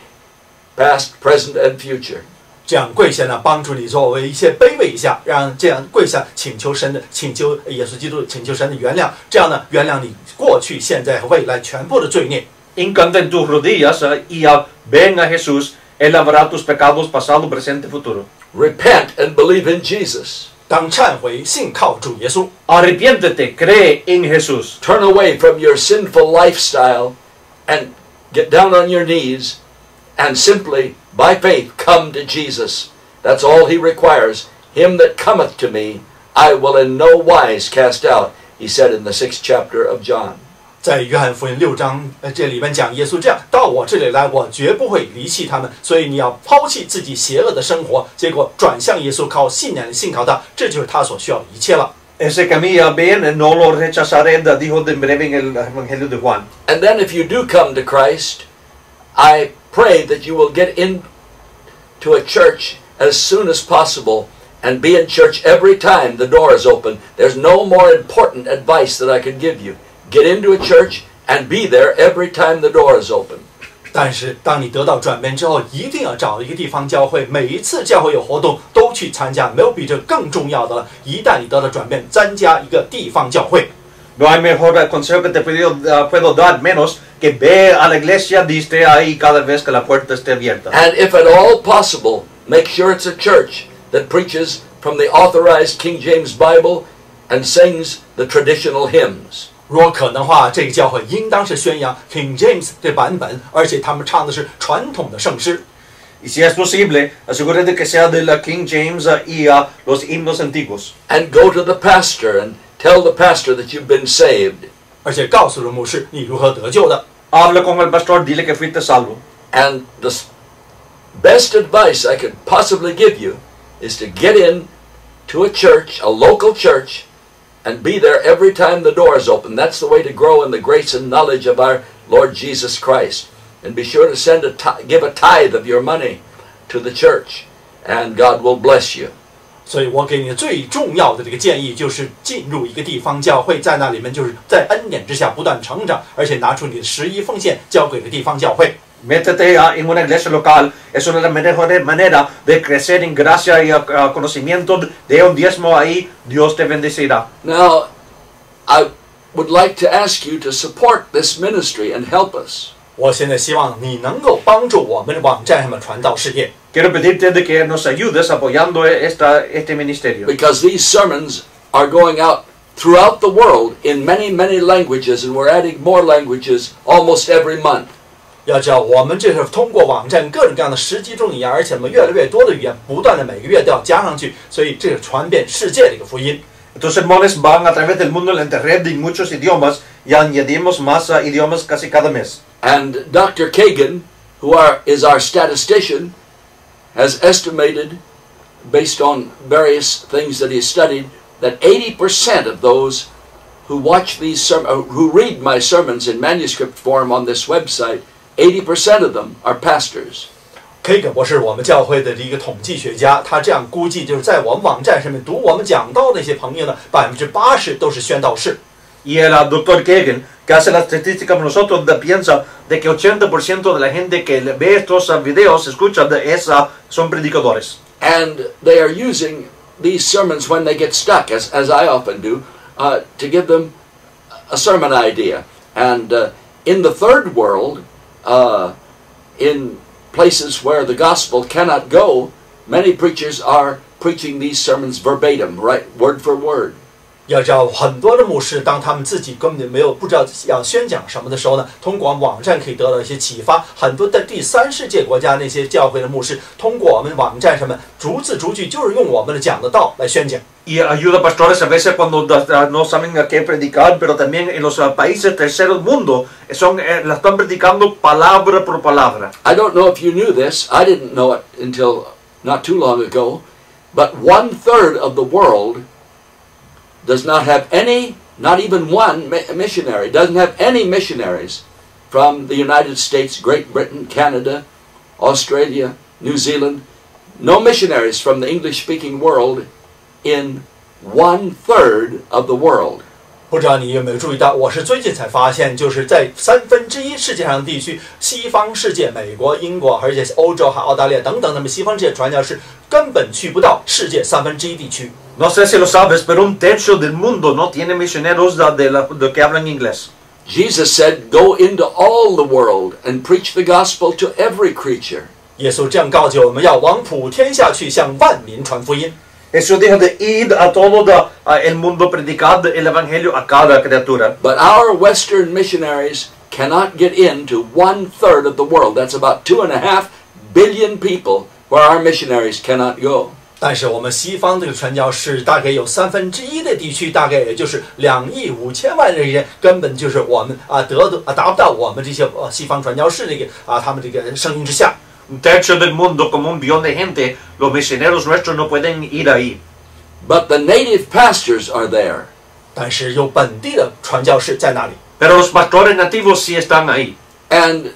past, present, and future. 这样跪下呢，帮助你作为一些卑微一下，让这样跪下请求神的，请求耶稣基督，请求神的原谅，这样呢，原谅你过去、现在和未来全部的罪孽。 Hincante en tus rodillas ah, y ah, ven a Jesús. Él lavará tus pecados pasado, presente y futuro. Repent and believe in Jesus. 当忏悔、信靠主耶稣， Arrepiéntete, cree en Jesús. Turn away from your sinful lifestyle and get down on your knees and simply, by faith, come to Jesus. That's all he requires. Him that cometh to me, I will in no wise cast out, he said in the sixth chapter of John. 在约翰福音六章呃这里面讲耶稣这样到我这里来，我绝不会离弃他们。所以你要抛弃自己邪恶的生活，结果转向耶稣，靠信念信靠他，这就是他所需要的一切了。 Ese camino bien, no lo rechazaré, dijo de breve en el Evangelio de Juan. And then if you do come to Christ, I pray that you will get into a church as soon as possible and be in church every time the door is open. There's no more important advice that I could give you. Get into a church and be there every time the door is open. 但是当你得到转变之后，一定要找一个地方教会，每一次教会有活动都去参加，没有比这更重要的了。一旦你得到转变，参加一个地方教会。 No hay mejor consejo que te puedo, ah, puedo dar menos que ve a la iglesia y esté ahí cada vez que la puerta esté abierta. And if at all possible, make sure it's a church that preaches from the authorized King James Bible and sings the traditional hymns. 如果可能的话，这个教会应当是宣扬 King James 这版本，而且他们唱的是传统的圣诗。 Y si es posible, asegúrate que sea de la King James ah, y ah, los himnos antiguos. and go to the pastor and tell the pastor that you've been saved. 而且告诉了牧师你如何得救的。 Habla con el pastor, dile que fuiste salvo. And the s- best advice I could possibly give you is to get in to a church, a local church, and be there every time the door is open. That's the way to grow in the grace and knowledge of our Lord Jesus Christ. And be sure to send a ti- give a tithe of your money to the church, and God will bless you. 所以我给你最重要的这个建议就是进入一个地方教会，在那里面就是在恩典之下不断成长，而且拿出你的十一奉献交给了地方教会。Métete ah, en una iglesia local, es una de las mejores maneras de crecer en gracia y ah, ah, conocimiento de un diezmo ahí, Dios te bendecirá. Now, I would like to ask you to support this ministry and help us. 我现在希望你能够帮助我们网站上面传道事业，Quiero pedirte de que nos ayudes apoyando esta, este ministerio. Because these sermons are going out throughout the world in many, many languages, and we're adding more languages almost every month. 要知道，我们这是通过网站各种各样的十几种语言，而且我们越来越多的语言，不断的每个月都要加上去，所以这是传遍世界的一个福音。Tus sermones van a través del mundo en la en muchos idiomas y añadimos más idiomas casi cada mes. And Dr. Cagan, who are, is our statistician, has estimated, based on various things that he studied, that 80% of those who watch these serm- uh, who read my sermons in manuscript form on this website, 80% of them are pastors. Kagan 博士，我们教会的一个统计学家，他这样估计，就是在我们网站上面读我们讲道的那些朋友呢，百分之八十都是宣道士。 Y el doctor que hace la estadística con nosotros, piensa de que 80% de la gente que ve estos videos, escucha, de esa, son predicadores. And they are using these sermons when they get stuck, as, as I often do, uh, to give them a sermon idea. And uh, in the third world, uh, in places where the gospel cannot go, many preachers are preaching these sermons verbatim, right, word for word. 要知道，很多的牧师，当他们自己根本就没有不知道要宣讲什么的时候呢，通过网站可以得到一些启发。很多在第三世界国家那些教会的牧师，通过我们网站上面逐字逐句，就是用我们的讲的道来宣讲。 Y ayuda a pastores a veces cuando da- da- no saben a qué predicar, pero también en los ah, países terceros mundo eh, son, eh, la están predicando palabra por palabra. I don't know if you knew this, I didn't know it until not too long ago, but one third of the world does not have any, not even one mi- missionary, doesn't have any missionaries from the United States, Great Britain, Canada, Australia, New Zealand. No missionaries from the English speaking world in one third of the world. 不知道你有没有注意到，我是最近才发现，就是在三分之一世界上的地区，西方世界，美国、英国，而且欧洲还有澳大利亚等等，那么西方世界传教士根本去不到世界三分之一地区。 No sé si lo sabes, pero un tercio del mundo no tiene misioneros de, de la- de que hablan inglés. Jesus said, Go into all the world and preach the gospel to every creature. 耶稣这样告诫我们要往普天下去，向万民传福音。 Eso dijo de ir a todo the- a el mundo, predicar el evangelio a cada criatura. But our Western missionaries cannot get into one third of the world. That's about two and a half billion people where our missionaries cannot go. 但是我们西方这个传教士大概有三分之一的地区，大概也就是两亿五千万的人，根本就是我们啊得的啊达不到我们这些呃西方传教士这个啊他们这个声音之下。 Un tercio del mundo, como un billón de gente, los misioneros nuestros no pueden ir ahí. But the native pastors are there. 但是有本地的传教士在那里， Pero los pastores nativos sí están ahí. And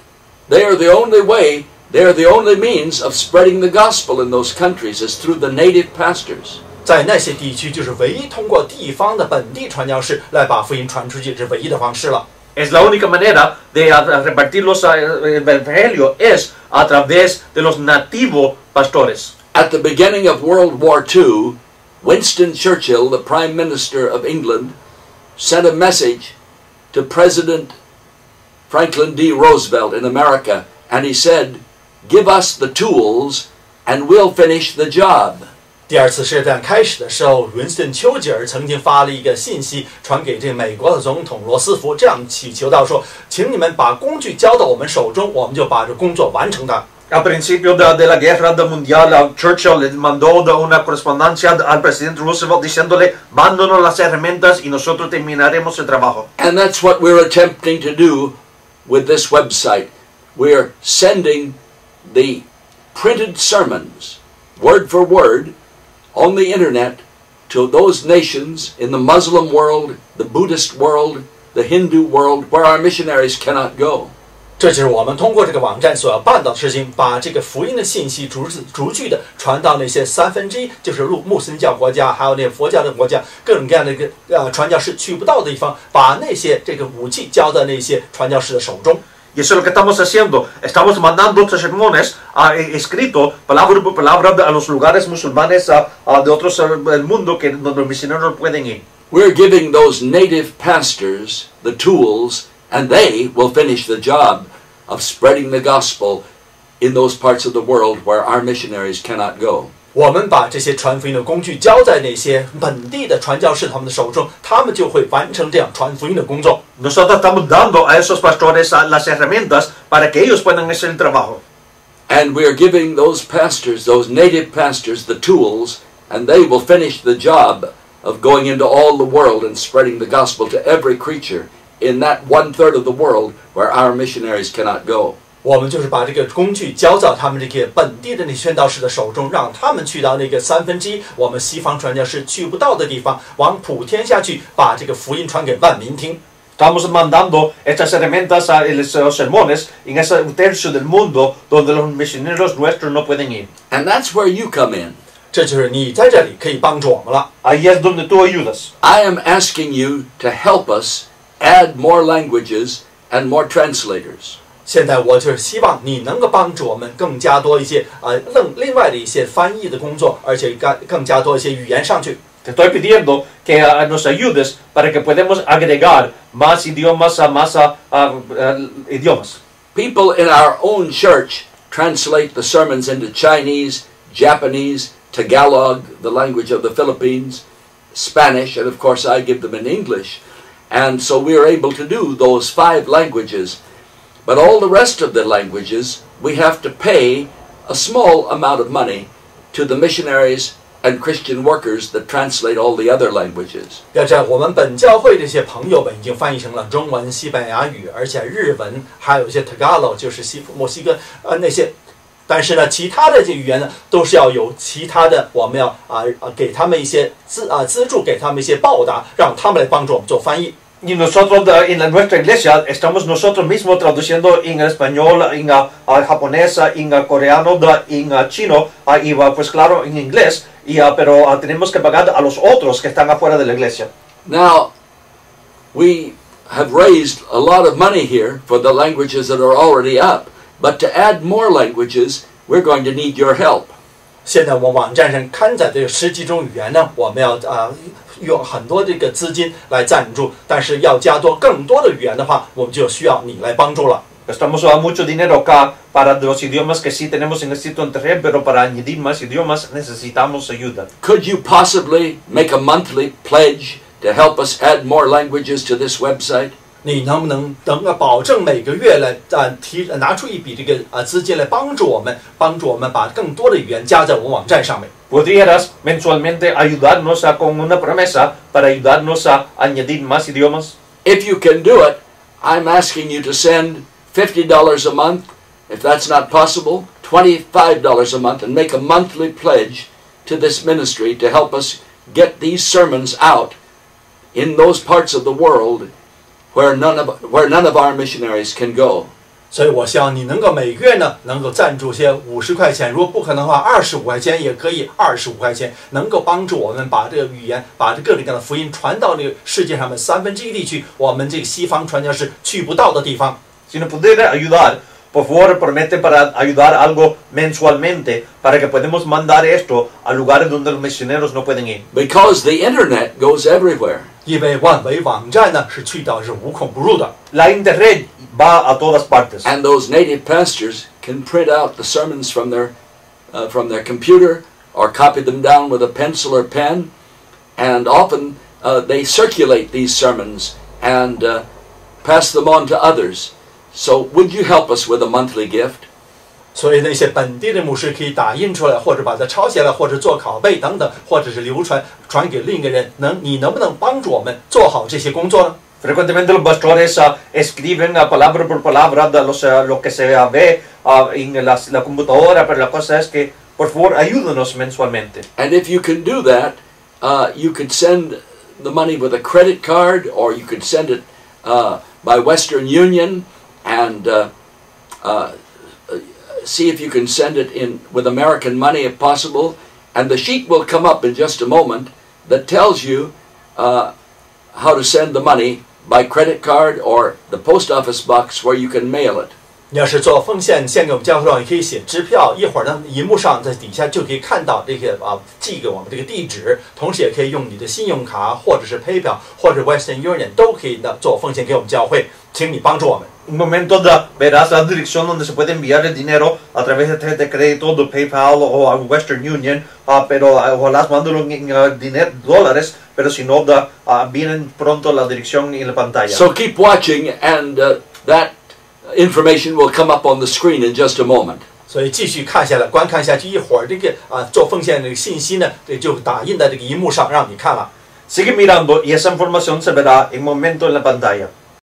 they are the only way, they are the only means of spreading the gospel in those countries is through the native pastors. 在那些地区就是唯一通过地方的本地传教士来把福音传出去，这是唯一的方式了。 Es la única manera de a- a repartir los, ah, el evangelio es a través de los nativos pastores. At the beginning of World War II, Winston Churchill, the Prime Minister of England, sent a message to President Franklin D. Roosevelt in America, and he said, Give us the tools and we'll finish the job. 第二次世界大战开始的时候，文斯顿·丘吉尔曾经发了一个信息传给这个美国的总统罗斯福，这样祈求到说：“请你们把工具交到我们手中，我们就把这工作完成它。” Al principio de, de la guerra de mundial, ah, Churchill le mandó de una correspondencia al presidente Roosevelt diciéndole, mándanos las herramientas y nosotros terminaremos el trabajo. And that's what we're attempting to do with this website. We're sending the printed sermons, word for word, on the internet to those nations in the Muslim world, the Buddhist world, the Hindu world, where our missionaries cannot go. 这就是我们通过这个网站所要办到的事情，把这个福音的信息逐字逐句的传到那些三分之一就是穆穆斯林教国家，还有那佛教的国家，各种各样的一个呃传教士去不到的地方，把那些这个武器交到那些传教士的手中。 Y eso es lo que estamos haciendo. Estamos mandando estos sermones ah, eh, escrito palabra por palabra a los lugares musulmanes ah, ah, de otros del mundo que donde los misioneros pueden ir. we're giving those native pastors the tools, and they will finish the job of spreading the gospel in those parts of the world where our missionaries cannot go. 我们把这些传福音的工具交在那些本地的传教士他们的手中，他们就会完成这样传福音的工作。 Nosotros estamos dando a esos pastores a- las herramientas para que ellos puedan hacer el trabajo. And we are giving those pastors, those native pastors, the tools, and they will finish the job of going into all the world and spreading the gospel to every creature in that one third of the world where our missionaries cannot go. 我们就是把这个工具交到他们这个本地的那宣道士的手中，让他们去到那个三分之一我们西方传教士去不到的地方，往普天下去，把这个福音传给万民听。 Estamos mandando estas herramientas a los sermones en ese tercio del mundo donde los misioneros nuestros no pueden ir. And that's where you come in. 这就是你在这里可以帮助我们了。 Ahí es donde tú ayudas. I am asking you to help us add more languages and more translators. 现在我就是希望你能够帮助我们更加多一些呃另另外的一些翻译的工作，而且更更加多一些语言上去。 Te estoy pidiendo que ah, nos ayudes para que podamos agregar más idiomas a más ah, ah, ah, idiomas. People in our own church translate the sermons into Chinese, Japanese, Tagalog, the language of the Philippines, Spanish, and of course I give them in English. And so we are able to do those five languages. But all the rest of the languages, we have to pay a small amount of money to the missionaries and Christian workers that translate all the other languages. 要知道，我们本教会这些朋友们已经翻译成了中文、西班牙语，而且日文，还有一些 Tagalog，就是西墨西哥呃那些。但是呢，其他的这些语言呢，都是要有其他的，我们要啊啊、给他们一些资啊资助，给他们一些报答，让他们来帮助我们做翻译。 Y nosotros de- en la- nuestra iglesia estamos nosotros mismos traduciendo en español, en ah, ah, japonés, ah, en ah, coreano, da- en ah, chino ah, y ah, pues claro en inglés, y, ah, pero ah, tenemos que pagar a los otros que están afuera de la iglesia. Now, we have raised a lot of money here for the languages that are already up, but to add more languages, we're going to need your help. 现在我们网站上刊载这个十几种语言呢，我们要啊、 用很多这个资金来赞助，但是要加多更多的语言的话，我们就需要你来帮助了。Estamos a mucho dinero acá para los idiomas que sí tenemos en el sitio internet, pero para añadir más idiomas necesitamos ayuda. Could you possibly make a monthly pledge to help us add more languages to this website? 你能不能能够保证每个月来啊提拿出一笔这个啊资金来帮助我们，帮助我们把更多的语言加在我们网站上面？ ¿Podrías mensualmente ayudarnos a- con una promesa para ayudarnos a añadir más idiomas? If you can do it, I'm asking you to send $50 a month. If that's not possible, $25 a month and make a monthly pledge to this ministry to help us get these sermons out in those parts of the world where none of, where none of our missionaries can go. 所以我希望你能够每个月呢能够赞助些五十块钱，如果不可能的话，二十五块钱也可以，二十五块钱能够帮助我们把这个语言，把这各种各样的福音传到这个世界上面三分之一地区，我们这个西方传教士去不到的地方。Si nos pudiera ayudar, por favor promete para ayudar algo mensualmente para que podamos mandar esto a lugares donde los misioneros no pueden ir. Because the internet goes everywhere. 因为万维网站呢是去到是无孔不入的， La internet va a todas partes. And those native pastors can print out the sermons from their, uh, from their computer or copy them down with a pencil or pen. And often uh, they circulate these sermons and uh, pass them on to others. So would you help us with a monthly gift? 所以那些本地的牧师可以打印出来，或者把它抄下来，或者做拷贝等等，或者是流传传给另一个人。能你能不能帮助我们做好这些工作呢？ Frecuentemente los pastores ah, escriben ah, palabra por palabra de los, ah, lo que se ah, ve ah, en las- la computadora, pero la cosa es que, por favor, ayúdanos mensualmente. And if you can do that, uh, you could send the money with a credit card or you could send it uh, by Western Union and uh, uh, see if you can send it in with American money if possible. And the sheet will come up in just a moment that tells you uh, how to send the money by credit card or the post office box where you can mail it. 你要是做奉献献给我们教会的话，你可以写支票，一会儿呢，荧幕上在底下就可以看到这个啊寄给我们这个地址，同时也可以用你的信用卡或者是 PayPal 或者 Western Union 都可以的做奉献给我们教会，请你帮助我们。Un momento da, verás la dirección donde se puede enviar el dinero a través de tarjeta de crédito, de PayPal o a Western Union, ah, pero ah, ojalá mándalo en ah, dinero, dólares, pero si no, da, ah, vienen pronto la dirección en la pantalla. So keep watching, and uh, that information will come up on the screen in just a moment. 所以继续看下来，观看下去，一会儿这个啊做奉献这个信息呢，这就打印在这个荧幕上让你看了。Sigue mirando y esa información se verá en momento en la pantalla.